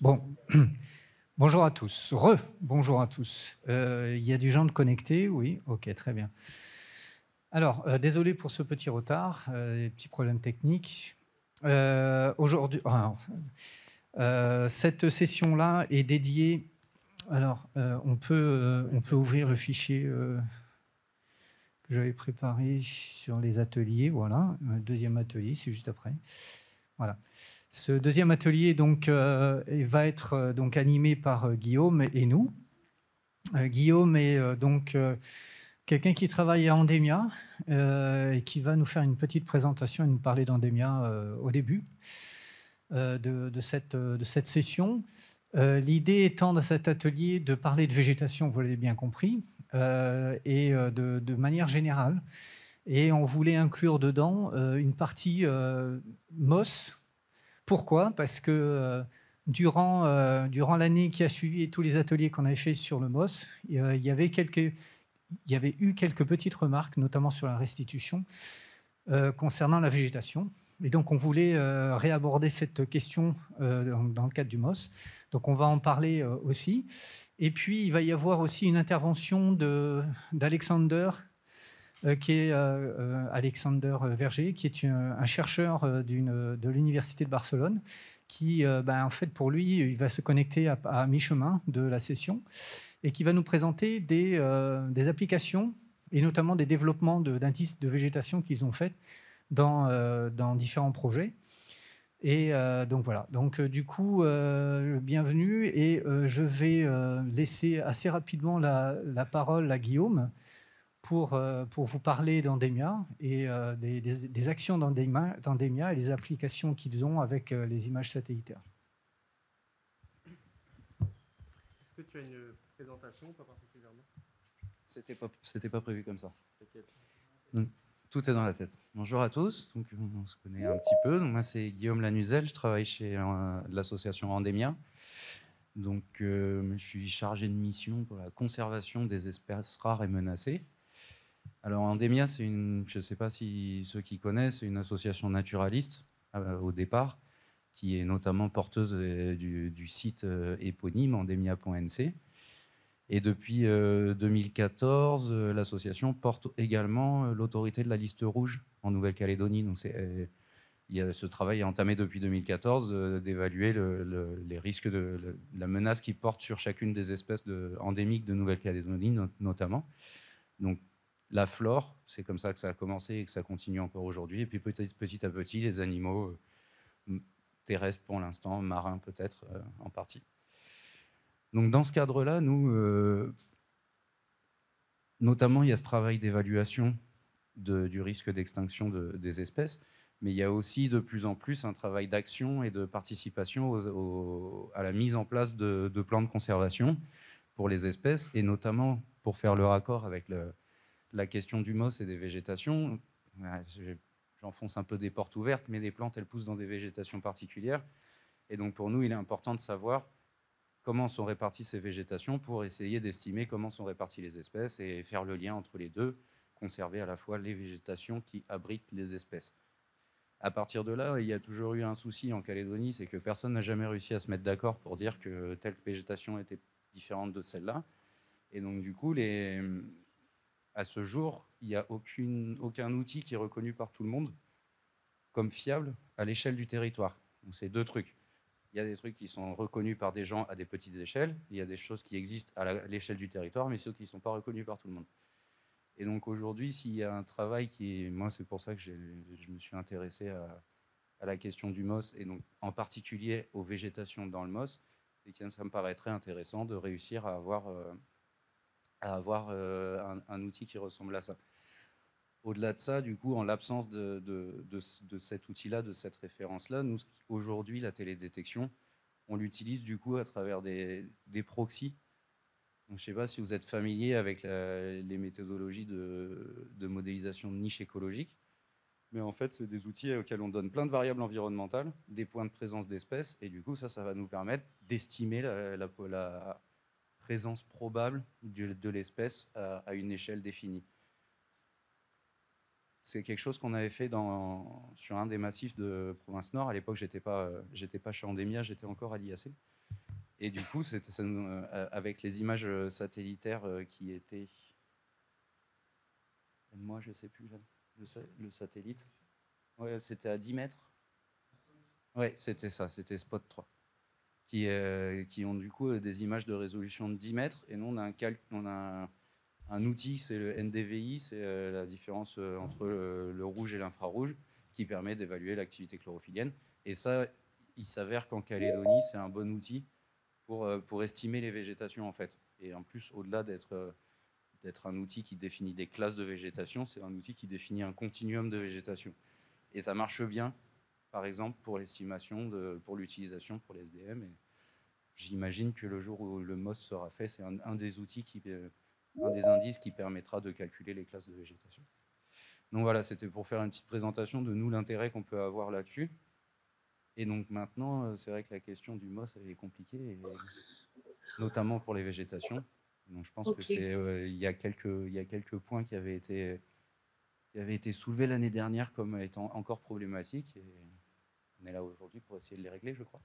Bon, bonjour à tous. Re, bonjour à tous. Euh, il y a du gens de connectés, oui, ok, très bien. Alors, euh, désolé pour ce petit retard, euh, petits problèmes techniques. Euh, aujourd'hui, cette session-là est dédiée. Alors, on peut, on peut ouvrir le fichier que j'avais préparé sur les ateliers. Voilà, deuxième atelier, c'est juste après. Voilà. Ce deuxième atelier euh, va être euh, donc, animé par euh, Guillaume et nous. Guillaume est donc quelqu'un qui travaille à Endemia et qui va nous faire une petite présentation et nous parler d'Endemia au début de, cette, de session. L'idée étant dans cet atelier de parler de végétation, vous l'avez bien compris, et de, de, manière générale. Et on voulait inclure dedans une partie MOS, pourquoi? Parce que euh, durant, euh, durant l'année qui a suivi et tous les ateliers qu'on avait fait sur le MOS, il y avait quelques il y avait eu quelques petites remarques, notamment sur la restitution, euh, concernant la végétation. Et donc, on voulait réaborder cette question dans, le cadre du MOS. Donc, on va en parler aussi. Et puis, il va y avoir aussi une intervention d'Alexander, qui est Alexander Verger, qui est un, chercheur de l'Université de Barcelone, qui, ben, en fait, pour lui, il va se connecter à, mi-chemin de la session et qui va nous présenter des, applications et notamment des développements d'indices de, végétation qu'ils ont fait dans, différents projets. Et donc voilà, donc du coup, bienvenue et je vais laisser assez rapidement la parole à Guillaume pour, euh, pour vous parler d'Endemia et euh, des, des, actions d'Endemia et les applications qu'ils ont avec euh, les images satellitaires. Est-ce que tu as une présentation, pas particulièrement? C'était pas, c'était pas prévu comme ça. tout est dans la tête. Bonjour à tous. Donc, on se connaît un petit peu. Donc, moi, c'est Guillaume Lanuzel. Je travaille chez l'association Endemia. Donc, je suis chargé de mission pour la conservation des espèces rares et menacées. Alors Endemia, c'est une, je ne sais pas si ceux qui connaissent, une association naturaliste euh, au départ, qui est notamment porteuse euh, du, site euh, éponyme endemia.nc. Et depuis 2014, l'association porte également l'autorité de la liste rouge en Nouvelle-Calédonie. Donc il y a ce travail entamé depuis 2014 d'évaluer les risques de, la menace qui porte sur chacune des espèces endémiques de Nouvelle-Calédonie notamment. Donc la flore, c'est comme ça que ça a commencé et que ça continue encore aujourd'hui. Et puis petit, petit, à petit, les animaux euh, terrestres pour l'instant, marins peut-être euh, en partie. Donc dans ce cadre-là, nous, euh, notamment, il y a ce travail d'évaluation du risque d'extinction des espèces, mais il y a aussi de plus en plus un travail d'action et de participation à la mise en place de, de, plans de conservation pour les espèces, et notamment pour faire le raccord avec le, la question du MOS et des végétations. J'enfonce un peu des portes ouvertes, mais les plantes, elles poussent dans des végétations particulières. Et donc pour nous, il est important de savoir comment sont réparties ces végétations pour essayer d'estimer comment sont réparties les espèces et faire le lien entre les deux, conserver à la fois les végétations qui abritent les espèces. À partir de là, il y a toujours eu un souci en Calédonie, c'est que personne n'a jamais réussi à se mettre d'accord pour dire que telle végétation était différente de celle-là. Et donc du coup, les, à ce jour, il n'y a aucun outil qui est reconnu par tout le monde comme fiable à l'échelle du territoire. Donc c'est deux trucs. Il y a des trucs qui sont reconnus par des gens à des petites échelles, il y a des choses qui existent à l'échelle du territoire, mais ceux qui ne sont pas reconnus par tout le monde. Et donc aujourd'hui, s'il y a un travail qui. Moi, c'est pour ça que je me suis intéressé à, la question du MOS, et donc en particulier aux végétations dans le MOS, et que ça me paraîtrait intéressant de réussir à avoir... Euh, à avoir euh, un, outil qui ressemble à ça. Au-delà de ça, du coup, en l'absence de, de, cet outil-là, de cette référence-là, nous, aujourd'hui, la télédétection, on l'utilise du coup à travers des, des proxys. je ne sais pas si vous êtes familier avec les méthodologies de, modélisation de niche écologique, mais en fait, c'est des outils auxquels on donne plein de variables environnementales, des points de présence d'espèces, et du coup, ça, ça va nous permettre d'estimer la, présence probable de, l'espèce à, une échelle définie. c'est quelque chose qu'on avait fait sur un des massifs de Province Nord. À l'époque, j'étais pas, j'étais pas chez Endemia, j'étais encore à l'IAC. Et du coup, c'était avec les images satellitaires qui étaient, moi, je sais plus le, satellite. Ouais, c'était à 10 mètres. Ouais, c'était ça, c'était Spot 3 qui, euh, qui ont du coup euh, des images de résolution de 10 mètres. Et nous, on a un, on a un, outil, c'est le NDVI, c'est euh, la différence entre le, rouge et l'infrarouge, qui permet d'évaluer l'activité chlorophyllienne. Et ça, il s'avère qu'en Calédonie, c'est un bon outil pour, pour estimer les végétations, en fait. Et en plus, au-delà d'être d'être un outil qui définit des classes de végétation, c'est un outil qui définit un continuum de végétation. Et ça marche bien par exemple, pour l'estimation, pour l'utilisation pour les SDM. Et j'imagine que le jour où le MOS sera fait, c'est un, des outils, qui, euh, un des indices qui permettra de calculer les classes de végétation. Donc voilà, c'était pour faire une petite présentation de nous, l'intérêt qu'on peut avoir là-dessus. Et donc maintenant, euh, c'est vrai que la question du MOS, elle est compliquée, notamment pour les végétations. Donc je pense qu'il euh, y, a quelques, il y a quelques points qui avaient été, qui avaient été soulevés l'année dernière comme étant encore problématiques. Et on est là aujourd'hui pour essayer de les régler, je crois.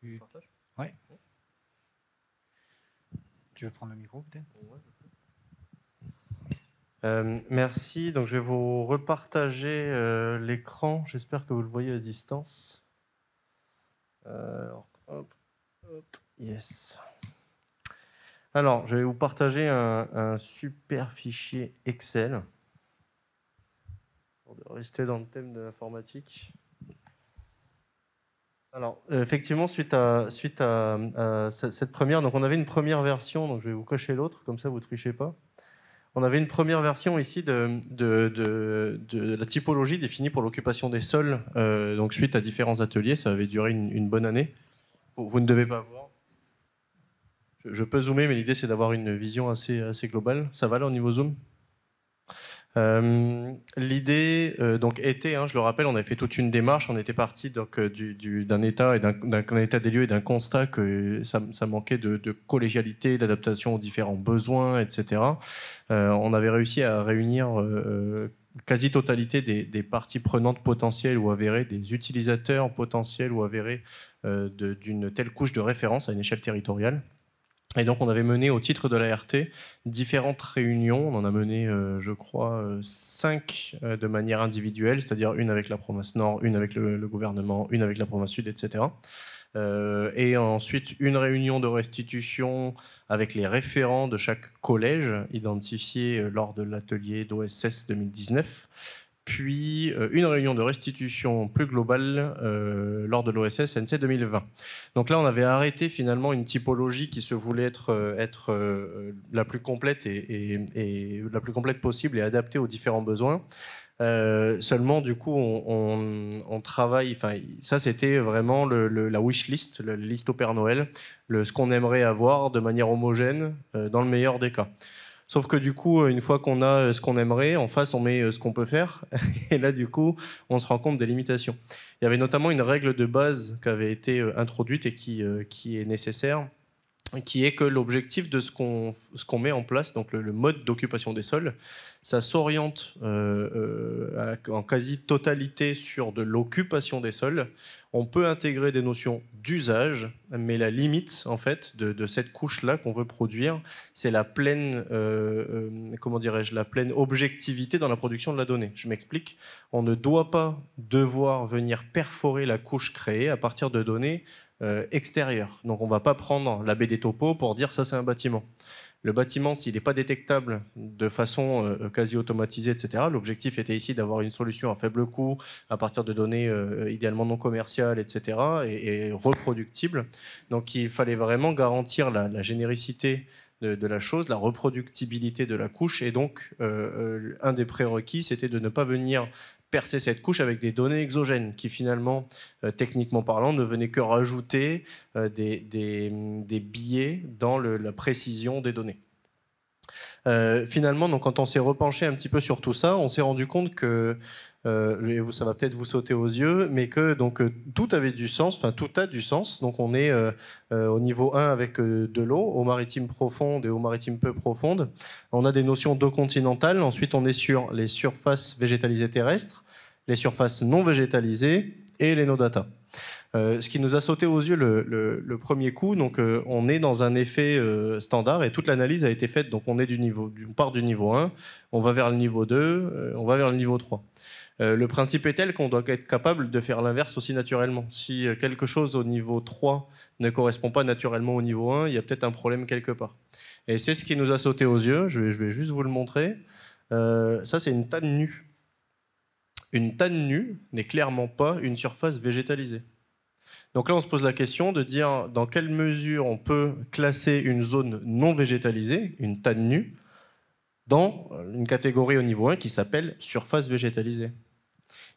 Tu... Ouais. Tu veux prendre le micro peut-être? Euh, merci. Donc, je vais vous repartager euh, l'écran. J'espère que vous le voyez à distance. Euh, hop, hop, yes. Alors, je vais vous partager un super fichier Excel pour rester dans le thème de l'informatique. Alors, euh, effectivement, suite à, cette première, donc on avait une première version, donc je vais vous cocher l'autre, comme ça vous ne trichez pas. On avait une première version ici de, la typologie définie pour l'occupation des sols, euh, donc suite à différents ateliers, ça avait duré une, bonne année. Vous, ne devez pas voir. Je, peux zoomer, mais l'idée c'est d'avoir une vision assez globale. Ça va là au niveau zoom? Euh, l'idée euh, donc était, hein, je le rappelle, on avait fait toute une démarche. On était parti donc euh, d'un état et d'un état des lieux et d'un constat que ça, manquait de, collégialité, d'adaptation aux différents besoins, etc. on avait réussi à réunir quasi-totalité des, des, parties prenantes potentielles ou avérées, des utilisateurs potentiels ou avérés d'une telle couche de référence à une échelle territoriale. Et donc, on avait mené au titre de la RT différentes réunions. On en a mené, euh, je crois, euh, cinq euh, de manière individuelle, c'est-à-dire une avec la province Nord, une avec le, gouvernement, une avec la province Sud, etc. et ensuite, une réunion de restitution avec les référents de chaque collège identifié lors de l'atelier d'OSS 2019 puis euh, une réunion de restitution plus globale euh, lors de l'OSS NC 2020. Donc là, on avait arrêté finalement une typologie qui se voulait être, euh, la plus complète et, la plus complète possible et adaptée aux différents besoins. seulement, du coup, on, travaille. Enfin, ça, c'était vraiment la wish list, la liste au Père Noël, ce qu'on aimerait avoir de manière homogène dans le meilleur des cas. Sauf que du coup, euh, une fois qu'on a euh, ce qu'on aimerait, en face, on met euh, ce qu'on peut faire. Et là, du coup, on se rend compte des limitations. Il y avait notamment une règle de base qui avait été introduite et qui, qui est nécessaire, qui est que l'objectif de ce qu'on qu'on met en place, donc le, mode d'occupation des sols, ça s'oriente euh, euh, en quasi-totalité sur de l'occupation des sols. On peut intégrer des notions d'usage, mais la limite en fait de, cette couche-là qu'on veut produire, c'est la pleine, euh, comment dirais-je, la pleine objectivité dans la production de la donnée. Je m'explique. On ne doit pas devoir venir perforer la couche créée à partir de données euh, extérieur. Donc on ne va pas prendre la baie des topos pour dire ça c'est un bâtiment. Le bâtiment, s'il n'est pas détectable de façon euh, quasi automatisée, etc., l'objectif était ici d'avoir une solution à faible coût, à partir de données euh, idéalement non commerciales, etc., et, reproductibles. Donc il fallait vraiment garantir la, généricité de, la chose, la reproductibilité de la couche, et donc un des prérequis, c'était de ne pas venir percer cette couche avec des données exogènes qui finalement, euh, techniquement parlant, ne venaient que rajouter euh, des, des, biais dans la précision des données. Euh, finalement, donc, quand on s'est repenché un petit peu sur tout ça, on s'est rendu compte que euh, ça va peut-être vous sauter aux yeux, mais que donc euh, tout avait du sens, enfin tout a du sens. Donc on est euh, au niveau 1 avec de l'eau, eau maritime profonde et eau maritime peu profonde. On a des notions d'eau continentale. Ensuite, on est sur les surfaces végétalisées terrestres, les surfaces non végétalisées et les no-data. ce qui nous a sauté aux yeux le, premier coup, donc on est dans un effet standard et toute l'analyse a été faite. Donc on part du niveau 1, on va vers le niveau 2, on va vers le niveau 3. Euh, le principe est tel qu'on doit être capable de faire l'inverse aussi naturellement. Si euh, quelque chose au niveau 3 ne correspond pas naturellement au niveau 1, il y a peut-être un problème quelque part. Et c'est ce qui nous a sauté aux yeux, je vais, juste vous le montrer. Euh, ça, c'est une tanne nue. Une tanne nue n'est clairement pas une surface végétalisée. Donc là, on se pose la question de dire dans quelle mesure on peut classer une zone non végétalisée, une tanne nue, dans une catégorie au niveau 1 qui s'appelle surface végétalisée.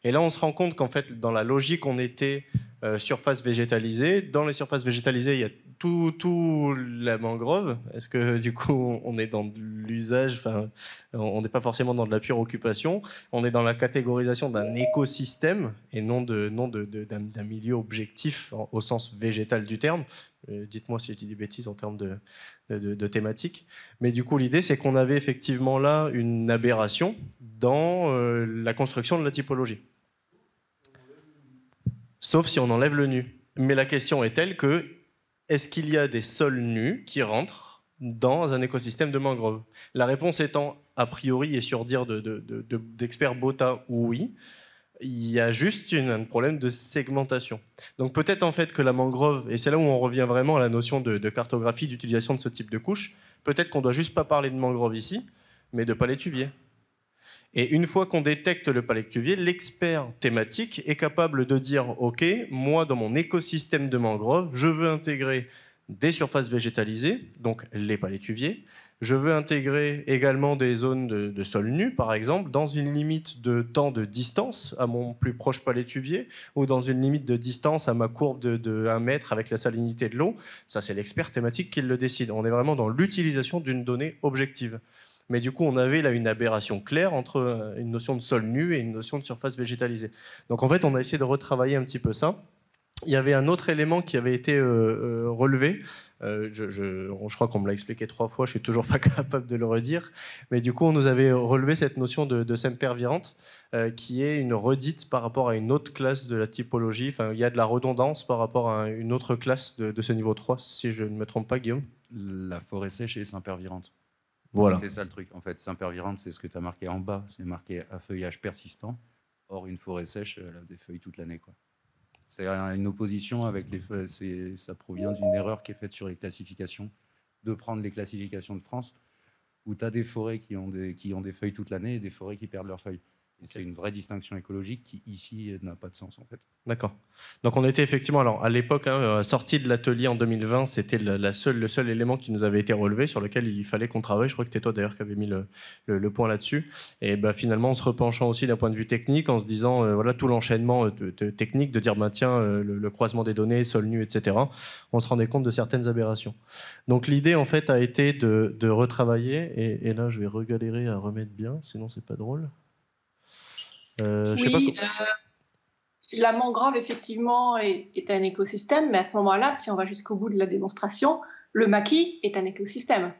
Et là, on se rend compte qu'en fait, dans la logique, on était euh, surface végétalisée. Dans les surfaces végétalisées, il y a tout, tout la mangrove. Est-ce que du coup, on est dans l'usage? Enfin, on n'est pas forcément dans de la pure occupation. On est dans la catégorisation d'un écosystème et non de non d'un milieu objectif au sens végétal du terme. Euh, dites-moi si je dis des bêtises en termes de, de, thématiques. Mais du coup, l'idée, c'est qu'on avait effectivement là une aberration dans euh, la construction de la typologie. Sauf si on enlève le nu. Mais la question est telle que est-ce qu'il y a des sols nus qui rentrent dans un écosystème de mangrove La réponse étant a priori et sur dire d'experts de, BOTA oui, il y a juste un problème de segmentation. Donc peut-être en fait que la mangrove, et c'est là où on revient vraiment à la notion de, cartographie, d'utilisation de ce type de couche, peut-être qu'on doit juste pas parler de mangrove ici, mais de palétuvier. Et une fois qu'on détecte le palétuvier, l'expert thématique est capable de dire, OK, moi dans mon écosystème de mangrove, je veux intégrer des surfaces végétalisées, donc les palétuviers, je veux intégrer également des zones de, sol nu, par exemple, dans une limite de temps de distance à mon plus proche palétuvier, ou dans une limite de distance à ma courbe de, 1 mètre avec la salinité de l'eau. Ça, c'est l'expert thématique qui le décide. On est vraiment dans l'utilisation d'une donnée objective. Mais du coup, on avait là une aberration claire entre euh, une notion de sol nu et une notion de surface végétalisée. Donc en fait, on a essayé de retravailler un petit peu ça. Il y avait un autre élément qui avait été euh, euh, relevé, euh, je, crois qu'on me l'a expliqué trois fois, je suis toujours pas capable de le redire. Mais du coup, on nous avait relevé cette notion de, de sempervirente, euh, qui est une redite par rapport à une autre classe de la typologie. Enfin, il y a de la redondance par rapport à une autre classe de, ce niveau 3, si je ne me trompe pas, Guillaume. La forêt sèche et sempervirente. Voilà. C'est ça le truc. En fait, sempervirente, c'est ce que tu as marqué en bas. C'est marqué à feuillage persistant. Or, une forêt sèche, elle a des feuilles toute l'année. quoi. C'est une opposition avec les. Ça provient d'une erreur qui est faite sur les classifications, de prendre les classifications de France, où tu as des forêts qui ont des, qui ont des feuilles toute l'année et des forêts qui perdent leurs feuilles. C'est une vraie distinction écologique qui, ici, n'a pas de sens, en fait. D'accord. Donc, on était effectivement, alors, à l'époque, hein, euh, sortie de l'atelier en 2020, c'était la seule, le seul élément qui nous avait été relevé, sur lequel il fallait qu'on travaille. Je crois que c'était toi, d'ailleurs, qui avais mis le, le, point là-dessus. Et bah, finalement, en se repenchant aussi d'un point de vue technique, en se disant, euh, voilà, tout l'enchaînement euh, technique, de dire, bah, tiens, le, croisement des données, sol nu, etc., on se rendait compte de certaines aberrations. Donc, l'idée, en fait, a été de, de retravailler, et, et là, je vais regalérer à remettre bien, sinon, c'est pas drôle. Euh, oui, euh, la mangrove, effectivement, est, un écosystème, mais à ce moment-là, si on va jusqu'au bout de la démonstration, le maquis est un écosystème.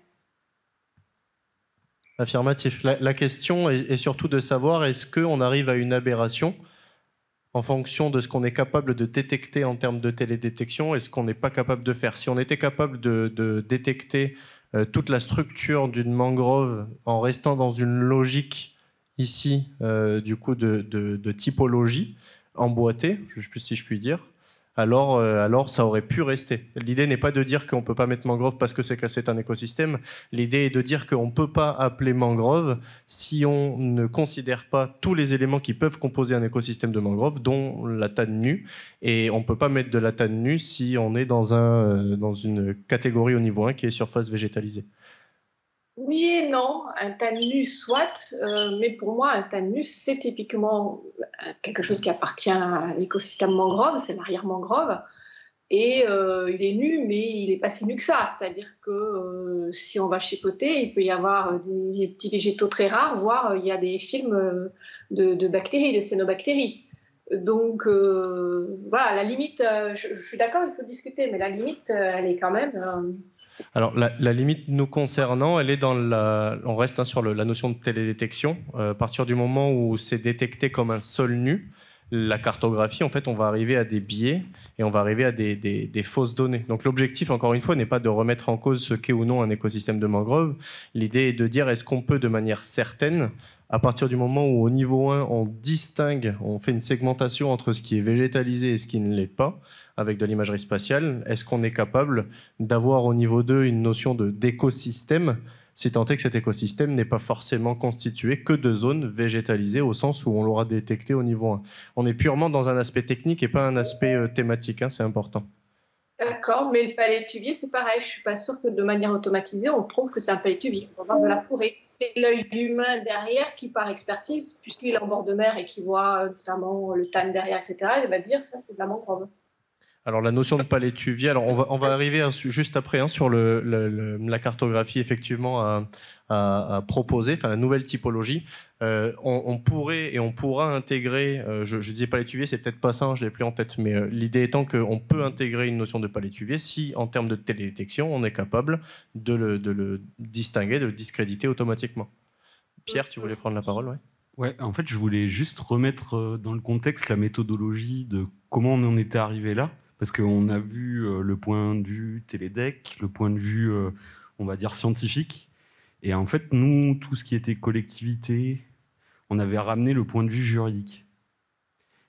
Affirmatif. La, question est, surtout de savoir est-ce qu'on arrive à une aberration en fonction de ce qu'on est capable de détecter en termes de télédétection et ce qu'on n'est pas capable de faire? Si on était capable de, détecter euh, toute la structure d'une mangrove en restant dans une logique ici, euh, du coup, de, typologie emboîtée, si je puis dire, alors, euh, alors ça aurait pu rester. L'idée n'est pas de dire qu'on ne peut pas mettre mangrove parce que c'est un écosystème. L'idée est de dire qu'on ne peut pas appeler mangrove si on ne considère pas tous les éléments qui peuvent composer un écosystème de mangrove, dont la tanne nue. Et on ne peut pas mettre de la tanne nue si on est dans, euh, dans une catégorie au niveau 1 qui est surface végétalisée. Oui et non, un tannus soit, euh, mais pour moi, un tannus, c'est typiquement euh, quelque chose qui appartient à l'écosystème mangrove, c'est l'arrière mangrove. et euh, il est nu, mais il n'est pas si nu que ça. C'est-à-dire que si on va chipoter, il peut y avoir des petits végétaux très rares, voire il y a des films de, bactéries, de cyanobactéries. Donc voilà, la limite, je, suis d'accord, il faut discuter, mais la limite, elle est quand même. Alors la, limite nous concernant, elle est dans la. On reste hein, sur la notion de télédétection. à partir du moment où c'est détecté comme un sol nu, la cartographie, en fait, on va arriver à des biais et on va arriver à des, fausses données. Donc l'objectif, encore une fois, n'est pas de remettre en cause ce qu'est ou non un écosystème de mangrove. L'idée est de dire est-ce qu'on peut, de manière certaine, à partir du moment où au niveau 1, on distingue, on fait une segmentation entre ce qui est végétalisé et ce qui ne l'est pas, avec de l'imagerie spatiale, est-ce qu'on est capable d'avoir au niveau 2 une notion d'écosystème si tant est que cet écosystème n'est pas forcément constitué que de zones végétalisées au sens où on l'aura détecté au niveau 1. On est purement dans un aspect technique et pas un aspect euh, thématique, hein, c'est important. D'accord, mais le palétuvier, c'est pareil. Je suis pas sûre que de manière automatisée, on trouve que c'est un palétuvier. On va de la forêt. C'est l'œil humain derrière qui, par expertise, puisqu'il est en bord de mer et qui voit euh, notamment le tan derrière, etc., il va dire ça, c'est de la mangrove. Alors la notion de palétuvier, alors on va, arriver juste après hein, sur la cartographie effectivement à, proposer, enfin la nouvelle typologie. Euh, on, pourrait et on pourra intégrer, euh, je, disais palétuvier, c'est peut-être pas ça, je l'ai plus en tête, mais euh, l'idée étant qu'on peut intégrer une notion de palétuvier si en termes de télédétection, on est capable de le, distinguer, de le discréditer automatiquement. Pierre, tu voulais prendre la parole, ouais Ouais, en fait, je voulais juste remettre dans le contexte la méthodologie de comment on en était arrivé là. Parce qu'on a vu euh, le point de vue télédec, le point de vue, euh, on va dire, scientifique. Et en fait, nous, tout ce qui était collectivité, on avait ramené le point de vue juridique.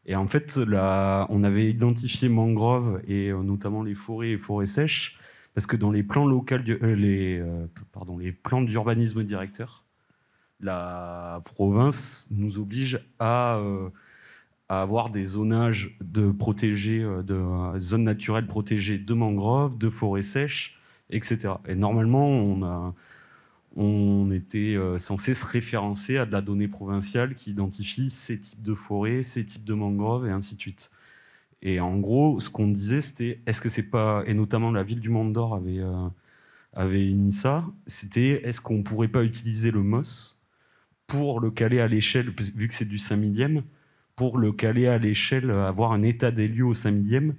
Et en fait, là, on avait identifié mangroves et euh, notamment les forêts et forêts sèches, parce que dans les plans locaux, les, pardon, les plans d'urbanisme directeur, la province nous oblige à à avoir des zonages de protégés, euh, de euh, zones naturelles protégées de mangroves, de forêts sèches, etc. Et normalement, on, était euh, censé se référencer à de la donnée provinciale qui identifie ces types de forêts, ces types de mangroves, et ainsi de suite. Et en gros, ce qu'on disait, c'était est-ce que c'est pas, et notamment la ville du Monde d'Or avait, avait émis ça, c'était est-ce qu'on pourrait pas utiliser le MOS pour le caler à l'échelle, vu que c'est du 5 millième, pour le caler à l'échelle, avoir un état des lieux au 5 millième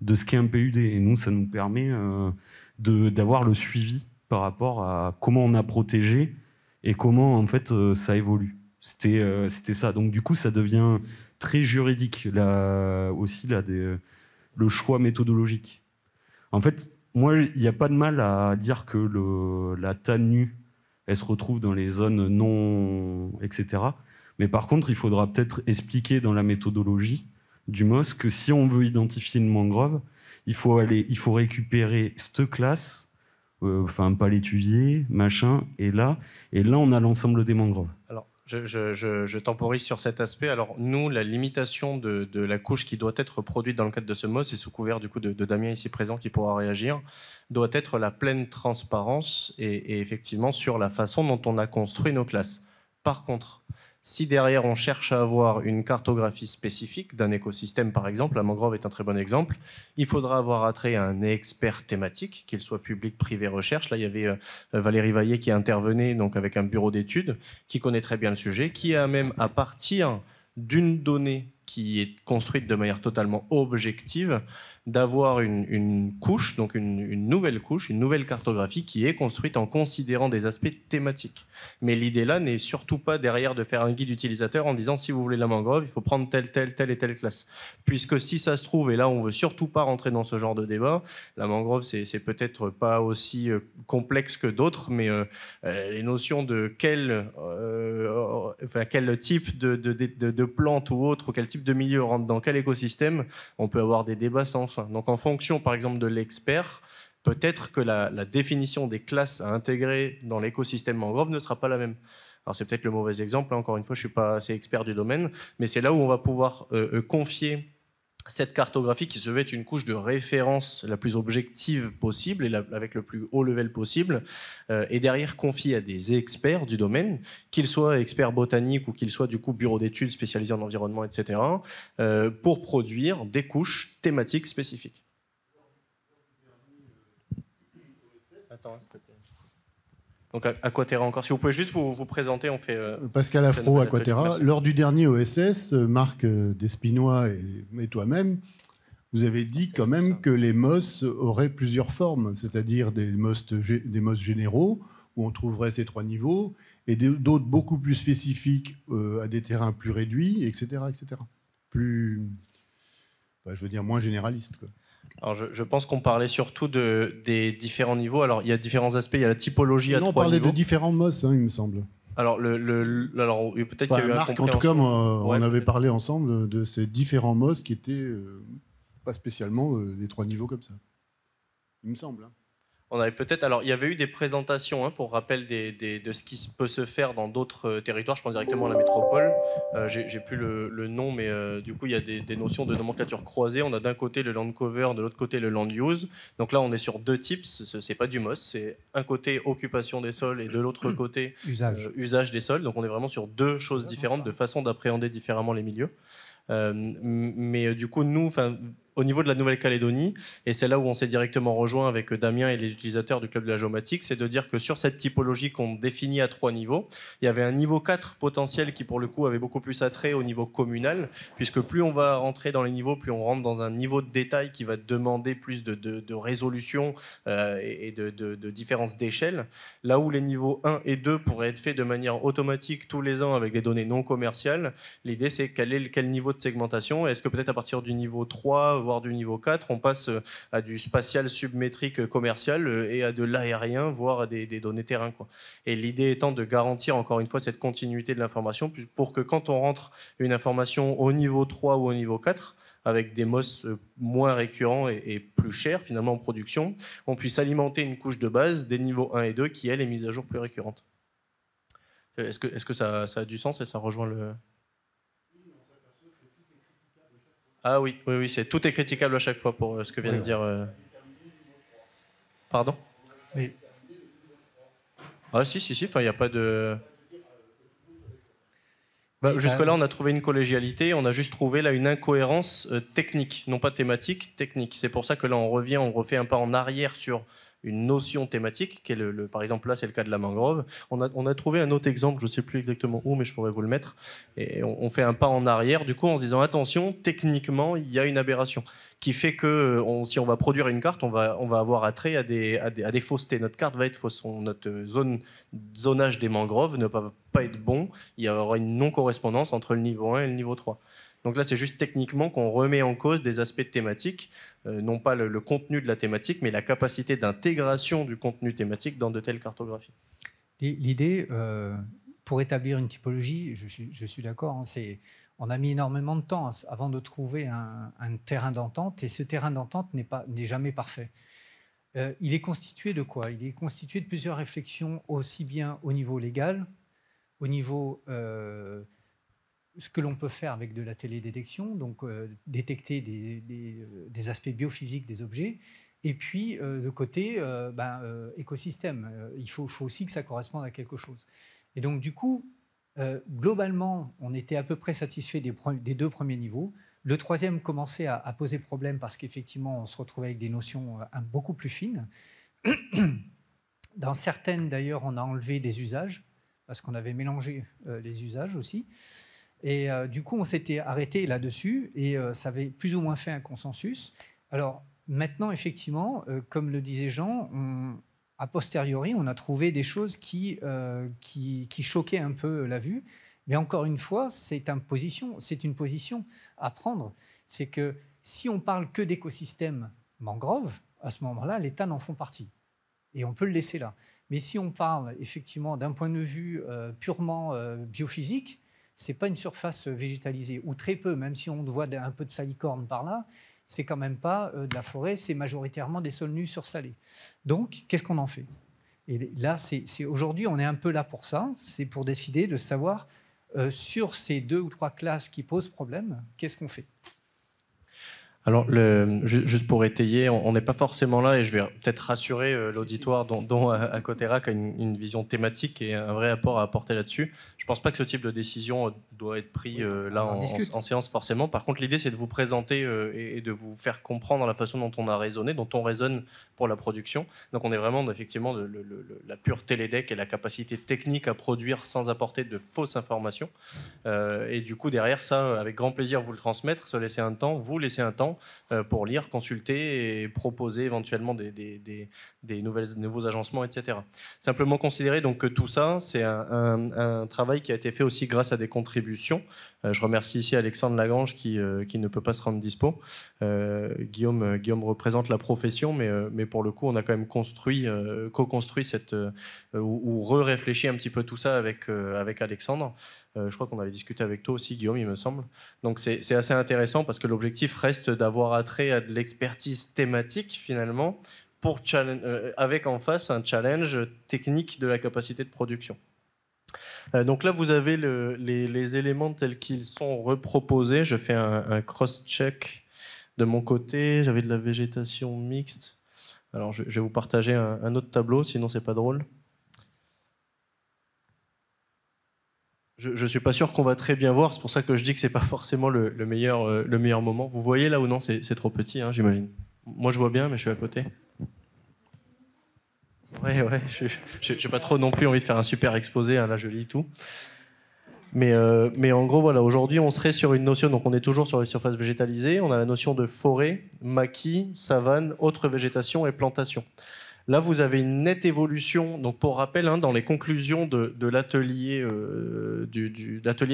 de ce qu'est un PUD. Et nous, ça nous permet euh, d'avoir le suivi par rapport à comment on a protégé et comment en fait euh, ça évolue. C'était euh, c'était ça. Donc du coup, ça devient très juridique là aussi là des, le choix méthodologique. En fait, moi, il n'y a pas de mal à dire que le, la TANU, elle se retrouve dans les zones non, etc. Mais par contre, il faudra peut-être expliquer dans la méthodologie du MOS que si on veut identifier une mangrove, il faut, aller, il faut récupérer cette classe, euh, enfin pas l'étuvier, machin, et là, et là on a l'ensemble des mangroves. Alors, je, temporise sur cet aspect. Alors nous, la limitation de, la couche qui doit être produite dans le cadre de ce MOS, et sous couvert du coup de, Damien ici présent qui pourra réagir, doit être la pleine transparence et effectivement sur la façon dont on a construit nos classes. Par contre, si derrière on cherche à avoir une cartographie spécifique d'un écosystème, par exemple, la mangrove est un très bon exemple, il faudra avoir attrait à un expert thématique, qu'il soit public, privé, recherche. Là, il y avait euh, Valérie Vaillet qui intervenait donc avec un bureau d'études, qui connaît très bien le sujet, qui a même à partir d'une donnée qui est construite de manière totalement objective, d'avoir une, couche, donc une, nouvelle couche, une nouvelle cartographie qui est construite en considérant des aspects thématiques. Mais l'idée là n'est surtout pas derrière de faire un guide utilisateur en disant si vous voulez la mangrove, il faut prendre telle, telle, telle et telle classe. Puisque si ça se trouve, et là on veut surtout pas rentrer dans ce genre de débat, la mangrove c'est peut-être pas aussi euh, complexe que d'autres, mais euh, euh, les notions de quel, enfin, quel type de, de, de, de plante ou autre, ou quel type de milieu rentre dans quel écosystème, on peut avoir des débats sans donc en fonction, par exemple, de l'expert, peut-être que la, définition des classes à intégrer dans l'écosystème mangrove ne sera pas la même. Alors c'est peut-être le mauvais exemple, hein. encore une fois, je ne suis pas assez expert du domaine, mais c'est là où on va pouvoir euh, euh, confier cette cartographie qui se veut être une couche de référence la plus objective possible et avec le plus haut level possible, euh, et derrière confiée à des experts du domaine, qu'ils soient experts botaniques ou qu'ils soient du coup bureau d'études spécialisés en environnement, etc., euh, pour produire des couches thématiques spécifiques. Attends. Donc Aquaterra encore. Si vous pouvez juste vous, vous présenter, on fait. euh, Pascal Afro, Aquaterra. Lors du dernier OSS, euh, Marc euh, Despinois et, et toi-même, vous avez dit quand même que les MOS auraient plusieurs formes, c'est-à-dire des MOS, des MOS généraux, où on trouverait ces trois niveaux, et d'autres beaucoup plus spécifiques euh, à des terrains plus réduits, etc. etc. Plus, enfin, je veux dire, moins généralistes. quoi. Alors je, je pense qu'on parlait surtout de, des différents niveaux. Alors il y a différents aspects. Il y a la typologie à Non, on trois parlait niveaux. de différents MOS, hein, il me semble. Alors le, le- le- alors oui, peut-être qu'il y a Enfin, eu un Marc, en tout cas, moi, Ouais, on avait parlé ensemble de ces différents MOS qui étaient euh, pas spécialement euh, les trois niveaux comme ça. Il me semble. hein. On avait peut-être. Alors, il y avait eu des présentations, hein, pour rappel des- des- de ce qui peut se faire dans d'autres euh, territoires. Je pense directement à la métropole. Euh, J'ai plus le, le nom, mais euh, du coup, il y a des, des notions de nomenclature croisée. On a d'un côté le land cover, de l'autre côté le land use. Donc là, on est sur deux types. Ce n'est pas du MOS. C'est un côté occupation des sols et de l'autre côté Usage. euh, usage des sols. Donc on est vraiment sur deux choses différentes, de façon d'appréhender différemment les milieux. Euh, mais euh, du coup, nous, 'fin, au niveau de la Nouvelle-Calédonie, et c'est là où on s'est directement rejoint avec Damien et les utilisateurs du club de la géomatique, c'est de dire que sur cette typologie qu'on définit à trois niveaux, il y avait un niveau 4 potentiel qui pour le coup avait beaucoup plus attrait au niveau communal, puisque plus on va rentrer dans les niveaux, plus on rentre dans un niveau de détail qui va demander plus de, résolution euh, et de, différence d'échelle. Là où les niveaux 1 et 2 pourraient être faits de manière automatique tous les ans avec des données non commerciales, l'idée c'est quel est quel niveau de segmentation. Est-ce que peut-être à partir du niveau 3, voire du niveau 4, on passe euh, à du spatial submétrique commercial euh, et à de l'aérien, voire à des, données terrain. Et l'idée étant de garantir encore une fois cette continuité de l'information pour que quand on rentre une information au niveau 3 ou au niveau 4, avec des MOS euh, moins récurrents et, plus chers finalement en production, on puisse alimenter une couche de base des niveaux 1 et 2 qui, elle, est mise à jour plus récurrente. Est-ce que, est-ce que ça, ça a du sens et ça rejoint le... Ah oui, oui, oui, c'est tout est critiquable à chaque fois pour euh, ce que vient Oui, de dire. euh, Pardon? Mais- Ah si, si, si, enfin, il n'y a pas de... Bah, Jusque-là, bah- on a trouvé une collégialité, on a juste trouvé là une incohérence euh, technique, non pas thématique, technique. C'est pour ça que là, on revient, on refait un pas en arrière sur une notion thématique, qui est le, par exemple là, c'est le cas de la mangrove. On a, on a trouvé un autre exemple, je ne sais plus exactement où, mais je pourrais vous le mettre. Et on, fait un pas en arrière, du coup, en se disant attention, techniquement, il y a une aberration qui fait que euh, si on va produire une carte, on va, on va avoir attrait à des, à, des, à des faussetés. Notre carte va être fausse. Notre zone, zonage des mangroves ne va pas être bon. Il y aura une non-correspondance entre le niveau 1 et le niveau 3. Donc là, c'est juste techniquement qu'on remet en cause des aspects thématiques, euh, non pas le, contenu de la thématique, mais la capacité d'intégration du contenu thématique dans de telles cartographies. L'idée, euh, pour établir une typologie, je, suis- d'accord, hein, on a mis énormément de temps avant de trouver un, terrain d'entente, et ce terrain d'entente n'est n'est jamais parfait. Euh, il est constitué de quoi? Il est constitué de plusieurs réflexions, aussi bien au niveau légal, au niveau ce que l'on peut faire avec de la télédétection, donc euh, détecter euh, des aspects biophysiques des objets, et puis euh, le côté euh, ben, écosystème. Il faut, aussi que ça corresponde à quelque chose. Et donc du coup, globalement, on était à peu près satisfait des, deux premiers niveaux. Le troisième commençait à, poser problème parce qu'effectivement, on se retrouvait avec des notions beaucoup plus fines. Dans certaines, d'ailleurs, on a enlevé des usages parce qu'on avait mélangé les usages aussi. Et euh, du coup, on s'était arrêté là-dessus et euh, ça avait plus ou moins fait un consensus. Alors maintenant, effectivement, euh, comme le disait Jean, a posteriori, on a trouvé des choses qui, qui, choquaient un peu la vue. Mais encore une fois, c'est une position, à prendre. C'est que si on parle que d'écosystème mangrove, à ce moment-là, l'État n'en font partie. Et on peut le laisser là. Mais si on parle effectivement d'un point de vue purement biophysique, c'est pas une surface végétalisée, ou très peu, même si on voit un peu de salicorne par là, c'est quand même pas euh, de la forêt, c'est majoritairement des sols nus sursalés. Donc, qu'est-ce qu'on en fait? Et là, c'est- aujourd'hui, on est un peu là pour ça, c'est pour décider de savoir euh, sur ces deux ou trois classes qui posent problème, qu'est-ce qu'on fait? Alors, juste pour étayer, on n'est pas forcément là, et je vais peut-être rassurer euh, l'auditoire dont, dont Acoterac a une, une, vision thématique et un vrai apport à apporter là-dessus. Je ne pense pas que ce type de décision euh, doit être pris euh, là en, en, séance forcément. Par contre, l'idée, c'est de vous présenter et, de vous faire comprendre la façon dont on a raisonné, dont on raisonne pour la production. Donc, on est vraiment effectivement de, la pure télédec et la capacité technique à produire sans apporter de fausses informations. et du coup, derrière ça, avec grand plaisir, vous le transmettre, se laisser un temps, vous laisser un temps euh, pour lire, consulter et proposer éventuellement des, des, nouvelles, nouveaux agencements, etc. Simplement considérer donc que tout ça, c'est un, travail qui a été fait aussi grâce à des contributions. Euh, je remercie ici Alexandre Lagrange qui, euh, qui ne peut pas se rendre dispo. Guillaume, Guillaume représente la profession, mais, pour le coup, on a quand même construit, co-construit cette, ou, re-réfléchi un petit peu tout ça avec, avec Alexandre. Euh, je crois qu'on avait discuté avec toi aussi, Guillaume, il me semble. Donc c'est assez intéressant parce que l'objectif reste d'avoir attrait à de l'expertise thématique finalement, euh, avec en face un challenge technique de la capacité de production. Euh, donc là, vous avez les, éléments tels qu'ils sont reproposés. Je fais un, cross-check de mon côté. J'avais de la végétation mixte. Alors, je, vais vous partager un, autre tableau, sinon c'est pas drôle. Je ne suis pas sûr qu'on va très bien voir, c'est pour ça que je dis que ce n'est pas forcément le, meilleur, euh, le meilleur moment. Vous voyez là ou non? C'est trop petit, hein, j'imagine. Moi je vois bien, mais je suis à côté. Ouais, ouais, je n'ai pas trop non plus envie de faire un super exposé, hein, là je lis tout. Mais, euh, mais en gros, voilà, aujourd'hui on serait sur une notion, donc on est toujours sur les surfaces végétalisées, on a la notion de forêt, maquis, savane, autre végétation et plantation. Là, vous avez une nette évolution. Donc, pour rappel, hein, dans les conclusions de, l'atelier euh,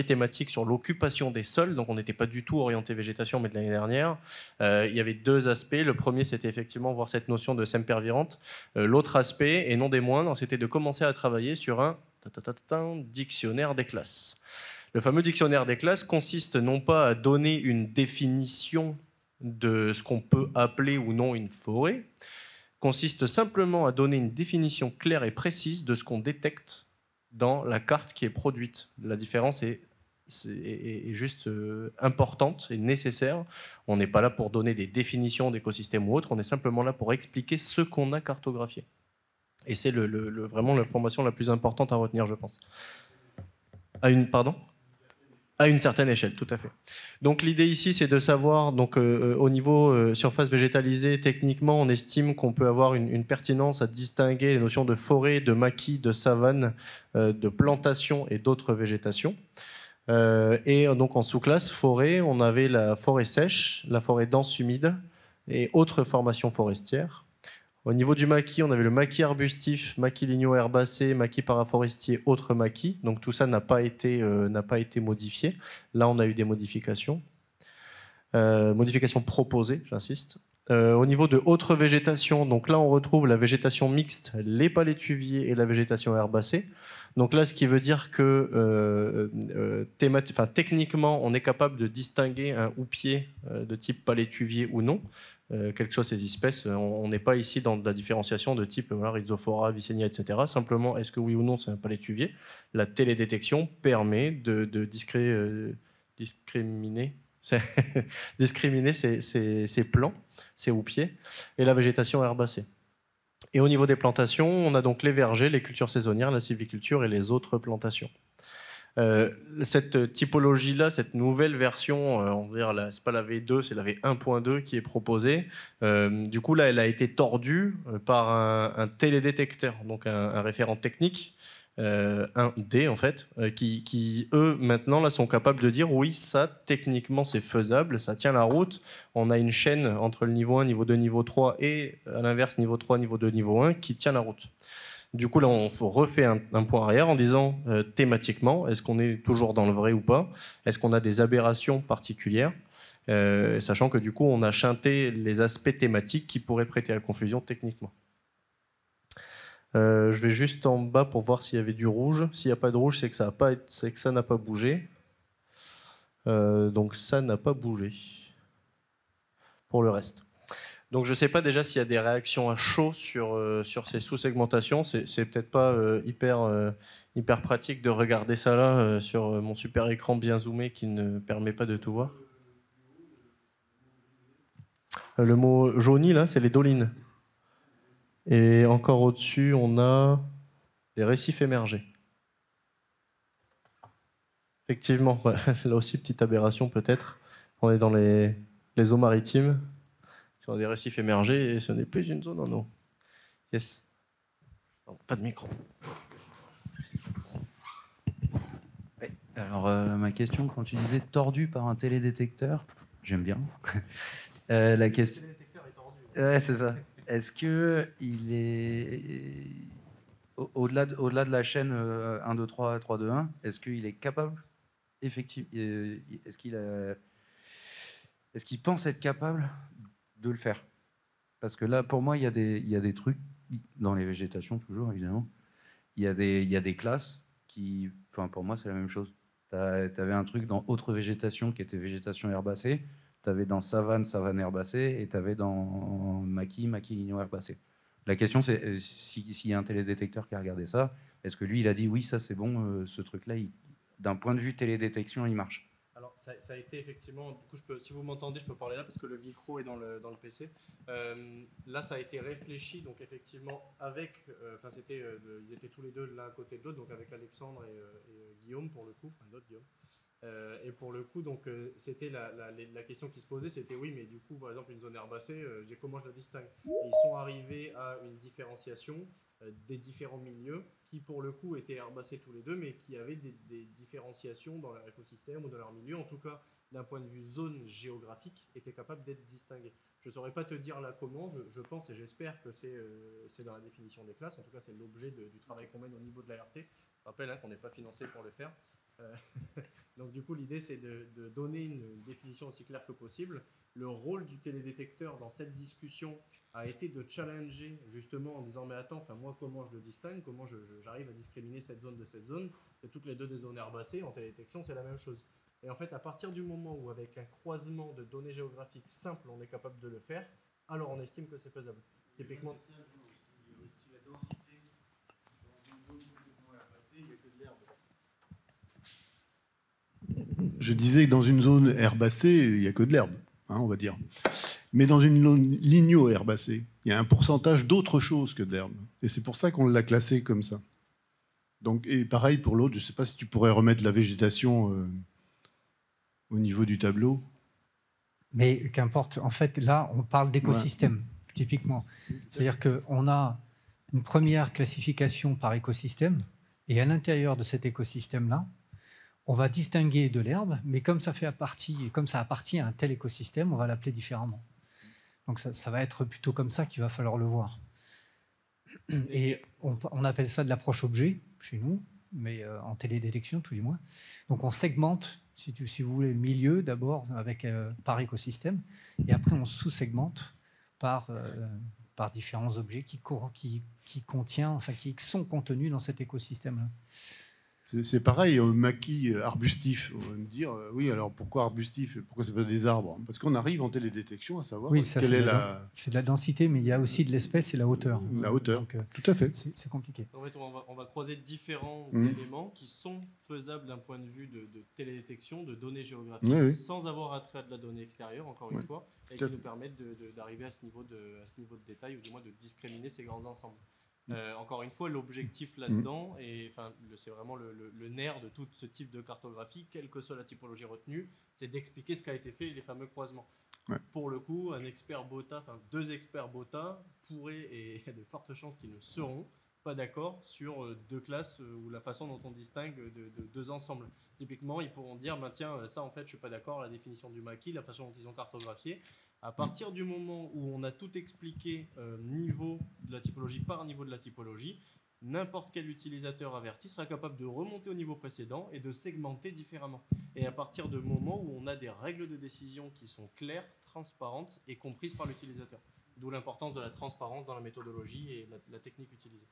thématique sur l'occupation des sols, donc on n'était pas du tout orienté végétation, mais de l'année dernière, euh, il y avait deux aspects. Le premier, c'était effectivement voir cette notion de sempervirente. Euh, l'autre aspect, et non des moindres, c'était de commencer à travailler sur un dictionnaire des classes. Le fameux dictionnaire des classes consiste non pas à donner une définition de ce qu'on peut appeler ou non une forêt, consiste simplement à donner une définition claire et précise de ce qu'on détecte dans la carte qui est produite. La différence est, juste euh, importante et nécessaire. On n'est pas là pour donner des définitions d'écosystèmes ou autres, on est simplement là pour expliquer ce qu'on a cartographié. Et c'est vraiment l'information la plus importante à retenir, je pense. Pardon? À une certaine échelle, tout à fait. Donc l'idée ici, c'est de savoir, donc euh, euh, au niveau euh, surface végétalisée, techniquement, on estime qu'on peut avoir une, pertinence à distinguer les notions de forêt, de maquis, de savane, de plantation et d'autres végétations. et donc en sous-classe forêt, on avait la forêt sèche, la forêt dense humide et autres formations forestières. Au niveau du maquis, on avait le maquis arbustif, maquis ligneux herbacé, maquis paraforestier, autres maquis. Donc tout ça n'a pas, été, euh, modifié. Là, on a eu des modifications. Euh, modifications proposées, j'insiste. Euh, au niveau de autres végétations, donc là on retrouve la végétation mixte, les palétuviers et la végétation herbacée. Donc là, ce qui veut dire que techniquement, on est capable de distinguer un houppier de type palétuvier ou non. Euh, quelles que soient ces espèces. Euh, on n'est pas ici dans la différenciation de type voilà, Rhizophora, Vicenia, etc. Simplement, est-ce que oui ou non c'est un palétuvier? La télédétection permet de, euh, discriminer, discriminer ces, ces, plants, ces houppiers, et la végétation herbacée. Et au niveau des plantations, on a donc les vergers, les cultures saisonnières, la sylviculture et les autres plantations. Euh, cette typologie-là, cette nouvelle version, euh, on va dire, c'est pas la V2, c'est la V1.2 qui est proposée. Euh, du coup, là, elle a été tordue par un, télédétecteur, donc un, référent technique, un D en fait, qui, qui, eux maintenant là sont capables de dire oui, ça techniquement c'est faisable, ça tient la route. On a une chaîne entre le niveau 1, niveau 2, niveau 3 et à l'inverse niveau 3, niveau 2, niveau 1 qui tient la route. Du coup, là, on refait un, point arrière en disant euh, thématiquement, est-ce qu'on est toujours dans le vrai ou pas? Est-ce qu'on a des aberrations particulières? Euh, Sachant que du coup, on a chanté les aspects thématiques qui pourraient prêter à confusion techniquement. Euh, je vais juste en bas pour voir s'il y avait du rouge. S'il n'y a pas de rouge, c'est que ça n'a pas bougé. donc ça n'a pas bougé. Pour le reste. Donc je ne sais pas déjà s'il y a des réactions à chaud sur, euh, sur ces sous-segmentations. C'est peut-être pas euh, hyper, euh, hyper pratique de regarder ça là sur mon super écran bien zoomé qui ne permet pas de tout voir. Le mot jauni, là, c'est les dolines. Et encore au-dessus, on a les récifs émergés. Effectivement, là aussi, petite aberration peut-être. On est dans les, les eaux maritimes, sur des récifs émergés, et ce n'est plus une zone en eau. Yes. pas de micro. Alors, euh, ma question, quand tu disais tordu par un télédétecteur, j'aime bien. Euh, la question. Ouais, c'est ça. Est-ce que il est au-delà de, au-delà de la chaîne 1, 2, 3, 3, 2, 1, est-ce qu'il est capable, effectivement, est-ce qu'il est-ce qu'il pense être capable de le faire Parce que là, pour moi, il y, a des, trucs dans les végétations, toujours évidemment. Il y a des, classes qui, enfin, pour moi, c'est la même chose. Tu avais un truc dans autre végétation qui était végétation herbacée, tu avais dans savane, savane herbacée, et tu avais dans maquis, maquis lignon herbacé. La question, c'est euh, s'il y a un télédétecteur qui a regardé ça, est-ce que lui, il a dit oui, ça c'est bon, euh, ce truc-là, d'un point de vue télédétection, il marche? Alors, ça, a été effectivement, du coup, si vous m'entendez, je peux parler là parce que le micro est dans le, dans le PC. Euh, là, ça a été réfléchi, donc effectivement, avec, enfin, c'était, ils étaient tous les deux l'un à côté de l'autre, donc avec Alexandre et, Guillaume pour le coup, enfin, l'autre Guillaume. Euh, et pour le coup, donc euh, c'était la, la, question qui se posait, c'était oui, mais du coup, par exemple, une zone herbacée, euh, comment je la distingue? Ils sont arrivés à une différenciation des différents milieux qui, pour le coup, étaient herbacés tous les deux, mais qui avaient des, différenciations dans leur écosystème ou dans leur milieu, en tout cas, d'un point de vue zone géographique, étaient capables d'être distingués. Je ne saurais pas te dire là comment, je, pense et j'espère que c'est dans la définition des classes, en tout cas, c'est l'objet du travail qu'on mène au niveau de l'ART. Je rappelle hein, qu'on n'est pas financé pour le faire. Euh, donc du coup, l'idée, c'est de, donner une définition aussi claire que possible. Le rôle du télédétecteur dans cette discussion a été de challenger justement en disant mais attends, enfin moi comment je le distingue, comment j'arrive à discriminer cette zone de cette zone. C'est toutes les deux des zones herbacées en télédétection, c'est la même chose. Et en fait, à partir du moment où avec un croisement de données géographiques simples, on est capable de le faire, alors on estime que c'est faisable. Typiquement. Il y a aussi la densité dans une zone complètement herbacée, il n'y a que de l'herbe. Je disais que dans une zone herbacée, il n'y a que de l'herbe, hein, on va dire. Mais dans une zone ligno-herbacée, il y a un pourcentage d'autre chose que d'herbe. Et c'est pour ça qu'on l'a classé comme ça. Donc, et pareil pour l'autre, je ne sais pas si tu pourrais remettre la végétation euh, au niveau du tableau. Mais qu'importe, en fait, là, on parle d'écosystème, typiquement. C'est-à-dire qu'on a une première classification par écosystème, et à l'intérieur de cet écosystème-là, on va distinguer de l'herbe, mais comme ça fait partie, comme ça appartient à un tel écosystème, on va l'appeler différemment. Donc ça, va être plutôt comme ça qu'il va falloir le voir. Et on, appelle ça de l'approche objet chez nous, mais euh, en télédétection tout du moins. Donc on segmente, si, si vous voulez, le milieu d'abord avec euh, par écosystème, et après on sous-segmente par, euh, par différents objets qui, qui, qui, contient, enfin, qui sont contenus dans cet écosystème-là. C'est pareil, au maquis euh, arbustif. On va me dire, euh, oui, alors pourquoi arbustif Pourquoi c'est pas des arbres? Parce qu'on arrive en télédétection à savoir oui, quelle est, la. C'est de la densité, mais il y a aussi de l'espèce et la hauteur. La hauteur, euh, tout à fait. C'est compliqué. En fait, on va, croiser différents mmh. éléments qui sont faisables d'un point de vue de, télédétection, de données géographiques, sans avoir attrait à de la donnée extérieure, encore une fois, et qui nous permettent d'arriver à, ce niveau de, à ce niveau de détail, ou du moins de discriminer ces grands ensembles. Euh, encore une fois, l'objectif là-dedans, mm. et enfin, c'est vraiment le, nerf de tout ce type de cartographie, quelle que soit la typologie retenue, c'est d'expliquer ce qui a été fait et les fameux croisements. Pour le coup, un expert BOTA, enfin deux experts BOTA pourraient, et il y a de fortes chances qu'ils ne seront pas d'accord sur euh, deux classes euh, ou la façon dont on distingue de, deux ensembles. Typiquement, ils pourront dire, bah, tiens, ça en fait, je suis pas d'accord, la définition du maquis, la façon dont ils ont cartographié, à partir du moment où on a tout expliqué euh, niveau de la typologie par niveau de la typologie, n'importe quel utilisateur averti sera capable de remonter au niveau précédent et de segmenter différemment. Et à partir du moment où on a des règles de décision qui sont claires, transparentes et comprises par l'utilisateur. D'où l'importance de la transparence dans la méthodologie et la, technique utilisée.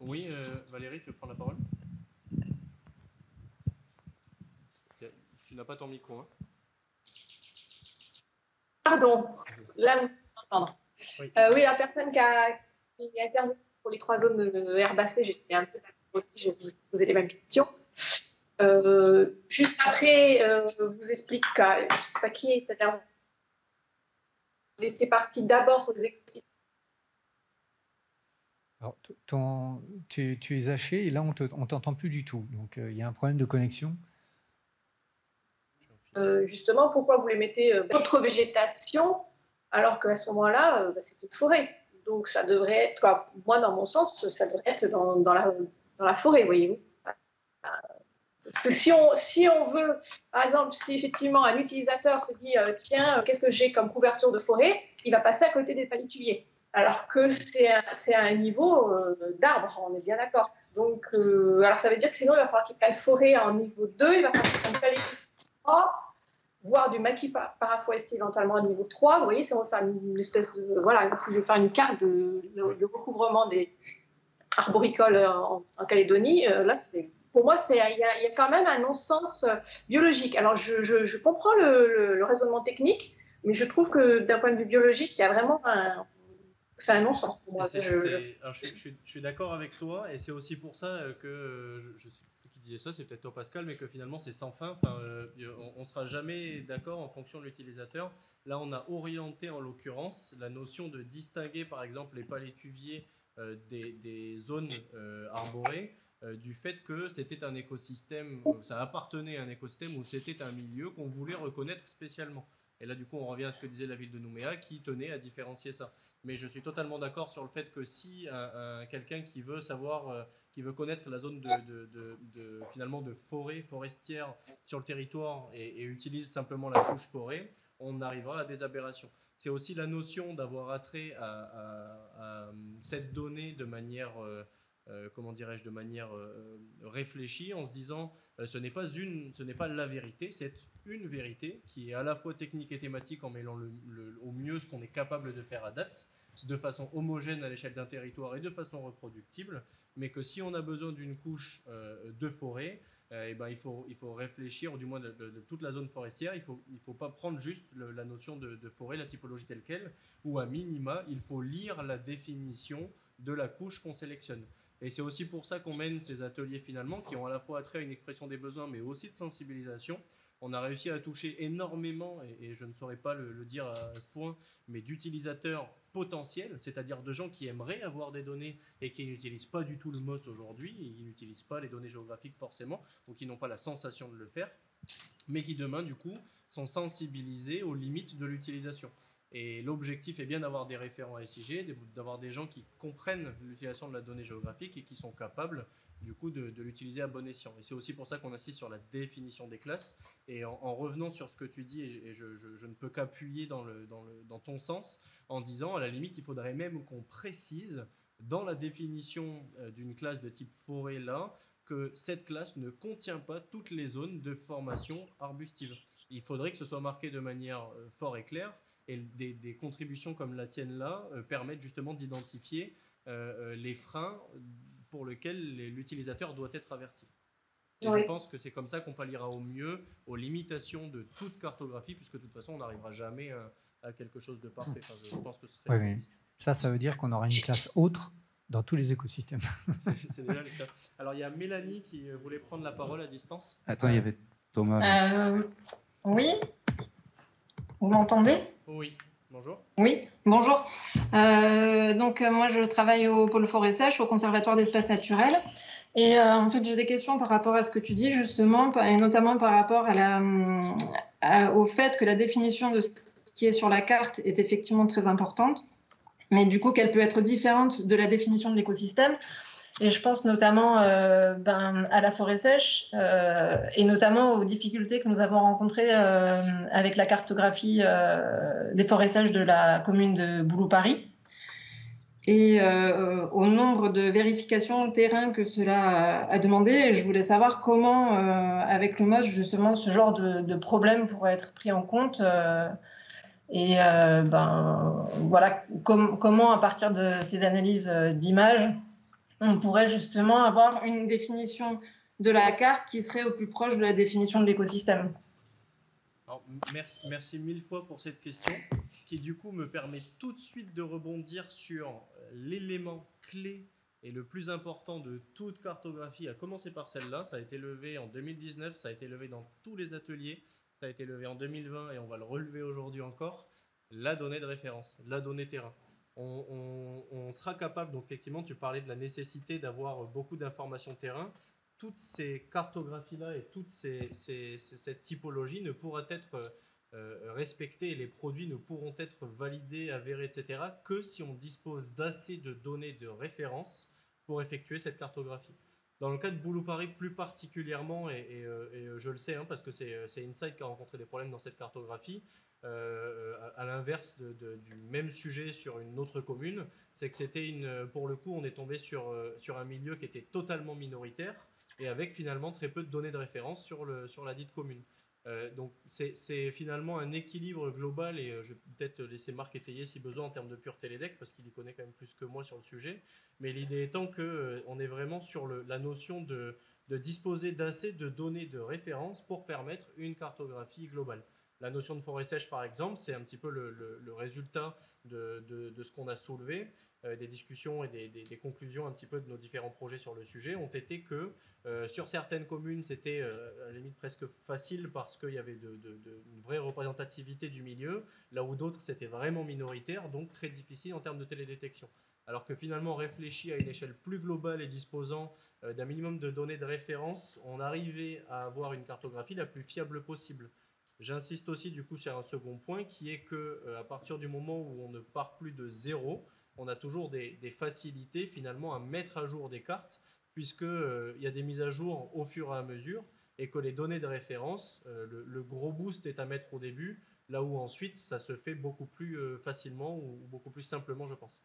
Oui, euh, Valérie, tu veux prendre la parole? Tu n'as pas ton micro. Hein? Pardon, là, entendre. Oui. Euh, oui, la personne qui a, qui intervenu pour les trois zones herbacées, j'étais un peu aussi, j'ai posé les mêmes questions. juste après, je vous explique, je ne sais pas qui est, vous étiez parti d'abord sur les écosystèmes. Alors, tu, tu, es haché et là, on ne t'entend plus du tout. Donc, il y a un problème de connexion. Justement, pourquoi vous les mettez votre végétation alors qu'à ce moment-là, bah, c'est toute forêt donc ça devrait être, moi dans mon sens, ça devrait être dans, la, forêt, voyez-vous. Parce que si on, si on veut, par exemple, si effectivement un utilisateur se dit euh, tiens, euh, qu'est-ce que j'ai comme couverture de forêt, il va passer à côté des palétuviers. Alors que c'est à un niveau euh, d'arbre, on est bien d'accord. Donc, alors ça veut dire que sinon, il va falloir qu'il prenne forêt en niveau 2, il va falloir qu'il prenne palétuvier 3, voire du maquis paraforestier éventuellement à niveau 3. Vous voyez, si on veut faire une espèce de. Voilà, si je veux faire une carte de, recouvrement des arboricoles en, Calédonie, euh, là, c'est. Pour moi, il y, a quand même un non-sens euh, biologique. Alors, je, comprends le, raisonnement technique, mais je trouve que d'un point de vue biologique, il y a vraiment un, c'est un non-sens pour moi. Je, suis d'accord avec toi, et c'est aussi pour ça que je, disait ça, c'est peut-être toi Pascal, mais que finalement c'est sans fin. Euh, on ne sera jamais d'accord en fonction de l'utilisateur. Là, on a orienté en l'occurrence la notion de distinguer par exemple les palétuviers euh, des, zones euh, arborées du fait que c'était un écosystème, ça appartenait à un écosystème ou c'était un milieu qu'on voulait reconnaître spécialement. Et là, du coup, on revient à ce que disait la ville de Nouméa qui tenait à différencier ça. Mais je suis totalement d'accord sur le fait que si quelqu'un qui veut savoir qui veut connaître la zone de, finalement de forêt forestière sur le territoire et, utilise simplement la couche forêt, on arrivera à des aberrations. C'est aussi la notion d'avoir attrait à, cette donnée de manière, euh, euh, comment dirais-je, de manière euh, réfléchie, en se disant, ce n'est pas une, ce n'est pas la vérité, c'est une vérité qui est à la fois technique et thématique en mêlant au mieux ce qu'on est capable de faire à date, de façon homogène à l'échelle d'un territoire et de façon reproductible, mais que si on a besoin d'une couche euh, de forêt, euh, eh ben, il, faut, il faut réfléchir, du moins de, toute la zone forestière, il ne faut, il faut pas prendre juste la notion de, forêt, la typologie telle qu'elle, ou à minima, il faut lire la définition de la couche qu'on sélectionne. Et c'est aussi pour ça qu'on mène ces ateliers finalement, qui ont à la fois attrait à une expression des besoins, mais aussi de sensibilisation, on a réussi à toucher énormément, et, je ne saurais pas le, dire à ce point, mais d'utilisateurs potentiels, c'est-à-dire de gens qui aimeraient avoir des données et qui n'utilisent pas du tout le MOS aujourd'hui, ils n'utilisent pas les données géographiques forcément, ou qui n'ont pas la sensation de le faire, mais qui demain, du coup, sont sensibilisés aux limites de l'utilisation. Et l'objectif est bien d'avoir des référents SIG, d'avoir des gens qui comprennent l'utilisation de la donnée géographique et qui sont capables du coup de, l'utiliser à bon escient. Et c'est aussi pour ça qu'on insiste sur la définition des classes. Et en, revenant sur ce que tu dis, et, je, ne peux qu'appuyer dans, ton sens, en disant à la limite, il faudrait même qu'on précise dans la définition euh, d'une classe de type forêt là que cette classe ne contient pas toutes les zones de formation arbustive. Il faudrait que ce soit marqué de manière euh, fort et claire. Et des, contributions comme la tienne là euh, permettent justement d'identifier les freins pour lequel l'utilisateur doit être averti. Je pense que c'est comme ça qu'on palliera au mieux aux limitations de toute cartographie, puisque de toute façon, on n'arrivera jamais à, quelque chose de parfait. je, pense que ce serait ça, ça veut dire qu'on aura une classe autre dans tous les écosystèmes. c'est déjà le cas. Alors, il y a Mélanie qui euh, voulait prendre la parole à distance. Attends, il y avait Thomas. Euh, oui Vous m'entendez? Oui. Bonjour. Oui, bonjour. Euh, donc euh, moi je travaille au pôle forêt sèche, au conservatoire d'espaces naturels. Et euh, en fait j'ai des questions par rapport à ce que tu dis justement, et notamment par rapport au fait que la définition de ce qui est sur la carte est effectivement très importante, mais du coup qu'elle peut être différente de la définition de l'écosystème. Et je pense notamment euh, ben, à la forêt sèche euh, et notamment aux difficultés que nous avons rencontrées euh, avec la cartographie des forêts sèches de la commune de Boulou-Paris et au nombre de vérifications terrain que cela a demandé. Et je voulais savoir comment, avec le MOS, justement, ce genre de, problème pourrait être pris en compte. et ben, voilà, comment, à partir de ces analyses d'images, on pourrait justement avoir une définition de la carte qui serait au plus proche de la définition de l'écosystème. Merci, mille fois pour cette question qui du coup me permet tout de suite de rebondir sur euh, l'élément clé Et le plus important de toute cartographie, à commencer par celle-là, ça a été levé en 2019, ça a été levé dans tous les ateliers, ça a été levé en 2020 et on va le relever aujourd'hui encore, la donnée de référence, la donnée terrain. On, sera capable, donc effectivement, tu parlais de la nécessité d'avoir beaucoup d'informations terrain. Toutes ces cartographies-là et toute cette typologie ne pourra être euh, respectées et les produits ne pourront être validés, avérés, etc., que si on dispose d'assez de données de référence pour effectuer cette cartographie. Dans le cas de Boulou Paris plus particulièrement, et, euh, euh, je le sais hein, parce que c'est Insight qui a rencontré des problèmes dans cette cartographie, à l'inverse du même sujet sur une autre commune, c'est que c'était une, pour le coup, on est tombé sur, sur un milieu qui était totalement minoritaire et avec finalement très peu de données de référence sur, le, sur la dite commune. Euh, donc c'est finalement un équilibre global et euh, je vais peut-être laisser Marc étayer si besoin en termes de pure télédec parce qu'il y connaît quand même plus que moi sur le sujet. Mais l'idée étant qu'on euh, est vraiment sur la notion de, disposer d'assez de données de référence pour permettre une cartographie globale. La notion de forêt sèche par exemple, c'est un petit peu le, résultat de ce qu'on a soulevé. Euh, des discussions et des, conclusions un petit peu de nos différents projets sur le sujet ont été que euh, sur certaines communes, c'était euh, à la limite presque facile parce qu'il y avait une vraie représentativité du milieu, là où d'autres, c'était vraiment minoritaire, donc très difficile en termes de télédétection. Alors que finalement, réfléchi à une échelle plus globale et disposant d'un minimum de données de référence, on arrivait à avoir une cartographie la plus fiable possible. J'insiste aussi du coup sur un second point qui est que à partir du moment où on ne part plus de zéro, on a toujours des, facilités finalement à mettre à jour des cartes, puisqu'il euh, y a des mises à jour au fur et à mesure, et que les données de référence, euh, le, gros boost est à mettre au début, là où ensuite ça se fait beaucoup plus euh, facilement ou, beaucoup plus simplement, je pense.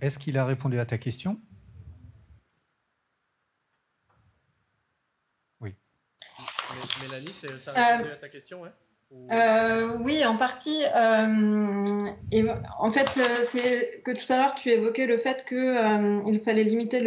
Est-ce qu'il a répondu à ta question? Mélanie, ça a répondu à ta question, ouais euh, oui, en partie. Euh, et en fait, euh, c'est que tout à l'heure, tu évoquais le fait qu'il fallait limiter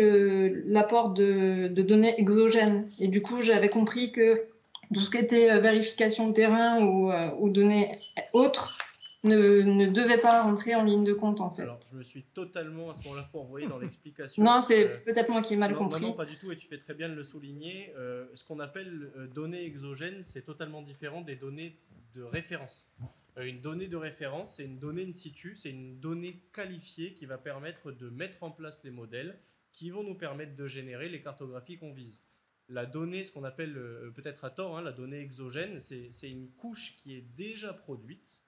l'apport de, données exogènes. Et du coup, j'avais compris que tout ce qui était vérification de terrain ou, ou données autres ne, ne, devait pas rentrer en ligne de compte en fait. Alors je me suis totalement à ce moment-là envoyé dans l'explication. non, c'est euh, peut-être moi qui ai mal compris. Non, pas du tout, et tu fais très bien de le souligner. Euh, ce qu'on appelle euh, données exogènes, c'est totalement différent des données de référence. une donnée de référence, c'est une donnée in situ, c'est une donnée qualifiée qui va permettre de mettre en place les modèles qui vont nous permettre de générer les cartographies qu'on vise. La donnée, ce qu'on appelle peut-être à tort, hein, la donnée exogène, c'est une couche qui est déjà produite,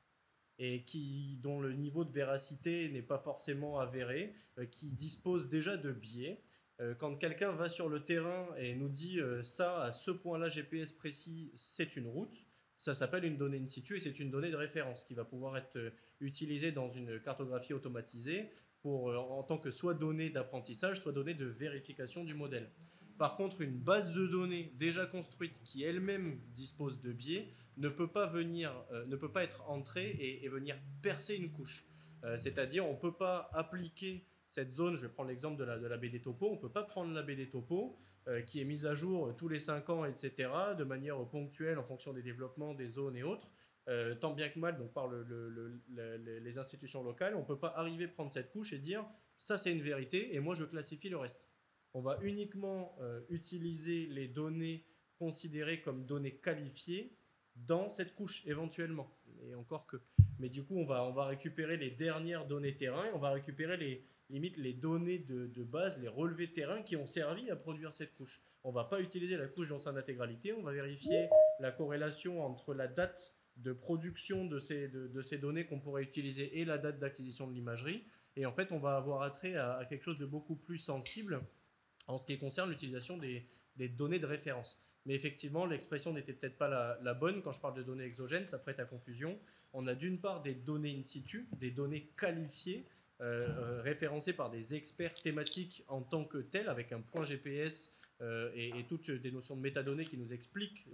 et qui, dont le niveau de véracité n'est pas forcément avéré, euh, qui dispose déjà de biais. Euh, quand quelqu'un va sur le terrain et nous dit euh, ça, à ce point-là GPS précis, c'est une route, ça s'appelle une donnée in situ et c'est une donnée de référence qui va pouvoir être utilisée dans une cartographie automatisée pour, en tant que soit donnée d'apprentissage, soit donnée de vérification du modèle. Par contre, une base de données déjà construite qui elle-même dispose de biais ne peut pas venir, euh, ne peut pas être entrée et, venir percer une couche. Euh, c'est-à-dire, on ne peut pas appliquer cette zone, je vais prendre l'exemple de la, de la topo, on ne peut pas prendre la BD topo euh, qui est mise à jour tous les 5 ans, etc., de manière ponctuelle en fonction des développements des zones et autres, tant bien que mal, donc par les institutions locales, on ne peut pas arriver à prendre cette couche et dire ça c'est une vérité et moi je classifie le reste. On va uniquement utiliser les données considérées comme données qualifiées dans cette couche éventuellement. Et encore que. Mais du coup, on va, on va récupérer les dernières données terrain, on va récupérer les les données de, de, base, les relevés terrain qui ont servi à produire cette couche. On va pas utiliser la couche dans sa intégralité, on va vérifier la corrélation entre la date de production de ces, de, ces données qu'on pourrait utiliser et la date d'acquisition de l'imagerie. Et en fait, on va avoir attrait à, quelque chose de beaucoup plus sensible en ce qui concerne l'utilisation des, données de référence. Mais effectivement, l'expression n'était peut-être pas la, bonne. Quand je parle de données exogènes, ça prête à confusion. On a d'une part des données in situ, des données qualifiées, euh, euh, référencées par des experts thématiques en tant que telles, avec un point GPS euh, et, toutes des notions de métadonnées qui nous expliquent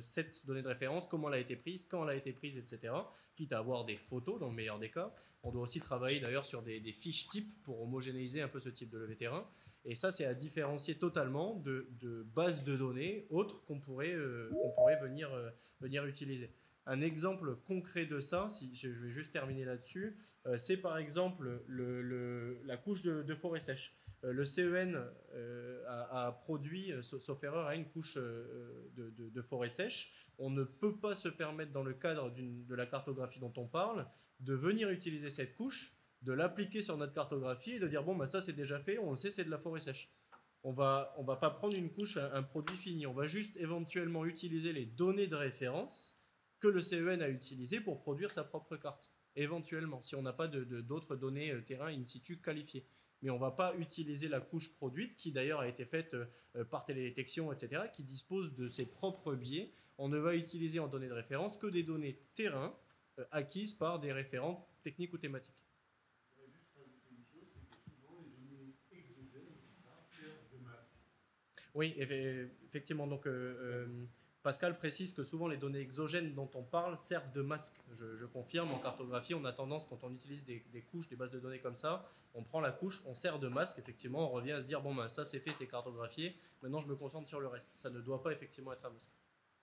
cette donnée de référence, comment elle a été prise, quand elle a été prise, etc. Quitte à avoir des photos dans le meilleur des cas. On doit aussi travailler d'ailleurs sur des, des, fiches types pour homogénéiser un peu ce type de levée terrain. Et ça, c'est à différencier totalement de, bases de données autres qu'on pourrait, euh, pourrait venir, euh, venir utiliser. Un exemple concret de ça, si je vais juste terminer là-dessus, euh, c'est par exemple le, la couche de, forêt sèche. Le CEN a, produit, sauf erreur, une couche de, de, forêt sèche. On ne peut pas se permettre, dans le cadre de la cartographie dont on parle, de venir utiliser cette couche, de l'appliquer sur notre cartographie et de dire bon, bah, ça c'est déjà fait, on le sait, c'est de la forêt sèche. On va, on va pas prendre une couche, un produit fini. On va juste éventuellement utiliser les données de référence que le CEN a utilisé pour produire sa propre carte, éventuellement, si on n'a pas d'autres données euh, terrain in situ qualifiées. Mais on ne va pas utiliser la couche produite, qui d'ailleurs a été faite euh, par télédétection, etc., qui dispose de ses propres biais. On ne va utiliser en données de référence que des données terrain euh, acquises par des référents techniques ou thématiques. Oui, effectivement. Donc, Pascal précise que souvent les données exogènes dont on parle servent de masque. Je, confirme, en cartographie, on a tendance, quand on utilise des, couches, des bases de données comme ça, on prend la couche, on sert de masque, effectivement, on revient à se dire, bon, ben, ça c'est fait, c'est cartographié, maintenant je me concentre sur le reste. Ça ne doit pas effectivement être un masque.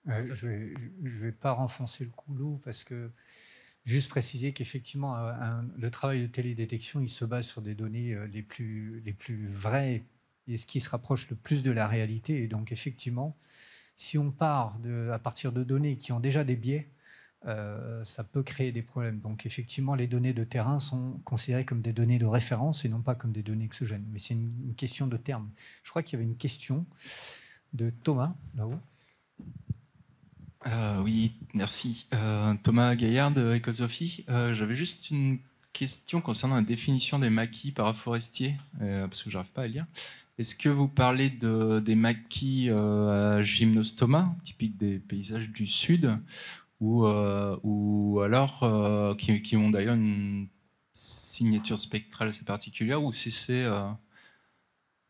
Euh, je ne vais, pas renfoncer le couloir parce que juste préciser qu'effectivement, le travail de télédétection, il se base sur des données euh, les plus, les plus vraies et ce qui se rapproche le plus de la réalité. Et donc, effectivement, si on part à partir de données qui ont déjà des biais, euh, ça peut créer des problèmes. Donc effectivement, les données de terrain sont considérées comme des données de référence et non pas comme des données exogènes. Mais c'est une, question de terme. Je crois qu'il y avait une question de Thomas, là-haut. Euh, oui, merci. Euh, Thomas Gaillard de Ecosophie. J'avais juste une question concernant la définition des maquis paraforestiers, parce que je n'arrive pas à lire. Est-ce que vous parlez de, des maquis euh, à gymnostoma, typiques des paysages du sud, ou, euh, ou alors euh, qui, ont d'ailleurs une signature spectrale assez particulière, ou si c'est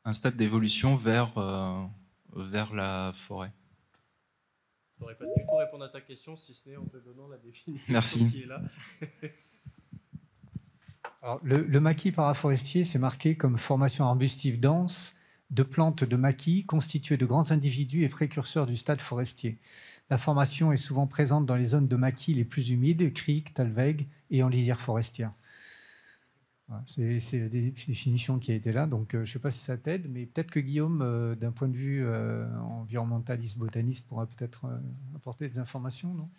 un stade d'évolution vers, vers la forêt? Je n'aurais pas du tout répondre à ta question, si ce n'est en te donnant la définition Merci. qui est là. le, maquis paraforestier, c'est marqué comme formation arbustive dense de plantes de maquis constituées de grands individus et précurseurs du stade forestier. La formation est souvent présente dans les zones de maquis les plus humides, criques, talwegs et en lisière forestière. c'est la définition qui a été là, donc euh, je ne sais pas si ça t'aide, mais peut-être que Guillaume, euh, d'un point de vue euh, environnementaliste, botaniste, pourra peut-être apporter des informations, non?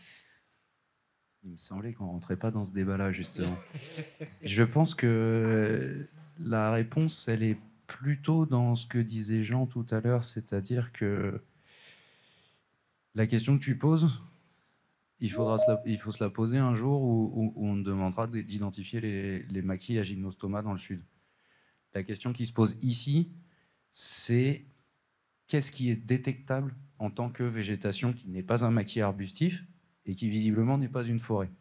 Il me semblait qu'on ne rentrait pas dans ce débat-là, justement. Je pense que la réponse, elle est plutôt dans ce que disait Jean tout à l'heure, c'est-à-dire que la question que tu poses, il, faudra il faut se la poser un jour où, on demandera d'identifier les, les, maquis à gymnostoma dans le sud. La question qui se pose ici, c'est qu'est-ce qui est détectable en tant que végétation qui n'est pas un maquis arbustif et qui visiblement n'est pas une forêt,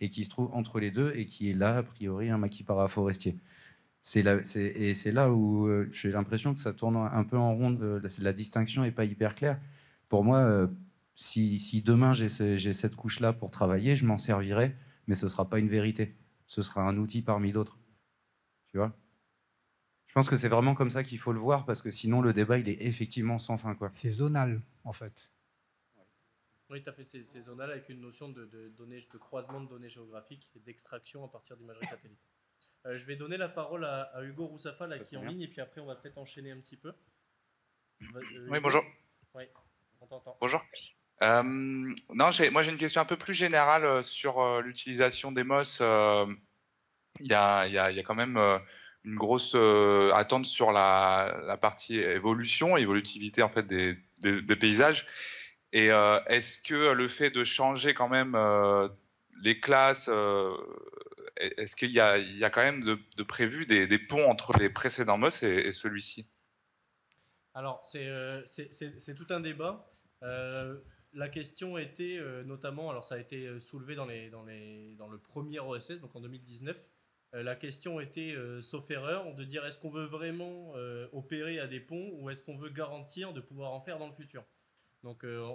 et qui se trouve entre les deux et qui est là, a priori, un maquis paraforestier. Là, et c'est là où euh, j'ai l'impression que ça tourne un peu en rond, la, distinction n'est pas hyper claire. Pour moi, euh, si, si, demain j'ai cette couche-là pour travailler, je m'en servirai, mais ce ne sera pas une vérité. Ce sera un outil parmi d'autres. Tu vois? Je pense que c'est vraiment comme ça qu'il faut le voir, parce que sinon le débat, il est effectivement sans fin. C'est zonal, en fait. Oui, tu as fait ces, zonales avec une notion de, données, de croisement de données géographiques et d'extraction à partir d'imagerie satellite. Euh, je vais donner la parole à, Hugo Roussafa là, qui est en ligne et puis après on va peut-être enchaîner un petit peu. Euh, oui, bonjour. Oui, on t'entend. Bonjour. Euh, non, moi j'ai une question un peu plus générale sur l'utilisation des MOS. Il y, a, y, a, y, a, quand même une grosse attente sur la, la, partie évolution, évolutivité en fait des, des paysages. Et euh, est-ce que le fait de changer quand même euh, les classes, euh, est-ce qu'il y, a quand même de, prévu des, ponts entre les précédents MOS et, celui-ci? Alors, c'est tout un débat. la question était notamment, alors ça a été soulevé dans, les, dans, les, dans le premier OSS, donc en 2019. la question était, sauf erreur, de dire est-ce qu'on veut vraiment opérer à des ponts ou est-ce qu'on veut garantir de pouvoir en faire dans le futur? Donc euh,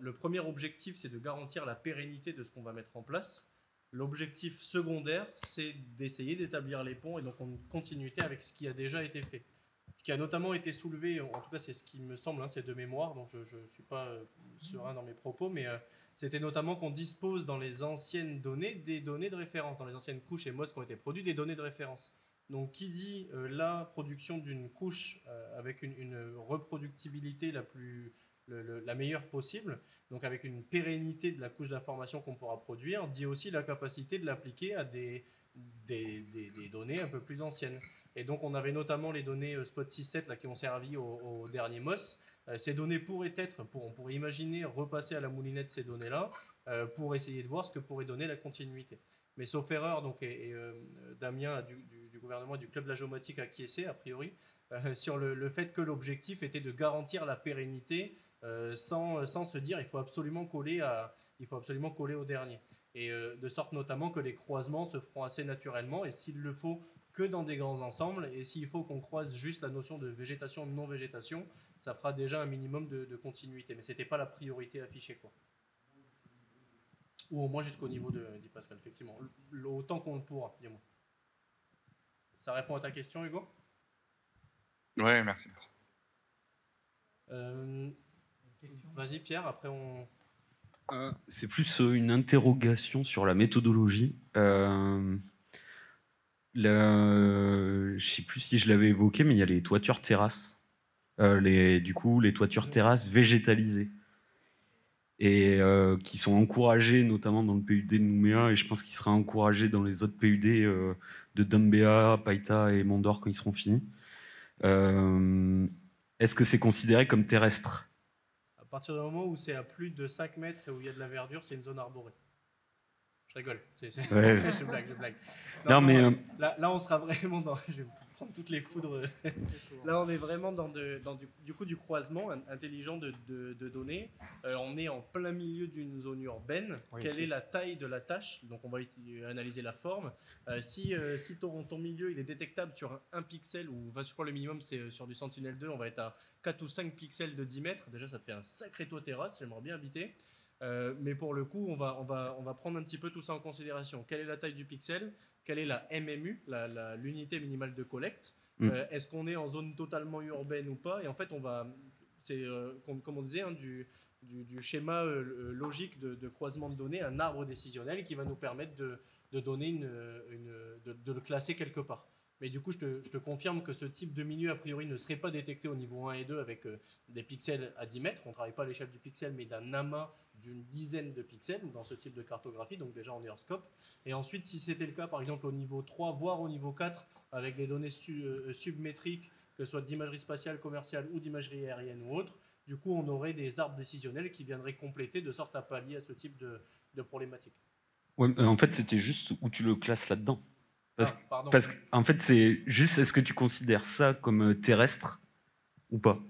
le premier objectif, c'est de garantir la pérennité de ce qu'on va mettre en place. L'objectif secondaire, c'est d'essayer d'établir les ponts et donc en continuité avec ce qui a déjà été fait. Ce qui a notamment été soulevé, en tout cas c'est ce qui me semble, hein, c'est de mémoire, donc je ne suis pas euh, serein dans mes propos, mais euh, c'était notamment qu'on dispose dans les anciennes données des données de référence, dans les anciennes couches et MOS qui ont été produits, des données de référence. Donc qui dit euh, la production d'une couche avec une, reproductibilité la, plus, la meilleure possible, donc avec une pérennité de la couche d'information qu'on pourra produire, dit aussi la capacité de l'appliquer à des, données un peu plus anciennes. Et donc, on avait notamment les données euh, Spot 6.7 là, qui ont servi au, dernier MOS. Euh, ces données pourraient être, on pourrait imaginer repasser à la moulinette ces données-là euh, pour essayer de voir ce que pourrait donner la continuité. Mais sauf erreur, donc, et, Damien du, du, gouvernement et du club de la géomatique acquiescé, a priori, sur le, fait que l'objectif était de garantir la pérennité sans, sans, se dire il faut absolument coller, à, il faut absolument coller au dernier. Et de sorte notamment que les croisements se feront assez naturellement, et s'il le faut, que dans des grands ensembles. Et s'il faut qu'on croise juste la notion de végétation, de non-végétation, ça fera déjà un minimum de, continuité. Mais ce n'était pas la priorité affichée. Quoi. Ou au moins jusqu'au niveau de, dit Pascal, effectivement. Autant qu'on le pourra, dis-moi. Ça répond à ta question, Hugo? Oui, merci. merci. Euh, vas-y, Pierre, après on. Euh, c'est plus euh, une interrogation sur la méthodologie. Je je sais plus si je l'avais évoqué, mais il y a les toitures terrasses. Euh, les, du coup, les toitures terrasses végétalisées. Et euh, qui sont encouragées notamment dans le PUD de Nouméa, et je pense qu'il sera encouragé dans les autres PUD euh, de Dumbéa, Païta et Mondor quand ils seront finis. Est-ce que c'est considéré comme terrestre? Partir du moment où c'est à plus de 5 mètres et où il y a de la verdure, c'est une zone arborée. Je rigole. je blague, je blague. Non, mais euh, là, là, on sera vraiment dans. Je vais prendre toutes les foudres. là, on est vraiment dans, de, dans du, du, coup du croisement intelligent de, de, données. Euh, on est en plein milieu d'une zone urbaine. Quelle est, la taille de la tâche? Donc, on va analyser la forme. Euh, si si ton, ton, milieu il est détectable sur un, pixel, ou je crois le minimum c'est sur du Sentinel-2, on va être à 4 ou 5 pixels de 10 mètres. Déjà, ça te fait un sacré toit terrasse. J'aimerais bien habiter. Euh, mais pour le coup, on va, on, va, on va prendre un petit peu tout ça en considération. Quelle est la taille du pixel? Quelle est la MMU, l'unité minimale de collecte? Mm. euh, Est-ce qu'on est en zone totalement urbaine ou pas? Et en fait, on va, c'est euh, comme, on disait, hein, du, du, schéma logique de, croisement de données, un arbre décisionnel qui va nous permettre de, de donner une, une de, le classer quelque part. Mais du coup, je te, confirme que ce type de milieu, a priori, ne serait pas détecté au niveau 1 et 2 avec des pixels à 10 mètres. On ne travaille pas à l'échelle du pixel, mais d'un amas d'une dizaine de pixels dans ce type de cartographie, donc déjà en Earthscope. Et ensuite, si c'était le cas, par exemple, au niveau 3, voire au niveau 4, avec des données euh, submétriques, que ce soit d'imagerie spatiale, commerciale ou d'imagerie aérienne ou autre, du coup, on aurait des arbres décisionnels qui viendraient compléter de sorte à pallier à ce type de, de problématique. en fait, c'était juste où tu le classes là-dedans. Parce, ah, parce qu'en fait, c'est juste est-ce que tu considères ça comme euh, terrestre ou pas?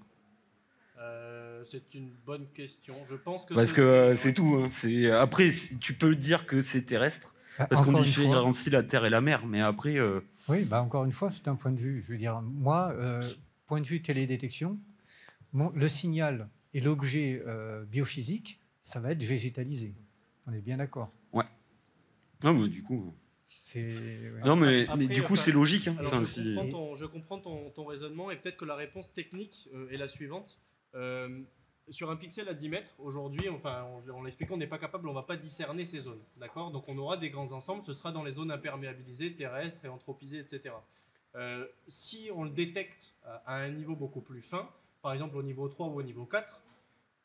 C'est une bonne question. Je pense que parce que euh, c'est tout. Hein. C'est après, tu peux dire que c'est terrestre bah, parce qu'on différencie la terre et la mer, mais après. Euh, oui, bah encore une fois, c'est un point de vue. Je veux dire, moi, euh, point de vue télédétection, le signal et l'objet biophysique, ça va être végétalisé. On est bien d'accord. Ouais. Non, mais du coup. Non, mais, mais, du coup, c'est logique. Hein. je, comprends ton, ton, raisonnement et peut-être que la réponse technique est la suivante. Euh, sur un pixel à 10 mètres, aujourd'hui, enfin, en, l'expliquant, on n'est pas capable, on ne va pas discerner ces zones. D'accord? Donc on aura des grands ensembles, ce sera dans les zones imperméabilisées, terrestres et anthropisées, etc. Euh, si on le détecte à un niveau beaucoup plus fin, par exemple au niveau 3 ou au niveau 4,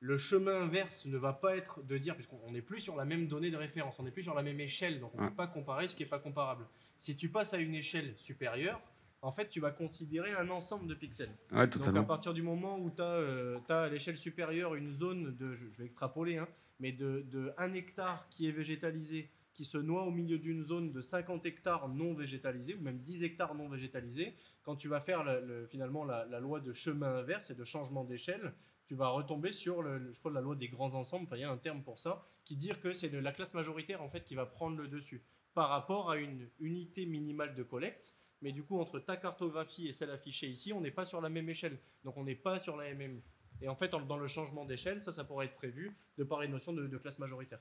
le chemin inverse ne va pas être de dire, puisqu'on n'est plus sur la même donnée de référence, on n'est plus sur la même échelle, donc on ne peut pas comparer ce qui n'est pas comparable. Si tu passes à une échelle supérieure, en fait, tu vas considérer un ensemble de pixels. Donc, à partir du moment où tu as, euh, à l'échelle supérieure une zone de, je, vais extrapoler, hein, mais de, 1 hectare qui est végétalisé, qui se noie au milieu d'une zone de 50 hectares non végétalisés, ou même 10 hectares non végétalisés, quand tu vas faire finalement la, loi de chemin inverse et de changement d'échelle, tu vas retomber sur le, je crois, la loi des grands ensembles, enfin il y a un terme pour ça, qui dit que c'est la classe majoritaire en fait qui va prendre le dessus par rapport à une unité minimale de collecte mais du coup, entre ta cartographie et celle affichée ici, on n'est pas sur la même échelle. Donc, on n'est pas sur la MMU. Et en fait, dans le changement d'échelle, ça, ça pourrait être prévu de par les notions de, classe majoritaire.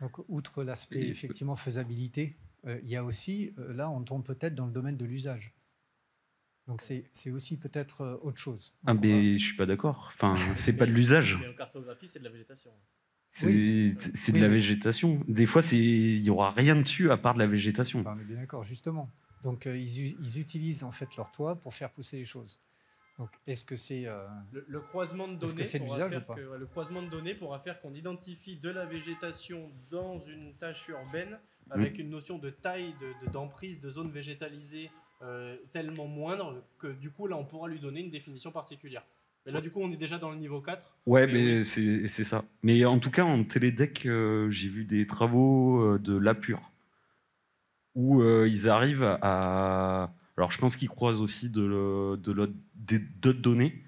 Donc, outre l'aspect effectivement faisabilité, euh, il y a aussi, euh, là, on tombe peut-être dans le domaine de l'usage. Donc c'est c'est aussi peut-être euh, autre chose. Ah, Donc, mais je suis pas d'accord. Enfin, c'est pas de l'usage. Mais en cartographie, c'est de la végétation. C'est Oui. c'est- c'est de Oui, la végétation. Des fois, c'est il y aura rien dessus à part de la végétation. Enfin, on est bien d'accord, justement. Donc euh, ils, ils utilisent en fait leur toit pour faire pousser les choses. Donc est-ce que c'est euh, Le, le croisement de données, que c'est de pourra l'usage faire ou pas que- le croisement de données pourra faire qu'on identifie de la végétation dans une tâche urbaine avec une notion de taille, de- de- d'emprise, de, zone végétalisée euh, tellement moindre que du coup là on pourra lui donner une définition particulière. Mais là du coup on est déjà dans le niveau 4. Ouais, Mais c'est ça. Mais en tout cas, en télédeck, euh, j'ai vu des travaux euh, de l'Apure où euh, ils arrivent à. Alors, je pense qu'ils croisent aussi de le- de d'autres données,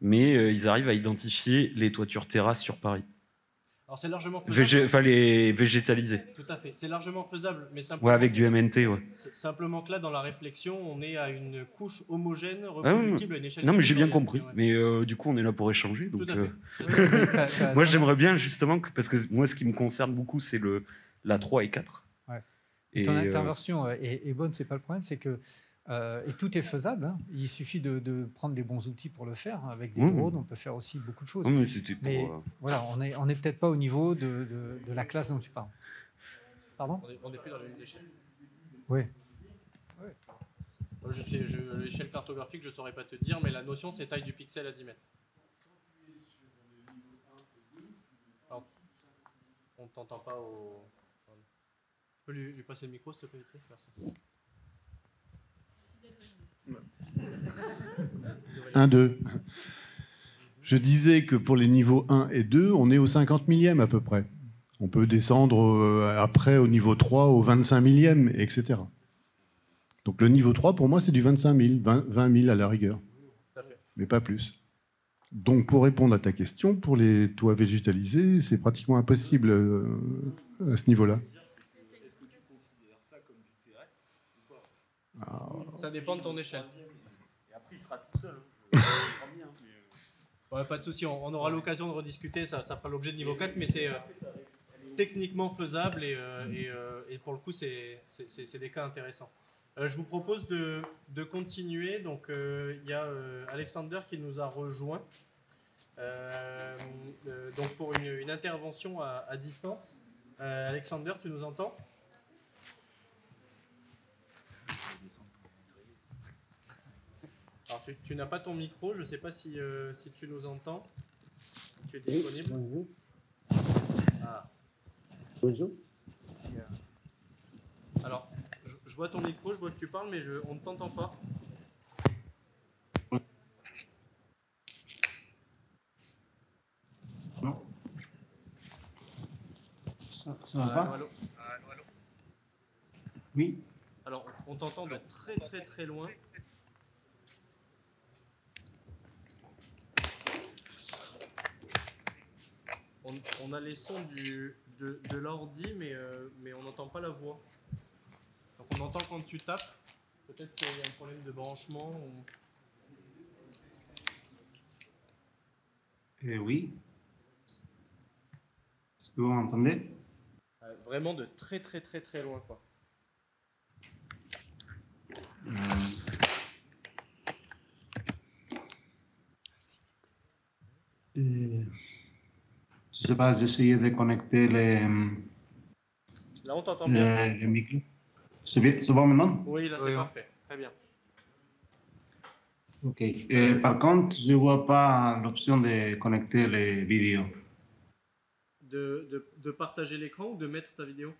mais ils arrivent à identifier les toitures terrasses sur Paris. Alors c'est largement faisable. Végé- Enfin, les végétaliser. Tout à fait, c'est largement faisable, mais simplement, Ouais, avec du MNT, ouais. simplement que là dans la réflexion on est à une couche homogène Ah reproductible à une échelle. Non, mais j'ai bien compris. Mais euh, du coup, on est là pour échanger. Donc, Tout à euh, moi, j'aimerais bien justement, que, parce que moi, ce qui me concerne beaucoup, c'est le la 3 et 4. Ouais. Et, Ton euh, intervention est, est bonne, c'est pas le problème, c'est que euh, et tout est faisable. hein. Il suffit de, de prendre des bons outils pour le faire. Avec des Oui. drones, on peut faire aussi beaucoup de choses. non, mais pour. Mais euh, voilà, on n'est on est peut-être pas au niveau de, de- de la classe dont tu parles. Pardon? On est, on est plus dans les mêmes échelles. Oui. Moi, je sais, je- l'échelle cartographique, je saurais pas te dire, mais la notion, c'est taille du pixel à 10 mètres. Alors, on t'entend pas au. Tu peux lui, lui passer le micro, s'il te plaît Merci. 1, 2. Je disais que pour les niveaux 1 et 2, on est au 50 millième à peu près. On peut descendre euh, après au niveau 3 au 25 millième, etc. Donc le niveau 3, pour moi, c'est du 25 000, 20, 20 000 à la rigueur, mais pas plus. Donc pour répondre à ta question, pour les toits végétalisés, c'est pratiquement impossible euh, à ce niveau-là. Ça dépend de ton échelle. Et après, il sera tout seul. Ouais, pas de souci, on, on aura l'occasion de rediscuter, ça, ça fera l'objet de niveau 4, mais c'est euh, techniquement faisable et, euh, et, euh, et pour le coup, c'est des cas intéressants. Euh, je vous propose de, de continuer. Donc, euh, il y a euh, Alexander qui nous a rejoint euh, euh, donc pour une, une intervention à, à distance. Euh, Alexander, tu nous entends? Alors, tu, tu n'as pas ton micro, je ne sais pas si, euh, si tu nous entends. Tu es disponible Bonjour. Ah. Bonjour. Alors, je, je vois ton micro, je vois que tu parles, mais je, on ne t'entend pas. Ça, ça va Allô, pas allô Oui. Alors, on t'entend de très très très loin. On, on a les sons du, de, de l'ordi, mais, euh, mais on n'entend pas la voix. Donc on entend quand tu tapes. Peut-être qu'il y a un problème de branchement. ou- Eh oui. Est-ce que vous m'entendez? Euh, vraiment de très très très très loin. Quoi. Euh, euh, Je sais pas, j'essayais de connecter les, Là on t'entend bien. les, les micros. C'est bien, c'est bon maintenant Oui, là c'est Oui, parfait. Très bien. Ok. Euh, par contre, je vois pas l'option de connecter les vidéos. De, de, de partager l'écran ou de mettre ta vidéo?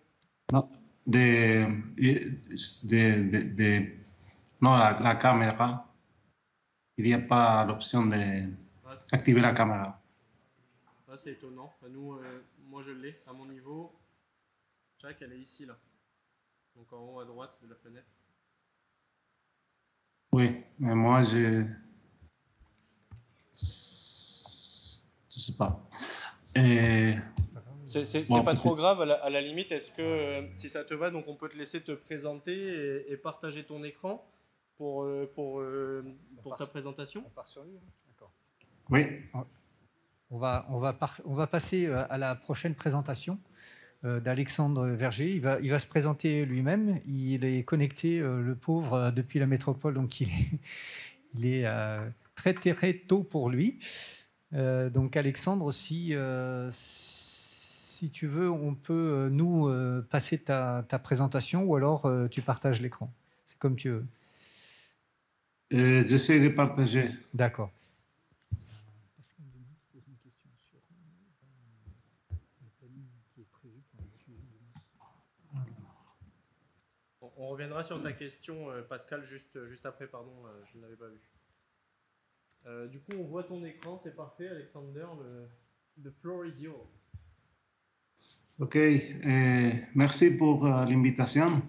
Non, de, de, de, de- non, la, la caméra. Il n'y a pas l'option d'activer la caméra. Ah, c'est étonnant. Bah, nous, euh, moi je l'ai à mon niveau. Jack, elle est ici là. Donc en haut à droite de la fenêtre. Oui, mais moi, je. Je sais pas. Et... C'est Bon, pas trop grave, à la, à la limite, est-ce que euh, si ça te va, donc on peut te laisser te présenter et, et partager ton écran pour, euh, pour, euh, pour ta présentation On part sur lui, hein d'accord. Oui. On va, on va, par- on va passer euh, à la prochaine présentation. euh, d'Alexandre Verger. Il va, il va se présenter lui-même. Il est connecté, euh, le pauvre, depuis la métropole, donc il est, il est très, très tôt pour lui. Donc Alexandre, si, si tu veux, on peut, nous, passer ta, ta présentation ou alors tu partages l'écran. C'est comme tu veux. Euh, J'essaie de partager. D'accord. On, reviendra sur ta question, euh, Pascal, juste, juste après, pardon, euh, je ne l'avais pas vu. Euh, du coup, on voit ton écran, c'est parfait, Alexander. Le, the floor is yours. Ok, euh, merci pour euh, l'invitation.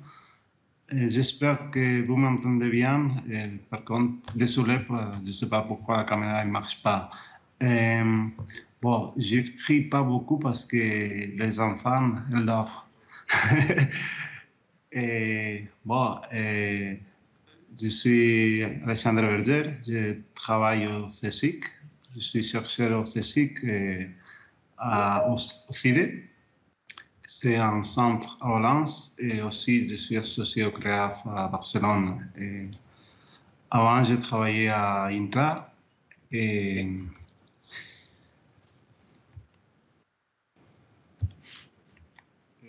Euh, J'espère que vous m'entendez bien. Euh, par contre, désolé, je ne sais pas pourquoi la caméra ne marche pas. Euh, bon, j'écris pas beaucoup parce que les enfants, elles dorment. Bon, je suis Alexandre Berger, je travaille au CSIC. Je suis chercheur au CSIC à, au, CIDE. C'est un centre à Valence et aussi je suis associé au CREAF à Barcelone. Avant, j'ai travaillé à INCRA et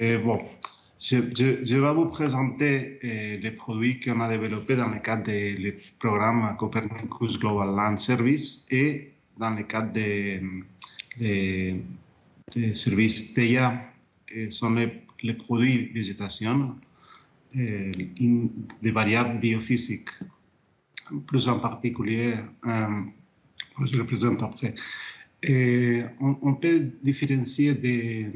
Et bon, je, vais vous présenter euh, les produits qu'on a développés dans le cadre du programme Copernicus Global Land Service et dans le cadre des des services TEIA, euh, sont les, les produits végétation euh, des variables biophysiques. Plus en particulier, euh, je le présente après. On, on peut différencier des,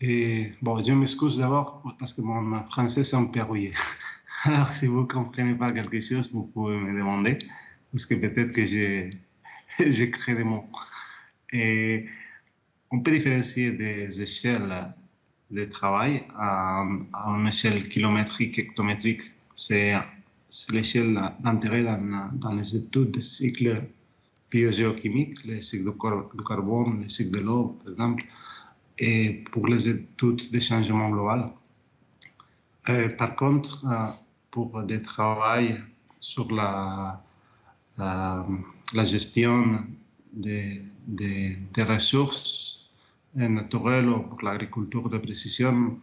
des- Bon, je m'excuse d'abord parce que mon français c'est un peu rouillé. Alors, si vous ne comprenez pas quelque chose, vous pouvez me demander, parce que peut-être que j'ai créé des mots. Et on peut différencier des échelles de travail à, à une échelle kilométrique, hectométrique. C'est l'échelle d'intérêt dans, les études des cycles biogéochimiques, les cycles de de carbone, les cycles de l'eau, par exemple et pour les études des changements globaux. Euh, par contre, euh, pour des travaux sur la, gestion des, ressources euh, naturelles ou pour l'agriculture de précision,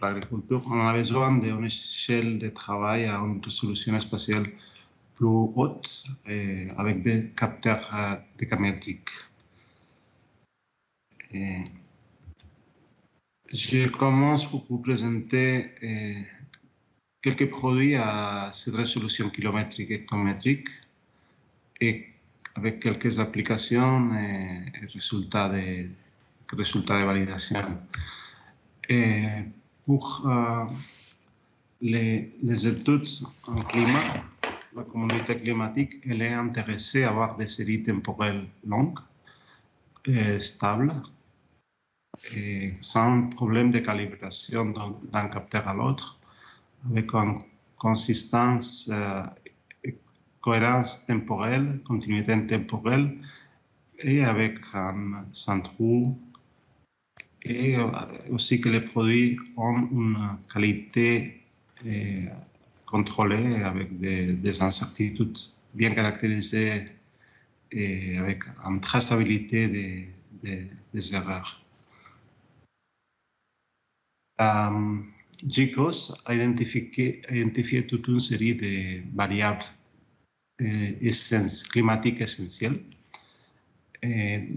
l'agriculture, on a besoin d'une échelle de travail à une résolution spatiale plus haute avec des capteurs euh, décamétriques. Je commence pour vous présenter euh, quelques produits à cette résolution kilométrique et hectométrique et avec quelques applications et, résultats, de, résultats de validation. Pour euh, les, études en climat, la communauté climatique est intéressée à avoir des séries temporelles longues, et stables, sans problème de calibration d'un capteur à l'autre, avec une consistance, euh, cohérence temporelle, continuité temporelle, et avec un sans trou, et euh, aussi que les produits ont une qualité euh, contrôlée avec des, des incertitudes bien caractérisées et avec une traçabilité des erreurs. Euh, GCOS a identifié, a identifié toute une série de variables euh, essen- climatiques essentielles, et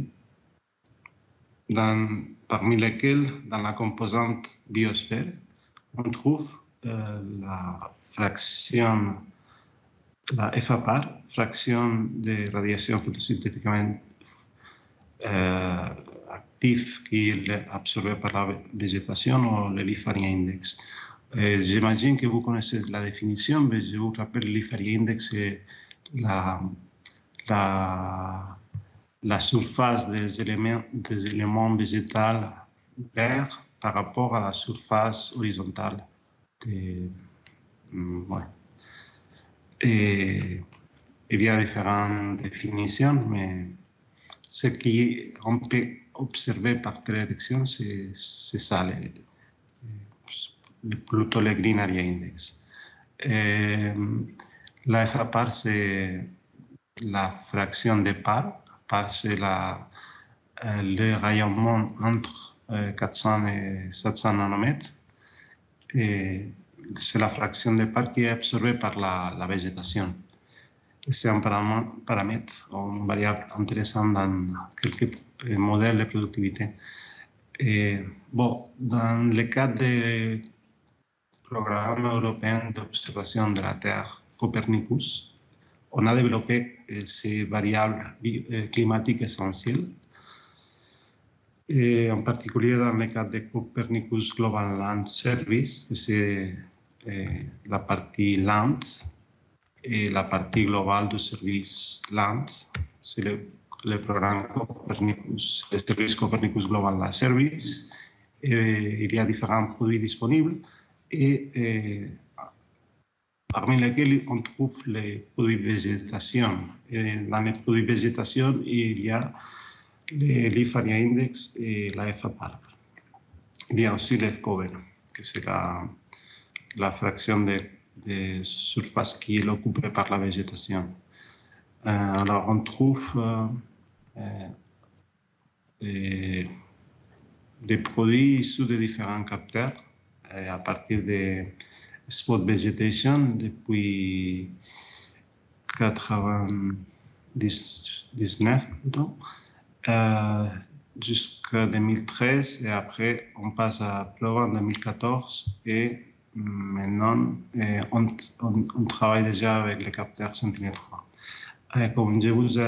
dans- parmi lesquelles, dans la composante biosphère, on trouve euh, la fraction, la FAPAR, fraction de radiation photosynthétiquement euh, actif qui est par la végétation ou le Lifaria Index. Euh, J'imagine que vous connaissez la définition, mais je vous rappelle le Index, c'est la, la, la surface des éléments, des éléments végétaux verts par rapport à la surface horizontale. des- mm, ouais. Et il y a différentes définitions, mais ce qui on peut, observé par télédétection, c'est ça, les, plutôt le Green Area Index. la FA par, c'est la fraction de part. Par, c'est le rayonnement entre 400 et 700 nanomètres. Et c'est la fraction de part qui est absorbée par la, la végétation. C'est un paramètre, une variable intéressante dans quelques modèles de productivité. Et, bon, dans le cadre du programme européen d'observation de la Terre Copernicus, on a développé ces variables climatiques essentielles et en particulier dans le cadre de Copernicus Global Land Service, c'est la partie land et la partie globale du service land, c'est le, le, programme Copernicus, le service Copernicus Global Service. Et il y a différents produits disponibles et, parmi lesquels on trouve les produits végétation. Et dans les produits végétation, il y a l'IFARIA Index et la FAPAR. Il y a aussi l'FCOVER, que c'est la, la, fraction de, de, surface qui est occupée par la végétation. Alors, on trouve euh, des, des, produits issus de différents capteurs à partir de Spot Vegetation depuis 1999 plutôt euh, jusqu'à 2013 et après on passe à Plova en 2014 et maintenant euh, on, on, travaille déjà avec les capteurs Sentinel-3. Euh, comme je vous ai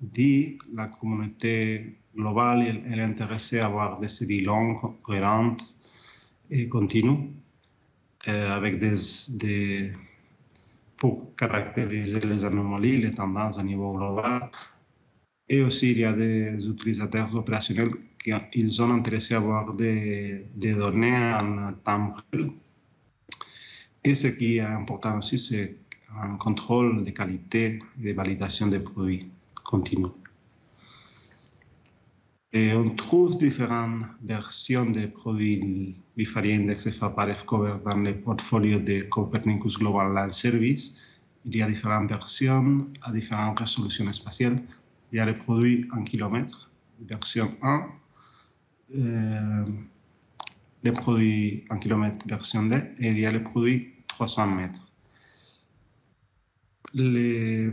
dit, la communauté globale elle, est intéressée à avoir des séries longues, cohérentes et continues avec des, des, pour caractériser les anomalies, les tendances à niveau global et aussi, il y a des utilisateurs opérationnels qui ils sont intéressés à avoir des, des données en temps réel. Et ce qui est important aussi, c'est un contrôle de qualité et de validation des produits continu. Et on trouve différentes versions des produits Bifaria Index FAPAR Cover dans le portfolio de Copernicus Global Land Service. Il y a différentes versions à différentes résolutions spatiales il y a les produits en kilomètres, version 1, euh, les produits en kilomètres version 2, et il y a les produits 300 mètres. Les,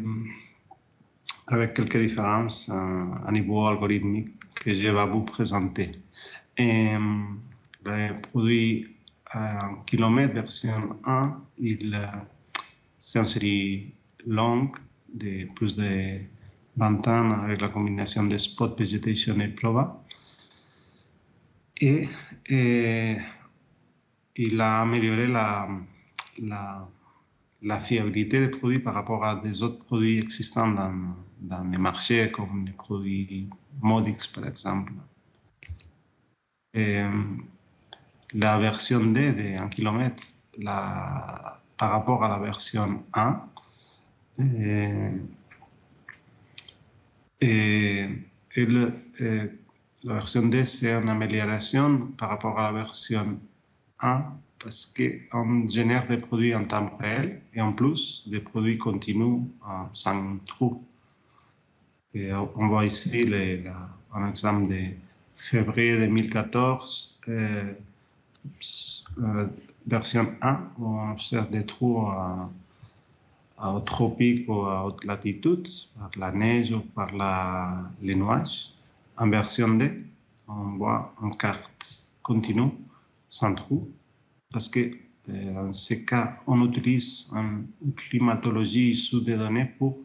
avec quelques différences à, niveau algorithmique que je vais vous présenter. Et, les produits en kilomètres version 1, c'est une série longue de plus de 20 ans avec la combinaison de Spot Vegetation et Prova. Et, il a amélioré la, la, fiabilité des produits par rapport à des autres produits existants dans, les marchés, comme les produits Modix, par exemple. Et, la version D de 1 km par rapport à la version 1, et, la version D, c'est une amélioration par rapport à la version 1 parce qu'on génère des produits en temps réel et en plus des produits continus sans trou. Et on voit ici un exemple de février 2014, euh, euh, version 1, où on observe des trous au tropique ou à haute latitude, par la neige ou par les nuages. En version D, on voit une carte continue, sans trou, parce que euh, dans ces cas, on utilise une climatologie sous des données pour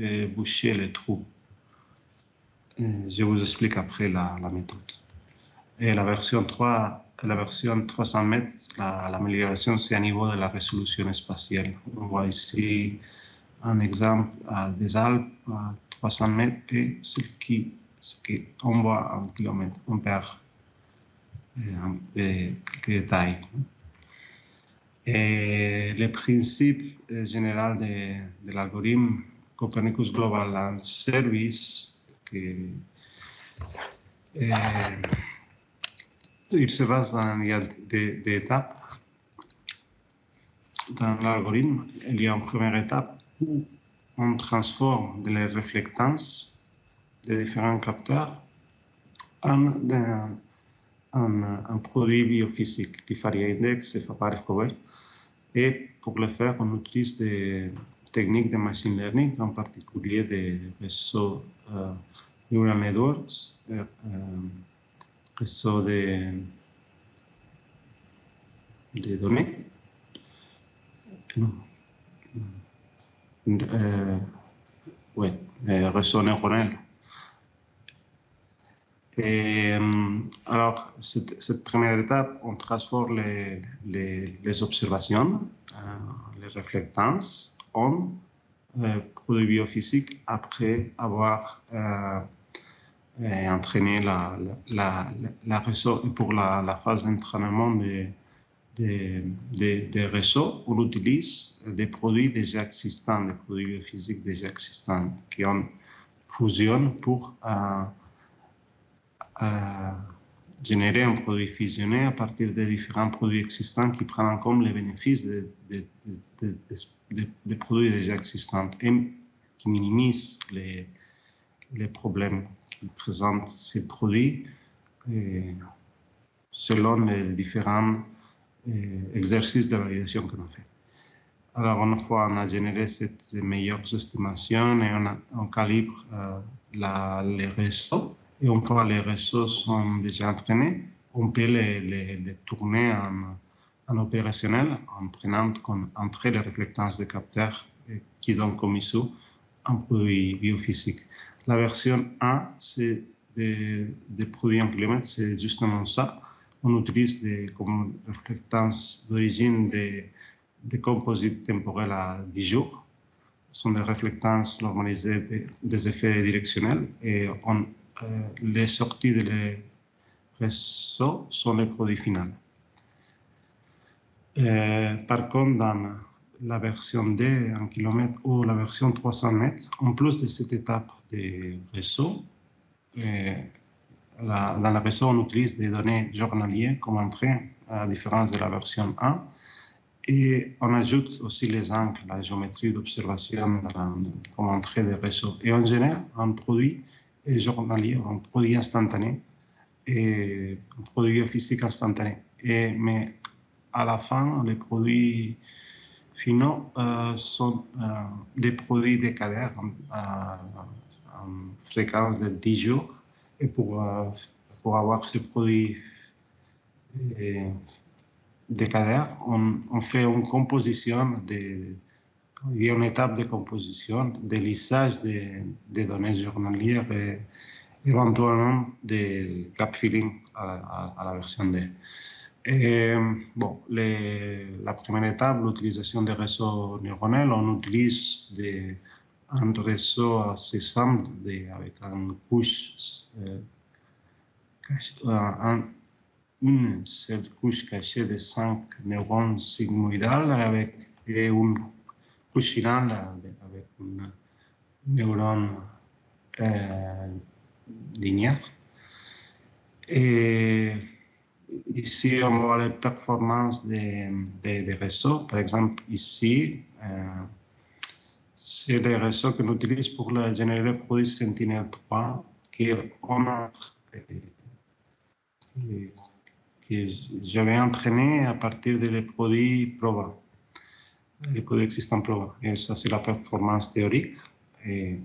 euh, boucher les trous. Euh, je vous explique après la, méthode. Et la version 3, la version 300 mètres, l'amélioration, c'est à niveau de la résolution spatiale. On voit ici un exemple des Alpes à 300 mètres et ce qui, ce qui on voit en kilomètres. On perd quelques détails. Et le principe général de, de l'algorithme Copernicus Global Land Service, que Et il se base dans, il y étapes dans l'algorithme. Il y a une première étape où on transforme les réflectances des différents capteurs en, un produit biophysique, l'IFARIA Index et FAPAREF Et pour le faire, on utilise des de machine learning, en particulier des réseaux euh, neural networks, euh, réseaux de, de données. Euh, oui, réseau neuronal. Et euh, alors, cette, première étape, on transforme les, observations, euh, les réflectances en euh, produits biophysiques après avoir euh, entraîné la, la, la, pour la, phase d'entraînement des, des, réseaux, on utilise des produits déjà existants, des produits biophysiques déjà existants qui ont fusion pour générer un produit fusionné à partir de différents produits existants qui prennent en compte les bénéfices des de, de, de, de, produits déjà existants et qui minimisent les, problèmes que présentent ces produits selon les différents euh, exercices de validation que l'on fait. Alors, une fois on a généré cette meilleure estimation et on, calibre euh, les réseaux, et une fois les réseaux sont déjà entraînés, on peut les, tourner en, opérationnel en prenant comme entrée les réflectances des capteurs qui donnent comme issue un produit biophysique. La version 1, c'est des, produits en kilomètres, c'est justement ça. On utilise des, comme réflectances d'origine des, des composites temporels à 10 jours. Ce sont des réflectances normalisées des, effets directionnels et on les sorties de les réseaux sont les produits finaux. Euh, par contre, dans la version D en kilomètres ou la version 300 mètres, en plus de cette étape des réseaux, la, dans la réseau, on utilise des données journalières comme entrée, à la différence de la version 1. Et on ajoute aussi les angles, la géométrie d'observation comme entrée des réseaux. Et en général, on produit journalier, un produit instantané et un produit physique instantané. Mais à la fin, les produits finaux euh, sont euh, des produits décadents en, en, fréquence de 10 jours. Et pour, euh, pour avoir ces produits décadents, on, on, fait une composition de il y a une étape de composition, de lissage des, données journalières et éventuellement de gap filling à, la version D. Bon, la première étape, l'utilisation des réseaux neuronaux, on utilise un réseau assez simple de, avec une couche, euh, un, une couche cachée de cinq neurones sigmoïdales avec et une avec un neurone euh, linéaire. Et ici, on voit les performances des, des, réseaux. Par exemple, ici, euh, c'est les réseaux qu'on utilise pour le générer le produit Sentinel-3 qu'on a que j'avais entraîné à partir des produits Prova les produits existants prouvent. Et ça, c'est la performance théorique.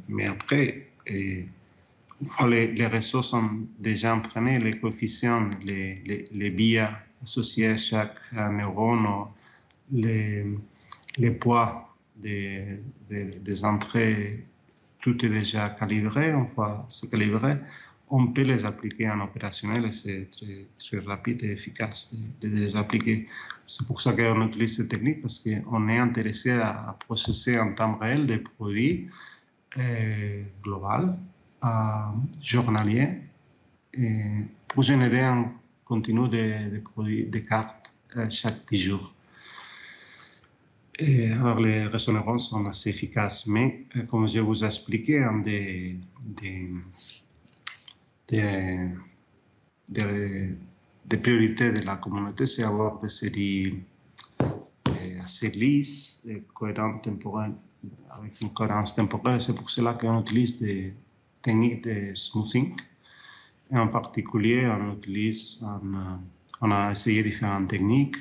Mais après, et, fois les, réseaux sont déjà entraînés, les coefficients, les, les, biais associés à chaque neurone, les, poids des, des, entrées, tout est déjà calibré. Une fois c'est calibré, on peut les appliquer en opérationnel et c'est très, très, rapide et efficace de, les appliquer. C'est pour ça qu'on utilise cette technique parce qu'on est intéressé à, processer en temps réel des produits euh, globaux, euh, journaliers, et pour générer un continu de, de produits, de cartes euh, chaque 10 jours. Et alors les neuronaux sont assez efficaces, mais comme je vous ai expliqué, un des, des des, priorités de la communauté, c'est avoir des séries euh, assez lisses, et cohérentes temporelles, avec une cohérence temporelle. C'est pour cela qu'on utilise des techniques de smoothing. Et en particulier, on utilise, on, a essayé différentes techniques.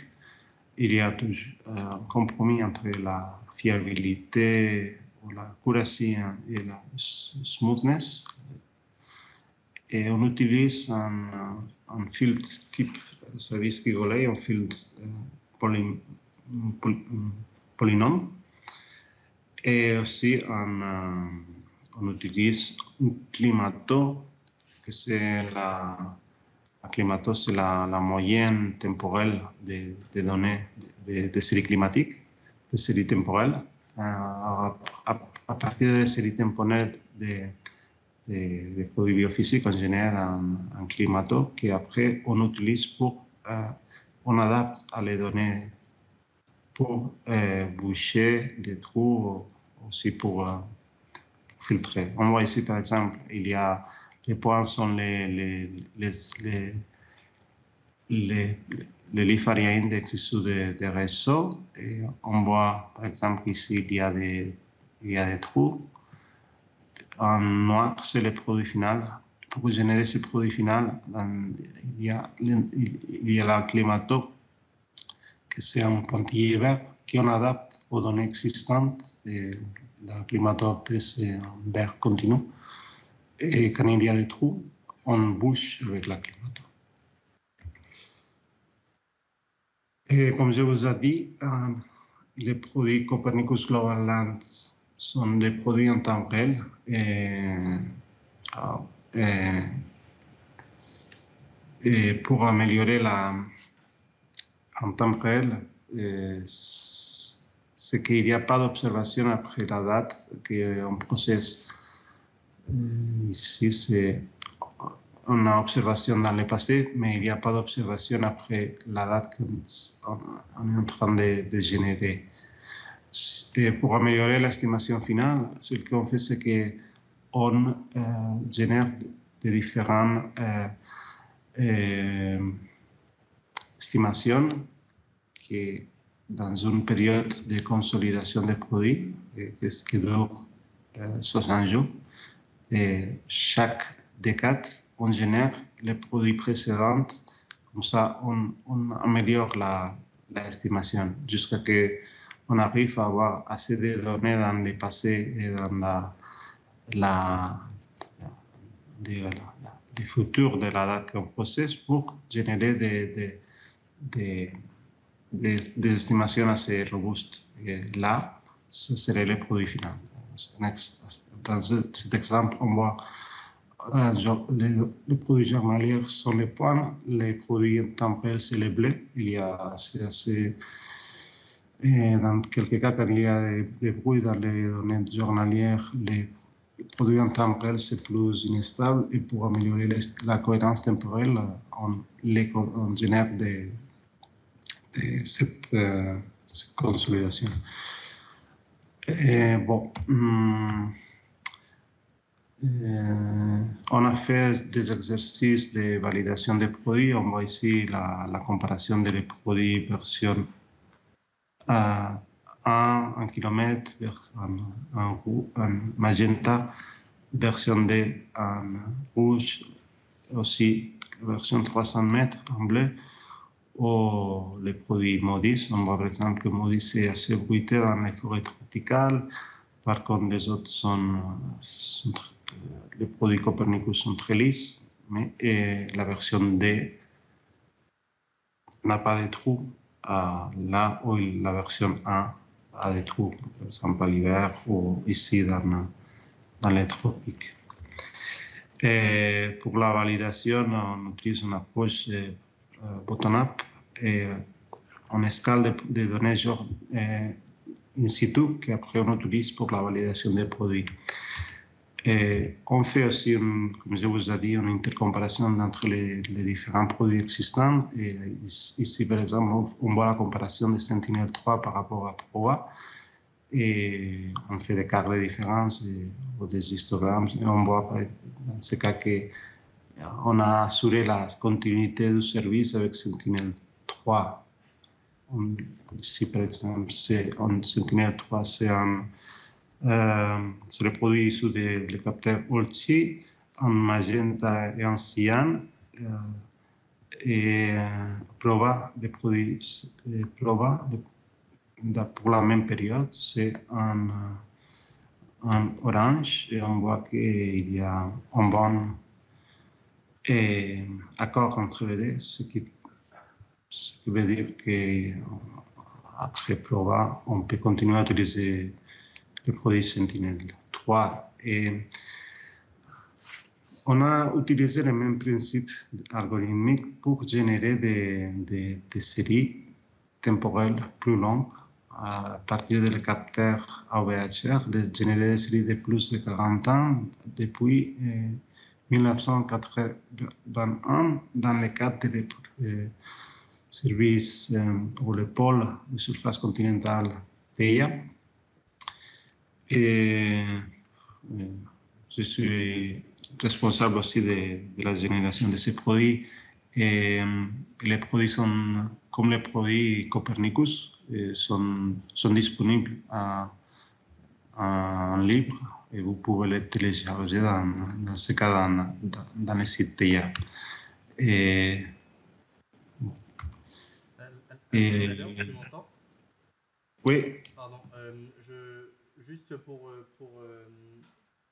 Il y a toujours un compromis entre la fiabilité ou la accuracy et la smoothness. Et on utilise un, un filtre type service Gigolet, un filtre euh, poly- poly- polynôme. Et aussi, on, euh, on utilise un climato, que c'est la, la climato, c'est la, la moyenne temporelle des, des données des des séries climatiques, des séries temporelles. Euh, à, à- à partir des séries temporelles des, des, des produits biophysiques, on génère un, un climato qu'après on utilise pour, euh, on adapte à les données pour euh, boucher des trous, aussi pour euh, filtrer. On voit ici par exemple, il y a les points sont les, les, les, les, les, index issus des des réseaux. Et on voit par exemple ici, il y a des, il y a des trous. En noir, c'est le produit final. Pour générer ce produit final, il, y a, il y a la climato, que c'est un pointillé vert qu'on adapte aux données existantes. Et la climato, c'est un vert continu. Et quand il y a des trous, on bouge avec la climato. Et comme je vous ai dit, les produits Copernicus Global Land sont des produits en temps réel. Et, euh, pour améliorer la, en temps réel, c'est qu'il n'y a pas d'observation après la date qu'on processe. Euh, Ici, c'est on a observation dans le passé, mais il n'y a pas d'observation après la date qu'on on est en train de générer. Et pour améliorer l'estimation finale, ce qu'on fait, c'est qu'on euh, génère des différentes euh, euh, estimations qui, dans une période de consolidation des produits, qui dure euh, 60 jours, chaque décade, on génère les produits précédents. Comme ça, on, améliore la, l'estimation jusqu'à ce qu'on arrive à avoir assez de données dans le passé et dans la, la, la- le futur de la date qu'on processe pour générer des, des, des, estimations assez robustes. Et là, ce serait le produit final. Dans ce- cet exemple, on voit les, les produits journaliers sont les points, les produits temporels, c'est les bleus. Il y a assez et dans quelques cas, quand il y a des, bruits dans les données journalières, les produits en temps réel, c'est plus instable. Et pour améliorer la cohérence temporelle, on, génère des, euh, cette consolidation. Et bon, hum, euh, on a fait des exercices de validation des produits. On voit ici la, la comparaison des produits version euh, 1 en kilomètre, en, en, rou- en magenta, version 2 en rouge, aussi version 300 mètres en bleu, ou les produits Modis. On voit par exemple que Modis est assez bruité dans les forêts tropicales. Par contre, les autres sont, les produits Copernicus sont très lisses, mais la version D n'a pas de trous, là où la version 1 a des trous, par exemple à l'hiver ou ici dans, dans les tropiques. Pour la validation, on utilise une approche euh, bottom-up et euh, on escale des des données genre, euh, in situ qu'après on utilise pour la validation des produits. On fait aussi, une- comme je vous ai dit, une intercomparation entre les, différents produits existants. Ici, par exemple, on, voit la comparaison de Sentinel-3 par rapport à Proa. Et on fait des cartes de différence ou des histogrammes. Et on voit dans ce cas que on a assuré la continuité du service avec Sentinel-3. Ici, par exemple, c'est Sentinel-3, c'est un euh, c'est le produit issu des de, capteurs Olchi en magenta et en cyan. Euh, et euh, Prova, les produits Prova, pour la même période, c'est en, en, orange et on voit qu'il y a un bon et accord entre les deux, ce qui, ce qui veut dire qu'après Prova, on peut continuer à utiliser le produit Sentinel-3. Et on a utilisé le même principe algorithmique pour générer des, séries temporelles plus longues à partir des capteurs AVHR, de générer des séries de plus de 40 ans depuis 1981 dans le cadre des services ou le pôle de surface continentale TEIA. Et je suis responsable aussi de, de, la génération de ces produits. Et les produits sont, comme les produits Copernicus, sont, sont disponibles à, en libre et vous pouvez les télécharger dans, dans ce cas dans, dans, dans le euh, juste pour, pour euh,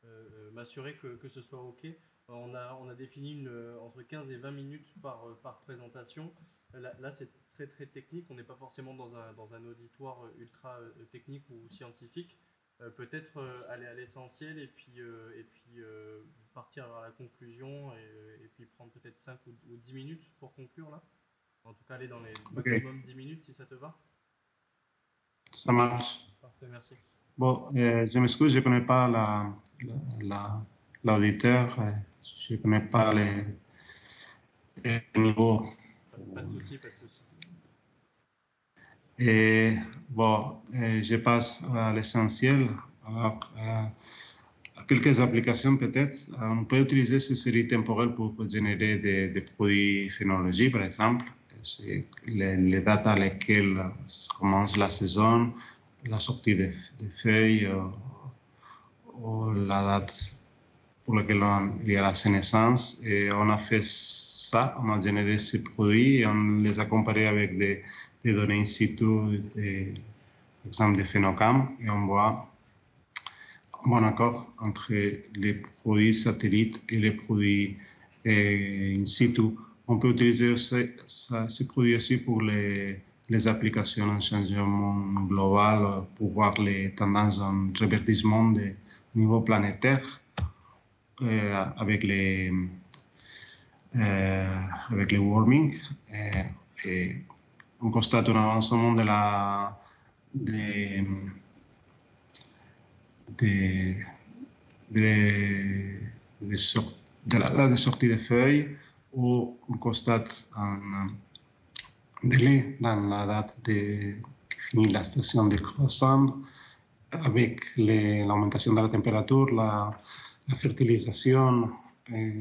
euh, m'assurer que, que, ce soit OK, on a, on a défini une, entre 15 et 20 minutes par, par présentation. Là, là c'est très très technique, on n'est pas forcément dans un, dans un auditoire ultra technique ou scientifique. Euh, peut-être euh, aller à l'essentiel et puis, euh, et puis partir à la conclusion et, et puis prendre peut-être 5 ou, ou, 10 minutes pour conclure là. En tout cas, aller dans les okay. maximum 10 minutes si ça te va. Ça marche. Parfait, merci. Bon, euh, je m'excuse, je ne connais pas l'auditeur, la, la, je ne connais pas les, les niveaux. Pas, de souci, pas de souci. Et bon, et je passe à l'essentiel. Quelques applications peut-être. On peut utiliser ces séries temporelles pour générer des, des produits phénologiques, par exemple. C'est les, les, dates à lesquelles commence la saison, la sortie des, des feuilles ou, ou, la date pour laquelle on, il y a la sénescence. On a fait ça, on a généré ces produits et on les a comparés avec des des données in situ, par exemple de Phenocam, et on voit un bon accord entre les produits satellites et les produits eh, in situ. On peut utiliser ces produits aussi pour les, les applications en changement global, pour voir les tendances en révertissement de niveau planétaire euh, avec les euh, avec le warming. Et, et on constate un avancement de la, de, de, de, de, la sortie des feuilles ou on constate un délai dans la date de qui finit la station de croissant avec l'augmentation de la température, la, fertilisation. Eh,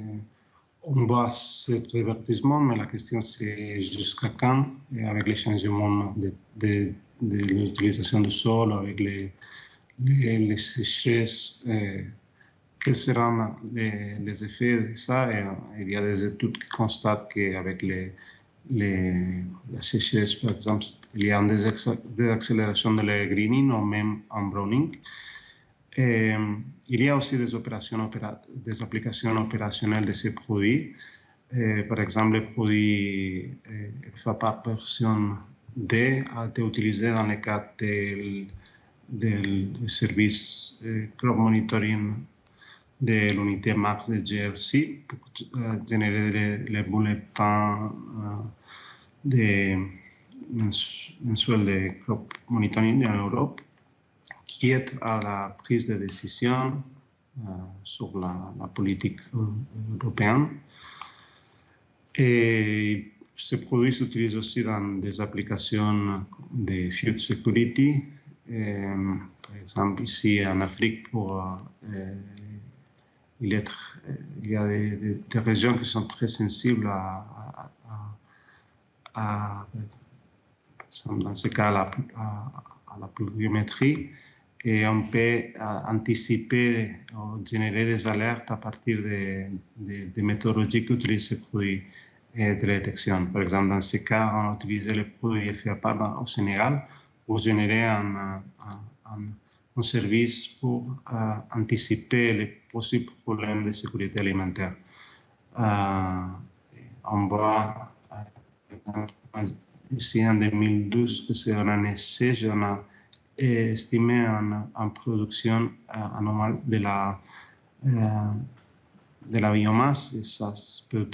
on voit ce révertissement, mais la question c'est jusqu'à quand, avec les changements de, l'utilisation du sol, avec les, sécheresses, euh, quels seront les, effets de ça et, Il y a des études qui constatent qu'avec les, les, la sécheresse, par exemple, il y a une désaccélération de la greening ou même un browning. Et, il y a aussi des, opérations opéra des applications opérationnelles de ces produits. Et, par exemple, le produit eh, FAPA version D a été utilisé dans le cadre del, del service eh, crop monitoring de l'unité MAX de GRC pour générer les, bulletins uh, de crop monitoring en Europe qui aide à la prise de décision euh, sur la, politique européenne. Et ce produit s'utilise aussi dans des applications de food security, par exemple ici en Afrique pour il, y a des, régions qui sont très sensibles à, à, dans ce cas, la, à, la pluviométrie et on peut anticiper ou générer des alertes à partir des de, de méthodologies qu'utilisent ces produits de détection. Par exemple, dans ce cas, on a utilisé le produit FIAPAR au Sénégal pour générer un service pour anticiper les possibles problèmes de sécurité alimentaire. Euh, on voit ici en 2012 que c'est un année 16, on a estimé en, production anormale de la, de la biomasse et ça peut,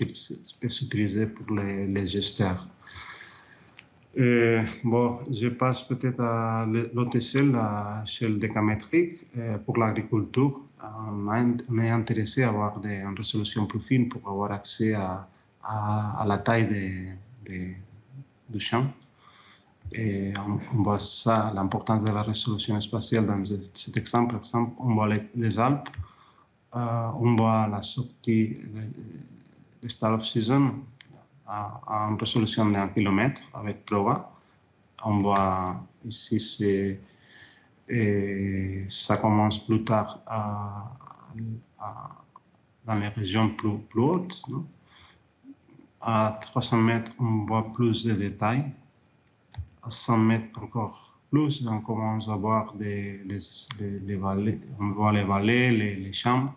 s'utiliser pour les, les gesteurs. Euh, bon, je passe peut-être à l'autre échelle, l'échelle décamétrique. Euh, pour l'agriculture, on, est intéressé à avoir des, une résolution plus fine pour avoir accès à, à, la taille de, de, du champ. On, voit ça, l'importance de la résolution spatiale dans cet exemple. Par exemple, on voit les, Alpes, euh, on voit la sortie, le, le start of season, à, une résolution d'un kilomètre avec Prova. On voit ici, c'est, ça commence plus tard dans les régions plus, hautes. À 300 mètres, on voit plus de détails. À 100 mètres, encore plus. On commence à voir les, vallées. On voit les vallées, les, les champs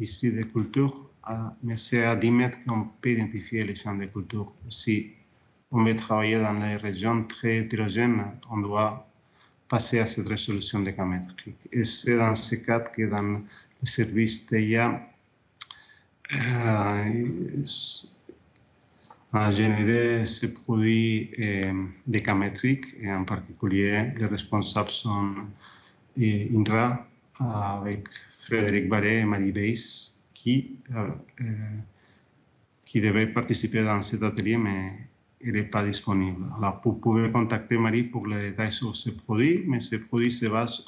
ici des cultures mais c'est à 10 mètres qu'on peut identifier les champs de culture. Si on veut travailler dans les régions très hétérogènes, on doit passer à cette résolution décamétrique. Et c'est dans ce cadre que dans le service TIA, euh, a généré ces produits euh, décamétriques et en particulier les responsables sont euh, INRA avec Frédéric Barré et Marie Weiss qui, euh, euh, qui devait participer dans cet atelier, mais il n'est pas disponible. Alors, vous pouvez contacter Marie pour les détails sur ce produit, mais ce produit se base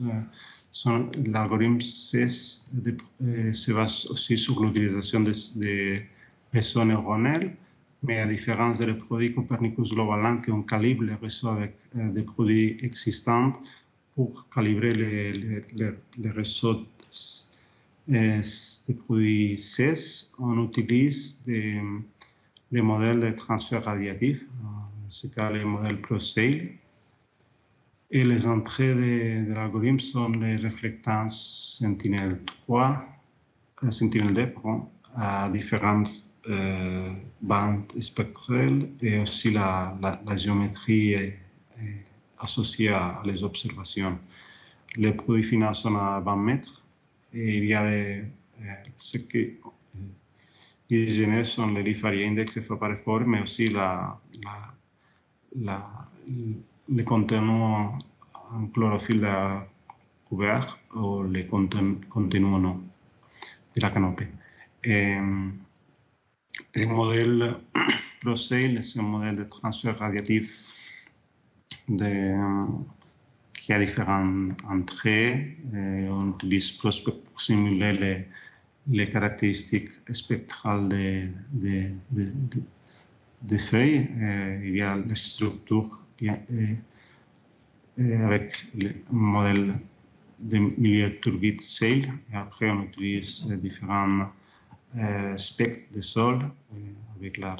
euh, l'algorithme CES se base aussi sur l'utilisation des de réseaux neuronaux, mais à différence des produits Copernicus Global Land, qui on calibre les réseaux avec des produits existants pour calibrer les, les, les réseaux produits CES, on utilise des, modèles de transfert radiatif, en ce cas les modèles ProSail. Et les entrées de, l'algorithme sont les réflectances Sentinel-3, euh, Sentinel-2, à différentes euh, bandes spectrales et aussi la, géométrie est, associée à les observations. Les produits finaux sont à 20 mètres et il y a des, ce que les sont les Lifaria Index de fort, mais aussi la, la, la, le contenu en chlorophylle couvert ou le contenu non de la canopée. Et, le modèle ProSail, c'est un modèle de transfert radiatif de, qui a différentes entrées. Et on utilise Prospect pour simuler les, caractéristiques spectrales des, feuilles. Et il y a la structure et avec le modèle de milieu turbide sail. Et après, on utilise différents spectres de sol avec la,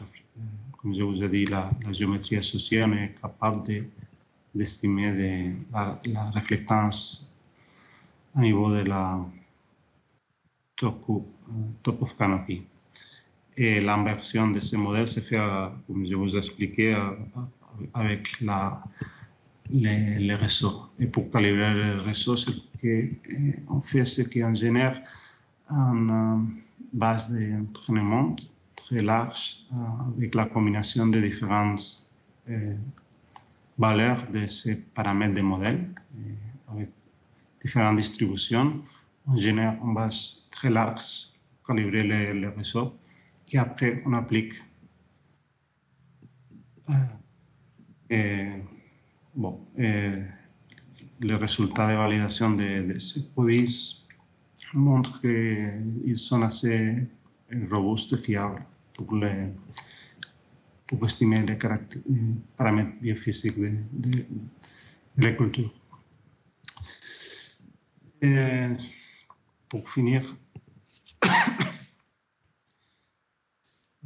comme je vous ai dit, la, la géométrie associée. On est capable de d'estimer de la, la, reflectance au niveau de la top, top of canopy. Et l'inversion de ce modèle se fait, comme je vous ai expliqué, avec les, les, réseaux. Et pour calibrer les réseaux, ce qu'on fait, c'est qu'on génère une base d'entraînement très large avec la combinaison de différentes valeurs de ces paramètres de modèle avec différentes distributions. On génère une base très large, calibrer les, les réseaux, qui après on applique. Et, bon, et les de validation de, de ces produits montrent qu'ils sont assez robustes et fiables pour estimer les paramètres biophysiques de, de, la culture. Pour finir,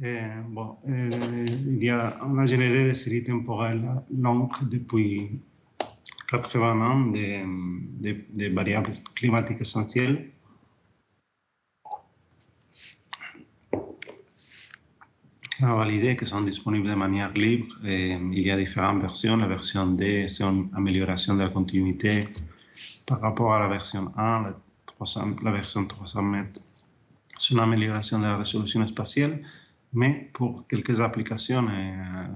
Et, bon, il y a, on a généré des séries temporelles longues depuis 80 ans des, des, des variables climatiques essentielles. Validé que sont disponibles de manière libre. Et il y a différentes versions. La version D, c'est une amélioration de la continuité par rapport à la version 1. La, 300, la version 300 mètres, c'est une amélioration de la résolution spatiale mais pour quelques applications euh,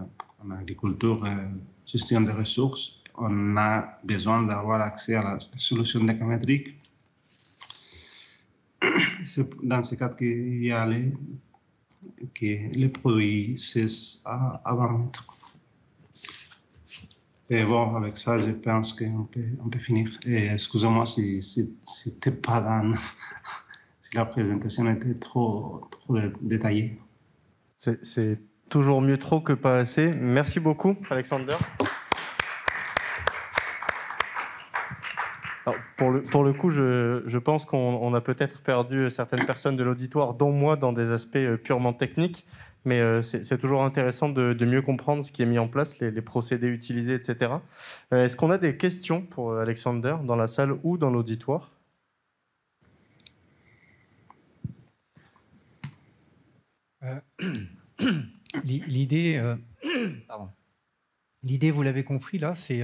en agriculture, euh, gestion des ressources, on a besoin d'avoir accès à la solution décamétrique. C'est dans ce cas qu'il y a les, que les produits cessent à, à 20 mètres. Et bon, avec ça, je pense qu'on peut, on peut finir. Excusez-moi si, si, pas dans, si la présentation était trop, trop détaillée. C'est toujours mieux trop que pas assez. Merci beaucoup, Alexander. Pour, le, coup, je, pense qu'on a peut-être perdu certaines personnes de l'auditoire, dont moi, dans des aspects euh, purement techniques. Mais euh, c'est toujours intéressant de, mieux comprendre ce qui est mis en place, les, procédés utilisés, etc. Euh, Est-ce qu'on a des questions pour Alexander dans la salle ou dans l'auditoire? Euh, L'idée, l'idée, vous l'avez compris là, c'est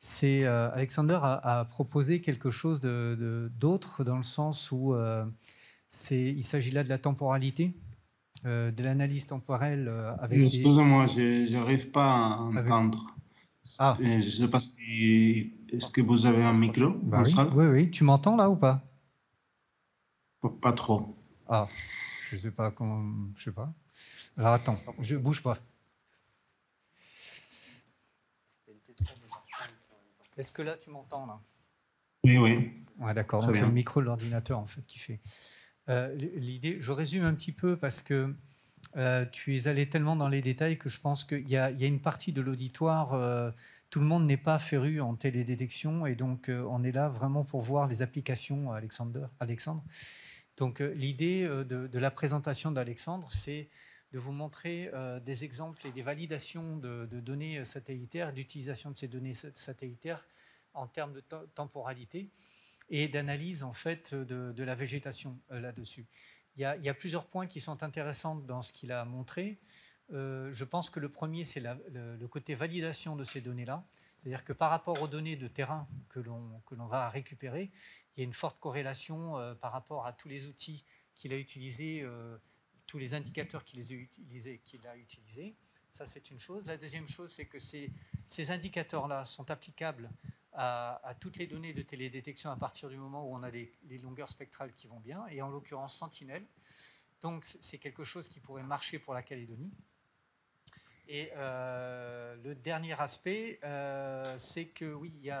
c'est euh, Alexander a, a, proposé quelque chose d'autre de, dans le sens où euh, il s'agit là de la temporalité, euh, de l'analyse temporelle avec. Excusez-moi, des... je n'arrive pas à entendre. Ah. Je ne sais pas si est-ce que vous avez un micro bah oui. oui, oui, tu m'entends là ou pas Pas trop. Ah. Je sais pas comment. Je sais pas. Alors attends, je bouge pas. Est-ce que là tu m'entends là? Oui, oui. Ouais, d'accord. Donc c'est le micro de l'ordinateur en fait qui fait. Euh, L'idée, je résume un petit peu parce que euh, tu es allé tellement dans les détails que je pense qu'il y, y, a une partie de l'auditoire. Euh, tout le monde n'est pas féru en télédétection et donc euh, on est là vraiment pour voir les applications, Alexander, Alexandre. Donc l'idée de, de, la présentation d'Alexandre, c'est de vous montrer euh, des exemples et des validations de, données satellitaires, d'utilisation de ces données satellitaires en termes de temporalité et d'analyse en fait de, la végétation euh, là-dessus. Il, y a plusieurs points qui sont intéressants dans ce qu'il a montré. Euh, je pense que le premier, c'est le, le, côté validation de ces données-là. C'est-à-dire que par rapport aux données de terrain que l'on va récupérer, il y a une forte corrélation par rapport à tous les outils qu'il a utilisés, tous les indicateurs qu'il a utilisés. Ça, c'est une chose. La deuxième chose, c'est que ces, indicateurs-là sont applicables à, toutes les données de télédétection à partir du moment où on a les, longueurs spectrales qui vont bien, et en l'occurrence Sentinelle. Donc, c'est quelque chose qui pourrait marcher pour la Calédonie. Et euh, le dernier aspect, euh, c'est que oui, il y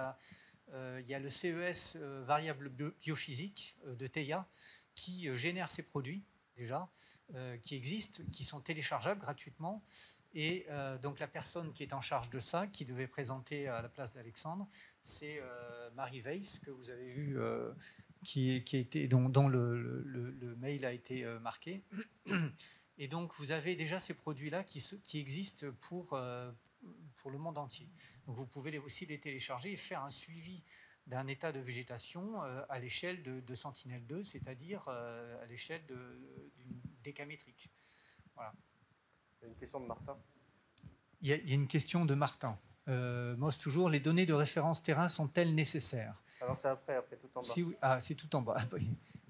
euh, y a le CES variable biophysique de TEIA qui génère ces produits déjà, qui existent, qui sont téléchargeables gratuitement. Et donc la personne qui est en charge de ça, qui devait présenter à la place d'Alexandre, c'est Marie Weiss, que vous avez vu, qui, qui été, dont, le, mail a été marqué. Et donc, vous avez déjà ces produits-là qui, qui, existent pour, euh, pour le monde entier. Vous pouvez aussi les télécharger et faire un suivi d'un état de végétation euh, à l'échelle de, de Sentinelle-2, c'est-à-dire euh, à l'échelle d'une décamétrique. Voilà. Il y a une question de Martin. Il y a, il y a une question de Martin. Euh, Moss, toujours, les données de référence terrain sont-elles nécessaires? Alors, c'est après, après, tout en bas. Si, ah, c'est tout en bas.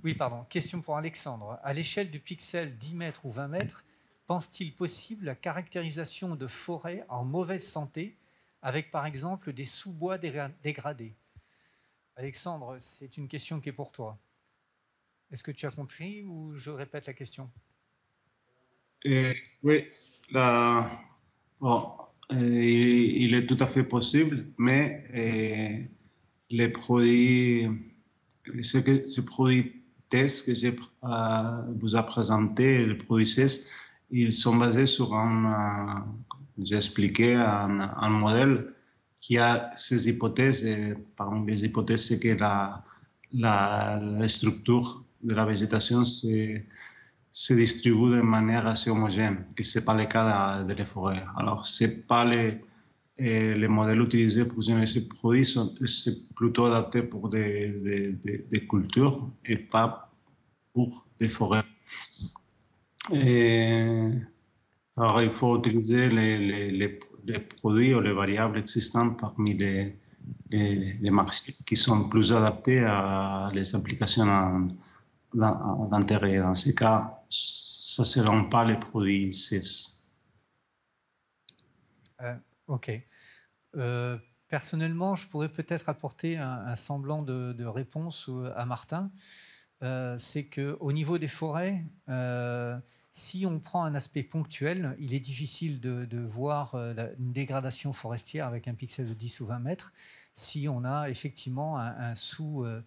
Oui, pardon. Question pour Alexandre. À l'échelle du pixel 10 mètres ou 20 mètres, pense-t-il possible la caractérisation de forêts en mauvaise santé avec par exemple des sous-bois dégradés? Alexandre, c'est une question qui est pour toi. Est-ce que tu as compris ou je répète la question? Euh, Oui, euh, il est tout à fait possible, mais euh, les produits ce, que, test que je vous ai présenté, le produit CES, ils sont basés sur un, j'ai expliqué, un, modèle qui a ces hypothèses. Et parmi les hypothèses, c'est que la, structure de la végétation se, se distribue de manière assez homogène, que ce n'est pas le cas de, de forêts. Alors, ce n'est pas les, les modèles utilisés pour générer ces produits, c'est plutôt adapté pour des, des, cultures et pas pour des forêts. Alors, il faut utiliser les, les, les, produits ou les variables existantes parmi les, les, marchés qui sont plus adaptés à les applications d'intérêt. Dans ce cas, ce ne seront pas les produits CES. Euh, ok. Euh, personnellement, je pourrais peut-être apporter un, semblant de, réponse à Martin. Euh, c'est qu'au niveau des forêts, si on prend un aspect ponctuel, il est difficile de, voir euh, une dégradation forestière avec un pixel de 10 ou 20 mètres si on a effectivement un, sous, euh,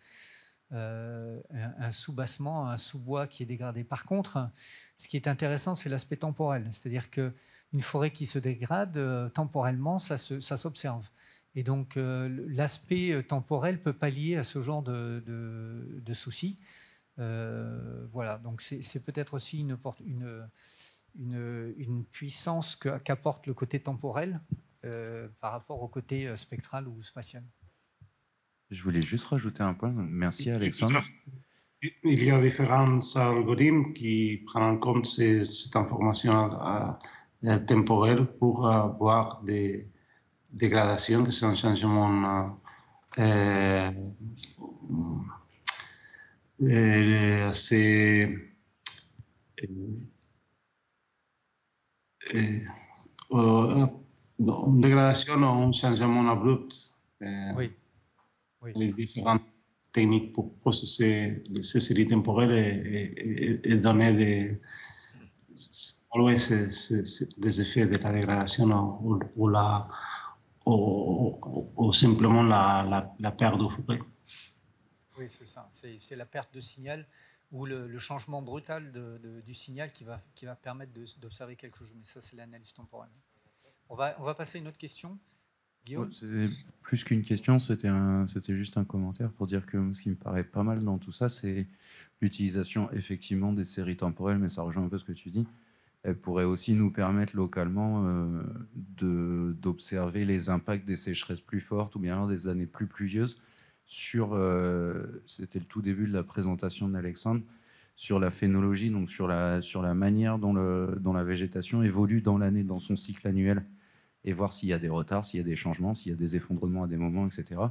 euh, un, sous-bassement, un sous-bois qui est dégradé. Par contre, ce qui est intéressant, c'est l'aspect temporel. C'est-à-dire qu'une forêt qui se dégrade, temporellement, ça s'observe. Et donc, l'aspect temporel peut pallier à ce genre de, de soucis. Euh, voilà, donc c'est peut-être aussi une, une, une, puissance qu'apporte le côté temporel euh, par rapport au côté euh, spectral ou spatial. Je voulais juste rajouter un point. Merci Alexandre. Il y a différents algorithmes qui prennent en compte cette information temporelle pour voir des dégradations qui sont un changement euh, assez euh, euh, une dégradation ou un changement abrupt. oui. oui. Les différentes techniques pour processer ces séries temporelles et, et, donner des, les effets de la dégradation ou, ou la, ou, ou, simplement la, la, la perte de forêt. Oui, c'est ça. C'est la perte de signal ou le, changement brutal du signal qui va, permettre d'observer quelque chose. Mais ça, c'est l'analyse temporelle. On va, passer à une autre question. Guillaume? Plus qu'une question, c'était juste un commentaire pour dire que ce qui me paraît pas mal dans tout ça, c'est l'utilisation effectivement des séries temporelles, mais ça rejoint un peu ce que tu dis. Elle pourrait aussi nous permettre localement euh, d'observer les impacts des sécheresses plus fortes ou bien alors des années plus pluvieuses sur, euh, c'était le tout début de la présentation d'Alexandre, sur la phénologie, donc sur la, sur la manière dont, le, dont la végétation évolue dans l'année, dans son cycle annuel, et voir s'il y a des retards, s'il y a des changements, s'il y a des effondrements à des moments, etc.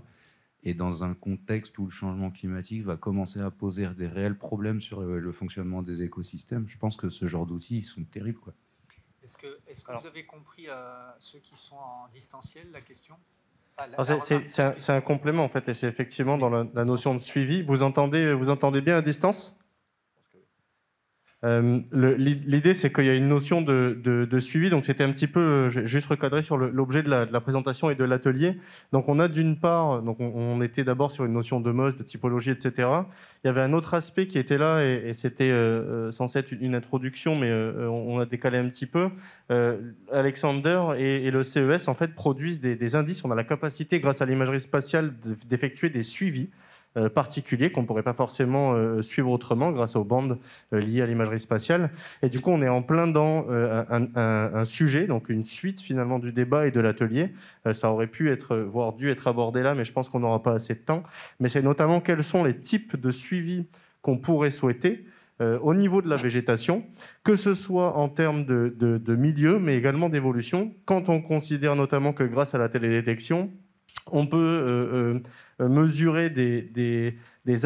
Et dans un contexte où le changement climatique va commencer à poser des réels problèmes sur le, fonctionnement des écosystèmes, je pense que ce genre d'outils, ils sont terribles. Est-ce que, est que vous avez compris, à euh, ceux qui sont en distanciel, la question? C'est un, complément en fait, et c'est effectivement dans la, notion de suivi. Vous entendez, vous entendez bien à distance? Euh, L'idée, c'est qu'il y a une notion de, suivi, donc c'était un petit peu euh, juste recadré sur l'objet de, la présentation et de l'atelier. Donc on a d'une part, donc on, était d'abord sur une notion de MOS, de typologie, etc. Il y avait un autre aspect qui était là, et, c'était euh, censé être une introduction, mais on, a décalé un petit peu. Alexander et, le CES en fait produisent des, des indices. On a la capacité, grâce à l'imagerie spatiale, d'effectuer des suivis particulier qu'on ne pourrait pas forcément euh, suivre autrement grâce aux bandes euh, liées à l'imagerie spatiale. Et du coup, on est en plein dans un, sujet, donc une suite finalement du débat et de l'atelier. ça aurait pu être, voire dû être abordé là, mais je pense qu'on n'aura pas assez de temps. Mais c'est notamment quels sont les types de suivi qu'on pourrait souhaiter au niveau de la végétation, que ce soit en termes de, de milieu, mais également d'évolution, quand on considère notamment que grâce à la télédétection, on peut euh, mesurer des,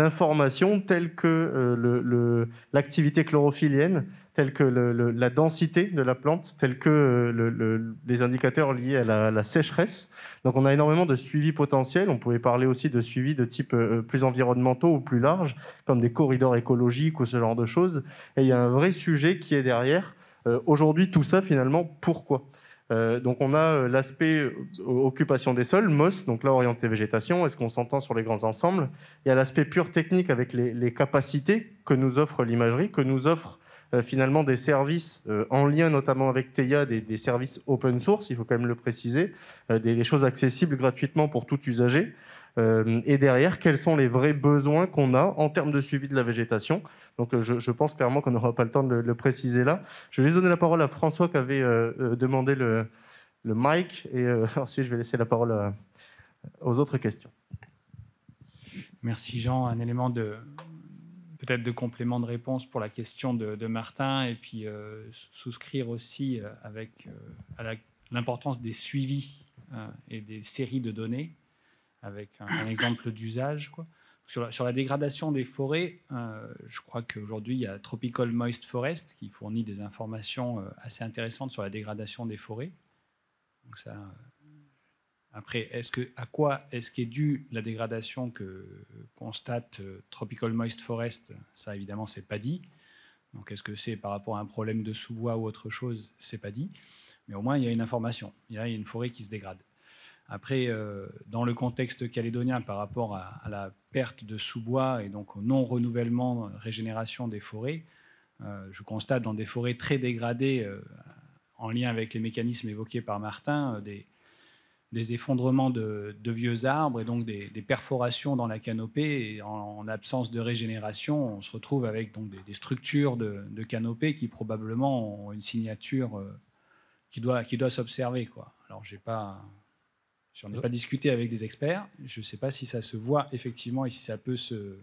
informations telles que euh, l'activité chlorophyllienne, telles que la densité de la plante, telles que euh, les indicateurs liés à la, sécheresse. Donc on a énormément de suivi potentiel. On pouvait parler aussi de suivi de type plus environnementaux ou plus large, comme des corridors écologiques ou ce genre de choses. Et il y a un vrai sujet qui est derrière. Aujourd'hui, tout ça, finalement, pourquoi? Euh, donc on a euh, l'aspect euh, occupation des sols, MOS, donc là orienté végétation, est-ce qu'on s'entend sur les grands ensembles Il y a l'aspect pur technique avec les, capacités que nous offre l'imagerie, que nous offrent finalement des services en lien notamment avec TEIA, des, services open source, il faut quand même le préciser, des, choses accessibles gratuitement pour tout usager. Et derrière, quels sont les vrais besoins qu'on a en termes de suivi de la végétation? Donc je, pense clairement qu'on n'aura pas le temps de le, préciser là. Je vais juste donner la parole à François qui avait demandé le, le mic et ensuite je vais laisser la parole aux autres questions. Merci Jean. Un élément de peut-être de complément de réponse pour la question de, Martin et puis souscrire aussi avec l'importance des suivis et des séries de données avec un, exemple d'usage. Sur la, dégradation des forêts, euh, je crois qu'aujourd'hui, il y a Tropical Moist Forest qui fournit des informations euh, assez intéressantes sur la dégradation des forêts. Euh, après, à quoi est-ce qu'est due la dégradation que constate Tropical Moist Forest? Ça, évidemment, c'est pas dit. Donc, est-ce que c'est par rapport à un problème de sous-bois ou autre chose? C'est pas dit. Mais au moins, il y a une information. Il y a une forêt qui se dégrade. Après, euh, dans le contexte calédonien, par rapport à, la perte de sous-bois et donc au non-renouvellement, régénération des forêts, euh, je constate dans des forêts très dégradées, euh, en lien avec les mécanismes évoqués par Martin, des, effondrements de, vieux arbres et donc des, perforations dans la canopée. Et en, absence de régénération, on se retrouve avec donc des, structures de, de, canopée qui probablement ont une signature qui doit, qui doit s'observer. Alors, j'ai pas je n'en ai pas discuté avec des experts. Je ne sais pas si ça se voit effectivement et si ça peut se,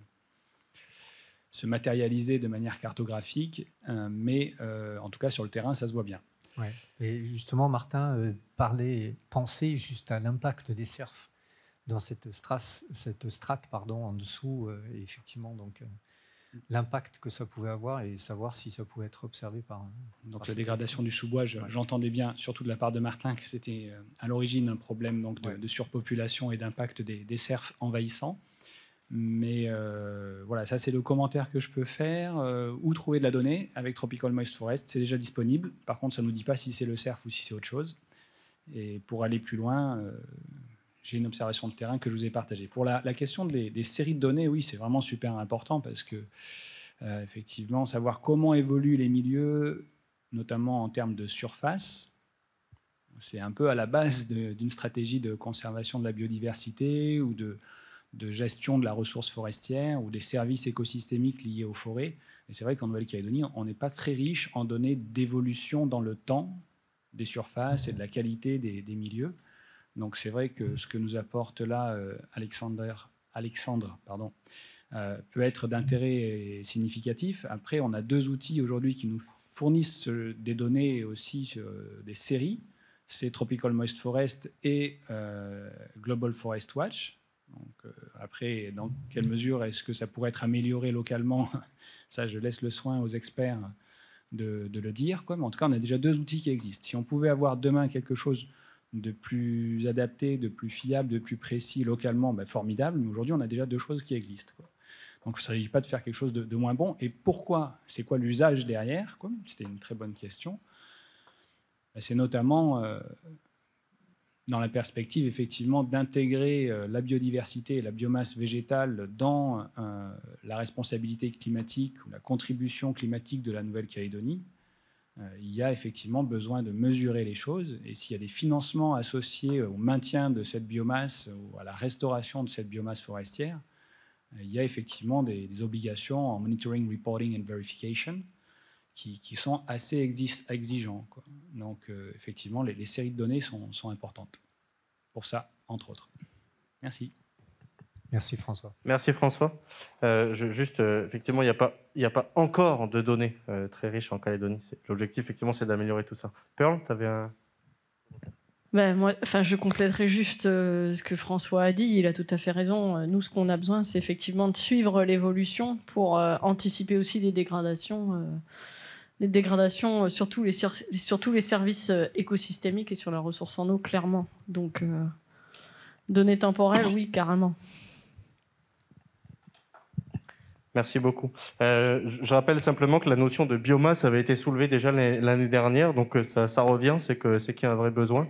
se matérialiser de manière cartographique, euh, mais euh, en tout cas sur le terrain, ça se voit bien. Ouais. Et justement, Martin euh, parlait, pensait juste à l'impact des cerfs dans cette, strasse, cette strate pardon, en dessous. et effectivement, donc l'impact que ça pouvait avoir et savoir si ça pouvait être observé par. Donc la dégradation du sous-bois, j'entendais bien, surtout de la part de Martin, que c'était euh, à l'origine un problème donc, de, surpopulation et d'impact des, des, cerfs envahissants. Mais euh, voilà, ça c'est le commentaire que je peux faire. Euh, où trouver de la donnée? Avec Tropical Moist Forest C'est déjà disponible. Par contre, ça ne nous dit pas si c'est le cerf ou si c'est autre chose. Et pour aller plus loin, j'ai une observation de terrain que je vous ai partagée. Pour la, question des, séries de données, oui, c'est vraiment super important parce que, euh, effectivement, savoir comment évoluent les milieux, notamment en termes de surface, c'est un peu à la base d'une stratégie de conservation de la biodiversité ou de, gestion de la ressource forestière ou des services écosystémiques liés aux forêts. Et c'est vrai qu'en Nouvelle-Calédonie, on n'est pas très riche en données d'évolution dans le temps des surfaces et de la qualité des milieux. Donc c'est vrai que ce que nous apporte là euh, Alexandre, pardon, euh, peut être d'intérêt significatif. Après, on a deux outils aujourd'hui qui nous fournissent euh, des données aussi sur des séries. C'est Tropical Moist Forest et Global Forest Watch. Donc, après, dans quelle mesure est-ce que ça pourrait être amélioré localement Ça, je laisse le soin aux experts de, le dire. Mais en tout cas, on a déjà deux outils qui existent. Si on pouvait avoir demain quelque chose de plus adapté, de plus fiable, de plus précis localement, ben, formidable. Mais aujourd'hui, on a déjà deux choses qui existent. Donc, il ne s'agit pas de faire quelque chose de, moins bon. Et pourquoi? C'est quoi l'usage derrière C'était une très bonne question. Ben, c'est notamment euh, dans la perspective, effectivement, d'intégrer euh, la biodiversité et la biomasse végétale dans euh, la responsabilité climatique ou la contribution climatique de la Nouvelle-Calédonie il y a effectivement besoin de mesurer les choses. Et s'il y a des financements associés au maintien de cette biomasse ou à la restauration de cette biomasse forestière, euh, il y a effectivement des, obligations en monitoring, reporting and verification qui, sont assez exigeants. Donc, euh, effectivement, les, séries de données sont importantes pour ça, entre autres. Merci. Merci François. Merci François. Euh, juste, euh, effectivement, il n'y a, pas, a pas encore de données euh, très riches en Calédonie. L'objectif, effectivement, c'est d'améliorer tout ça. Pearl, tu avais un... Ben, moi, enfin, je compléterai juste ce que François a dit. Il a tout à fait raison. Nous, ce qu'on a besoin, c'est effectivement de suivre l'évolution pour anticiper aussi les dégradations, les dégradations surtout les, surtout les services écosystémiques et sur la ressource en eau, clairement. Donc, données temporelles, oui, carrément. Merci beaucoup. Euh, je rappelle simplement que la notion de biomasse avait été soulevée déjà l'année dernière, donc euh, ça, revient, c'est qu'il y a un vrai besoin.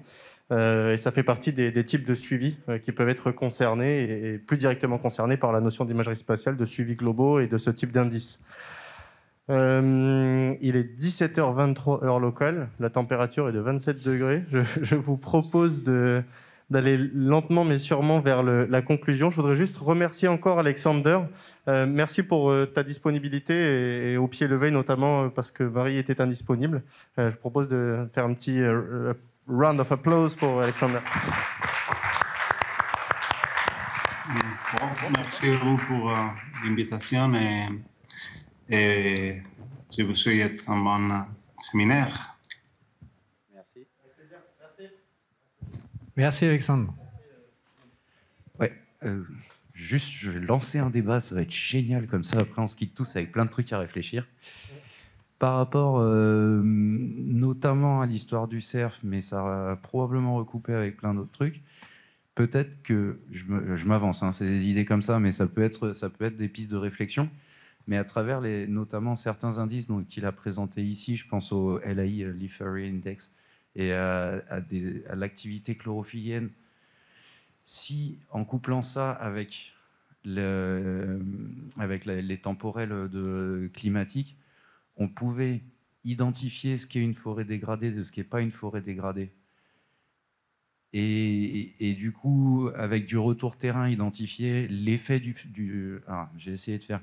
Euh, et ça fait partie des, types de suivi qui peuvent être concernés et, plus directement concernés par la notion d'imagerie spatiale, de suivi globaux et de ce type d'indices. il est 17h23 heure locale, la température est de 27 degrés. Je, vous propose d'aller lentement mais sûrement vers la conclusion. Je voudrais juste remercier encore Alexander euh, merci pour euh, ta disponibilité et, au pied levé, notamment euh, parce que Marie était indisponible. je propose de faire un petit round of applause pour Alexandre. merci à vous pour l'invitation et, je vous souhaite un bon séminaire. Merci Alexandre. Ouais. Juste, je vais lancer un débat, ça va être génial comme ça. Après, on se quitte tous avec plein de trucs à réfléchir. Par rapport euh, notamment à l'histoire du surf, mais ça va probablement recoupé avec plein d'autres trucs. Peut-être que je m'avance, hein, c'est des idées comme ça, mais ça peut être, ça peut être des pistes de réflexion. Mais à travers les, notamment certains indices qu'il a présentés ici, je pense au LAI, euh, Leaf Area Index, et à, l'activité chlorophyllienne si en couplant ça avec, les temporels climatiques, on pouvait identifier ce qu'est une forêt dégradée de ce qui n'est pas une forêt dégradée. Et, du coup, avec du retour terrain, identifier l'effet du... ah, J'ai essayé de faire...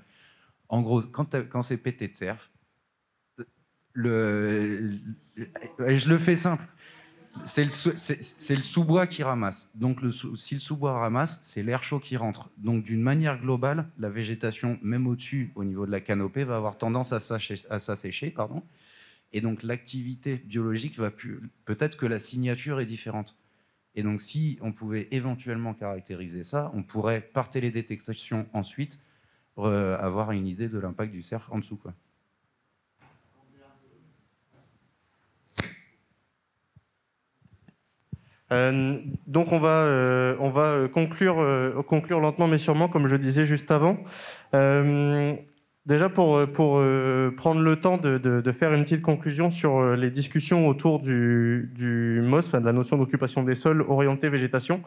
En gros, quand c'est pété de cerf, je le fais simple c'est le, sous-bois qui ramasse. Donc, si le sous-bois ramasse, c'est l'air chaud qui rentre. Donc, d'une manière globale, la végétation, même au-dessus, au niveau de la canopée, va avoir tendance à s'assécher. Pardon. Et donc, l'activité biologique va. Peut-être que la signature est différente. Et donc, si on pouvait éventuellement caractériser ça, on pourrait, par télédétection ensuite, avoir une idée de l'impact du cerf en dessous. Euh, donc on va, euh, on va euh, conclure, conclure lentement mais sûrement, comme je disais juste avant. déjà pour, pour prendre le temps de, de, faire une petite conclusion sur les discussions autour du, du MOS, enfin, de la notion d'occupation des sols orientée végétation.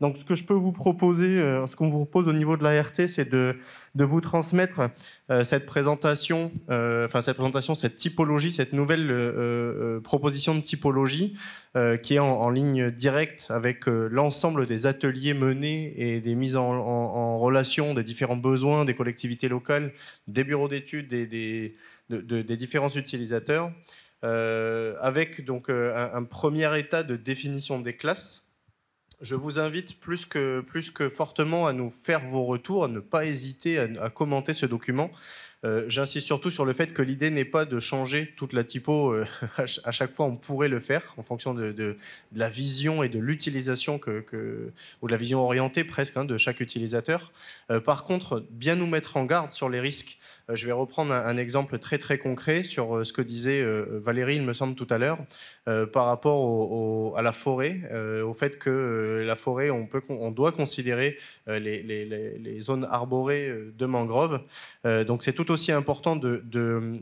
Donc ce que je peux vous proposer, ce qu'on vous propose au niveau de l'ART, c'est de de vous transmettre euh, cette présentation, euh, enfin cette cette typologie, cette nouvelle euh, proposition de typologie qui est en, ligne directe avec l'ensemble des ateliers menés et des mises en, relation des différents besoins des collectivités locales, des bureaux d'études, des, des, différents utilisateurs, avec donc un premier état de définition des classes je vous invite plus que, fortement à nous faire vos retours, à ne pas hésiter à, commenter ce document. Euh, j'insiste surtout sur le fait que l'idée n'est pas de changer toute la typo. Euh, à chaque fois, on pourrait le faire en fonction de, la vision et de l'utilisation ou de la vision orientée presque hein, de chaque utilisateur. Euh, par contre, bien nous mettre en garde sur les risques je vais reprendre un, exemple très très concret sur euh, ce que disait euh, Valérie, il me semble, tout à l'heure, par rapport à la forêt, au fait que la forêt, on, peut, on doit considérer les, zones arborées de mangroves. donc c'est tout aussi important de,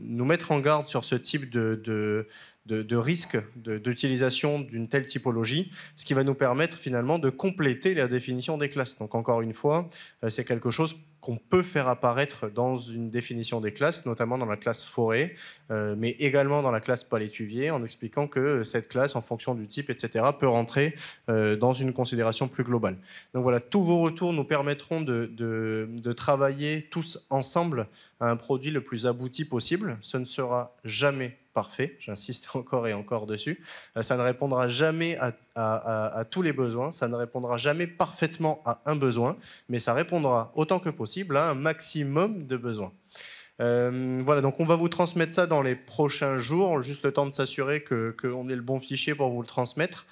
nous mettre en garde sur ce type de, risque d'utilisation d'une telle typologie, ce qui va nous permettre finalement de compléter la définition des classes. Donc encore une fois, c'est quelque chose qu'on peut faire apparaître dans une définition des classes, notamment dans la classe forêt, euh, mais également dans la classe palétuvier, en expliquant que cette classe, en fonction du type, etc., peut rentrer euh, dans une considération plus globale. Donc voilà, tous vos retours nous permettront de, de travailler tous ensemble à un produit le plus abouti possible. Ce ne sera jamais parfait, j'insiste encore et encore dessus. Euh, ça ne répondra jamais à, tous les besoins, ça ne répondra jamais parfaitement à un besoin, mais ça répondra autant que possible à un maximum de besoins. Euh, voilà, donc on va vous transmettre ça dans les prochains jours, juste le temps de s'assurer qu'on ait le bon fichier pour vous le transmettre.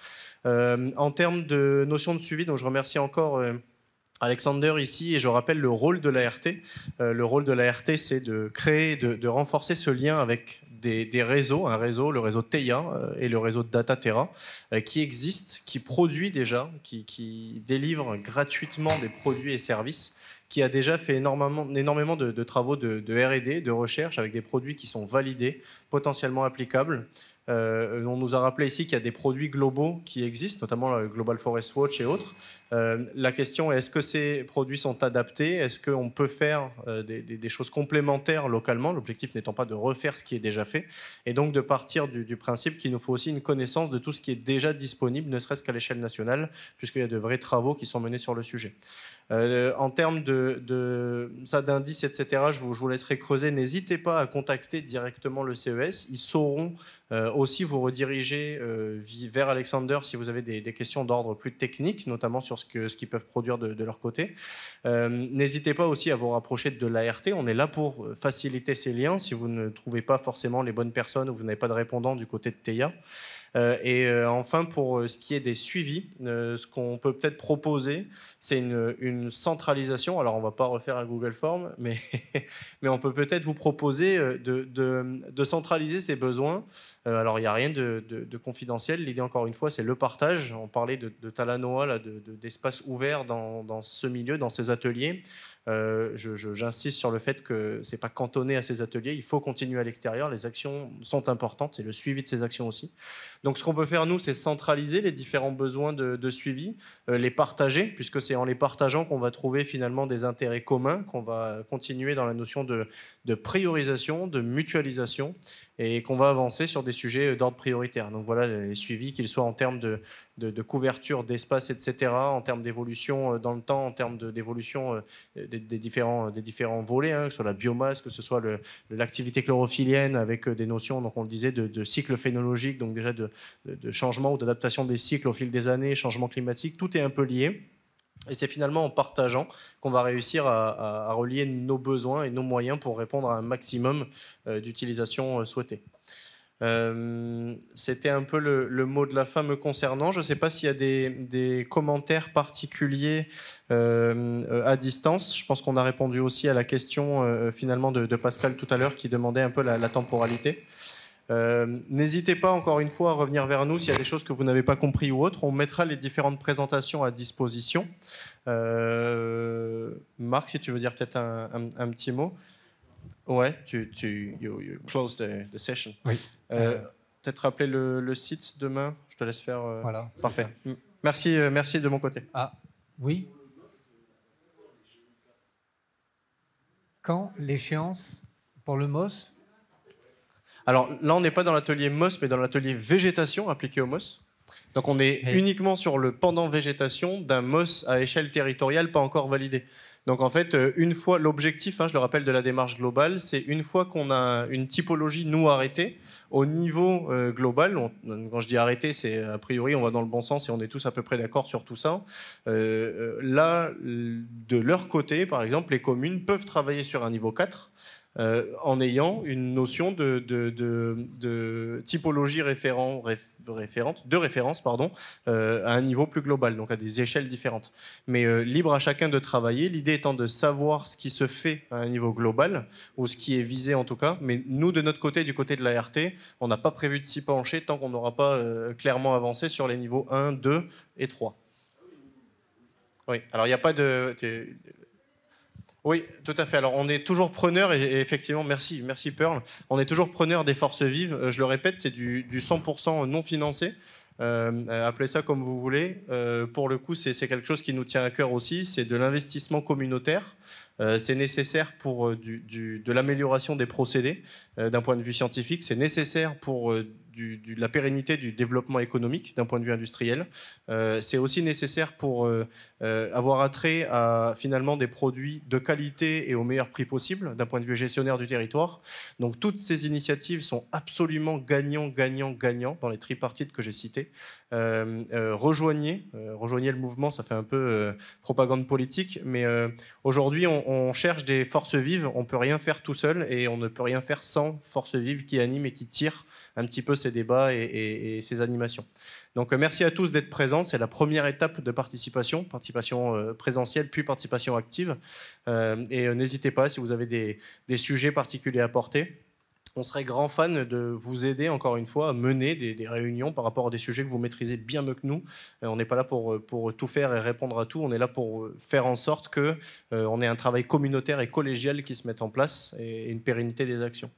Euh, en termes de notion de suivi, donc je remercie encore Alexander ici, et je rappelle le rôle de l'ART. le rôle de l'ART, c'est de créer, de, renforcer ce lien avec des, réseaux, un réseau, le réseau TEIA euh, et le réseau DataTerra, euh, qui existent, qui produit déjà, qui, délivrent gratuitement des produits et services qui a déjà fait énormément, énormément de, travaux de, de R&D, de recherche, avec des produits qui sont validés, potentiellement applicables. Euh, on nous a rappelé ici qu'il y a des produits globaux qui existent, notamment le Global Forest Watch et autres. Euh, la question est est-ce que ces produits sont adaptés? Est-ce qu'on peut faire euh, des, choses complémentaires localement? L'objectif n'étant pas de refaire ce qui est déjà fait, et donc de partir du, principe qu'il nous faut aussi une connaissance de tout ce qui est déjà disponible, ne serait-ce qu'à l'échelle nationale, puisqu'il y a de vrais travaux qui sont menés sur le sujet. En termes de, d'indices, etc., je vous, laisserai creuser. N'hésitez pas à contacter directement le CES. Ils sauront aussi vous rediriger vers Alexander si vous avez des, questions d'ordre plus technique, notamment sur ce qu'ils peuvent produire de, leur côté. Euh, n'hésitez pas aussi à vous rapprocher de l'ART. On est là pour faciliter ces liens si vous ne trouvez pas forcément les bonnes personnes ou vous n'avez pas de répondant du côté de TEIA. Euh, et euh, enfin, pour euh, ce qui est des suivis, ce qu'on peut peut-être proposer, c'est une, centralisation. Alors, on ne va pas refaire un Google Form, mais, mais on peut peut-être vous proposer de, de, centraliser ces besoins. alors, il n'y a rien de, confidentiel. L'idée, encore une fois, c'est le partage. On parlait de, Talanoa, d'espace ouvert dans, dans, ce milieu, dans ces ateliers. Euh, j'insiste sur le fait que ce n'est pas cantonné à ces ateliers, il faut continuer à l'extérieur, les actions sont importantes et le suivi de ces actions aussi. Donc ce qu'on peut faire, nous, c'est centraliser les différents besoins de, suivi, euh, les partager, puisque c'est en les partageant qu'on va trouver finalement des intérêts communs, qu'on va continuer dans la notion de, priorisation, de mutualisation et qu'on va avancer sur des sujets d'ordre prioritaire. Donc voilà les suivis, qu'ils soient en termes de, couverture d'espace, etc., en termes d'évolution euh, dans le temps, en termes d'évolution euh, des, différents, des différents volets, hein, que ce soit la biomasse, que ce soit l'activité chlorophyllienne avec euh, des notions, donc on le disait, de, cycle phénologique, donc déjà de changement ou d'adaptation des cycles au fil des années, changement climatique, tout est un peu lié. Et c'est finalement en partageant qu'on va réussir à, relier nos besoins et nos moyens pour répondre à un maximum euh, d'utilisation euh, souhaitée. Euh, c'était un peu le, mot de la fin me concernant. Je ne sais pas s'il y a des, commentaires particuliers à distance. Je pense qu'on a répondu aussi à la question finalement de, Pascal tout à l'heure qui demandait un peu la temporalité. Euh, n'hésitez pas encore une fois à revenir vers nous s'il y a des choses que vous n'avez pas compris ou autres. On mettra les différentes présentations à disposition. Euh, Marc, si tu veux dire peut-être un, petit mot. Ouais, tu, tu close the, session. Oui. Euh, peut-être rappeler le, site demain. Je te laisse faire. voilà. Parfait. Merci, merci de mon côté. Ah, oui. Quand l'échéance pour le MOS alors là, on n'est pas dans l'atelier MOS, mais dans l'atelier végétation appliqué au MOS. Donc on est uniquement sur le pendant végétation d'un MOS à échelle territoriale pas encore validé. Donc en fait, euh, une fois l'objectif, hein, je le rappelle de la démarche globale, c'est une fois qu'on a une typologie nous arrêtée au niveau euh, global. quand je dis arrêté, c'est a priori on va dans le bon sens et on est tous à peu près d'accord sur tout ça. Euh, là, de leur côté, par exemple, les communes peuvent travailler sur un niveau 4 euh, en ayant une notion de, typologie référent, référente, de référence pardon, euh, à un niveau plus global, donc à des échelles différentes. Mais euh, libre à chacun de travailler, l'idée étant de savoir ce qui se fait à un niveau global, ou ce qui est visé en tout cas. Mais nous, de notre côté, du côté de l'ART, on n'a pas prévu de s'y pencher tant qu'on n'aura pas clairement avancé sur les niveaux 1, 2 et 3. Oui, alors il n'y a pas de. Oui, tout à fait. Alors, on est toujours preneur, et, effectivement, merci, merci Pearl. On est toujours preneur des forces vives. Euh, je le répète, c'est du, 100% non financé. Euh, appelez ça comme vous voulez. Euh, pour le coup, c'est quelque chose qui nous tient à cœur aussi. C'est de l'investissement communautaire. C'est nécessaire pour de l'amélioration des procédés d'un point de vue scientifique. C'est nécessaire pour la pérennité du développement économique d'un point de vue industriel. Euh, c'est aussi nécessaire pour euh, euh, avoir attrait à finalement des produits de qualité et au meilleur prix possible d'un point de vue gestionnaire du territoire. Donc toutes ces initiatives sont absolument gagnant, gagnant, gagnant dans les tripartites que j'ai citées. Rejoignez, rejoignez le mouvement, ça fait un peu propagande politique, mais aujourd'hui on, cherche des forces vives, on peut rien faire tout seul et on ne peut rien faire sans forces vives qui animent et qui tirent un petit peu ces débats et, ces animations. Donc euh, merci à tous d'être présents. C'est la première étape de participation, participation euh, présentielle puis participation active. Euh, et n'hésitez pas si vous avez des, sujets particuliers à porter. On serait grand fan de vous aider, encore une fois, à mener des, réunions par rapport à des sujets que vous maîtrisez bien mieux que nous. Euh, on n'est pas là pour, pour tout faire et répondre à tout, on est là pour faire en sorte qu'on on ait un travail communautaire et collégial qui se mette en place et une pérennité des actions.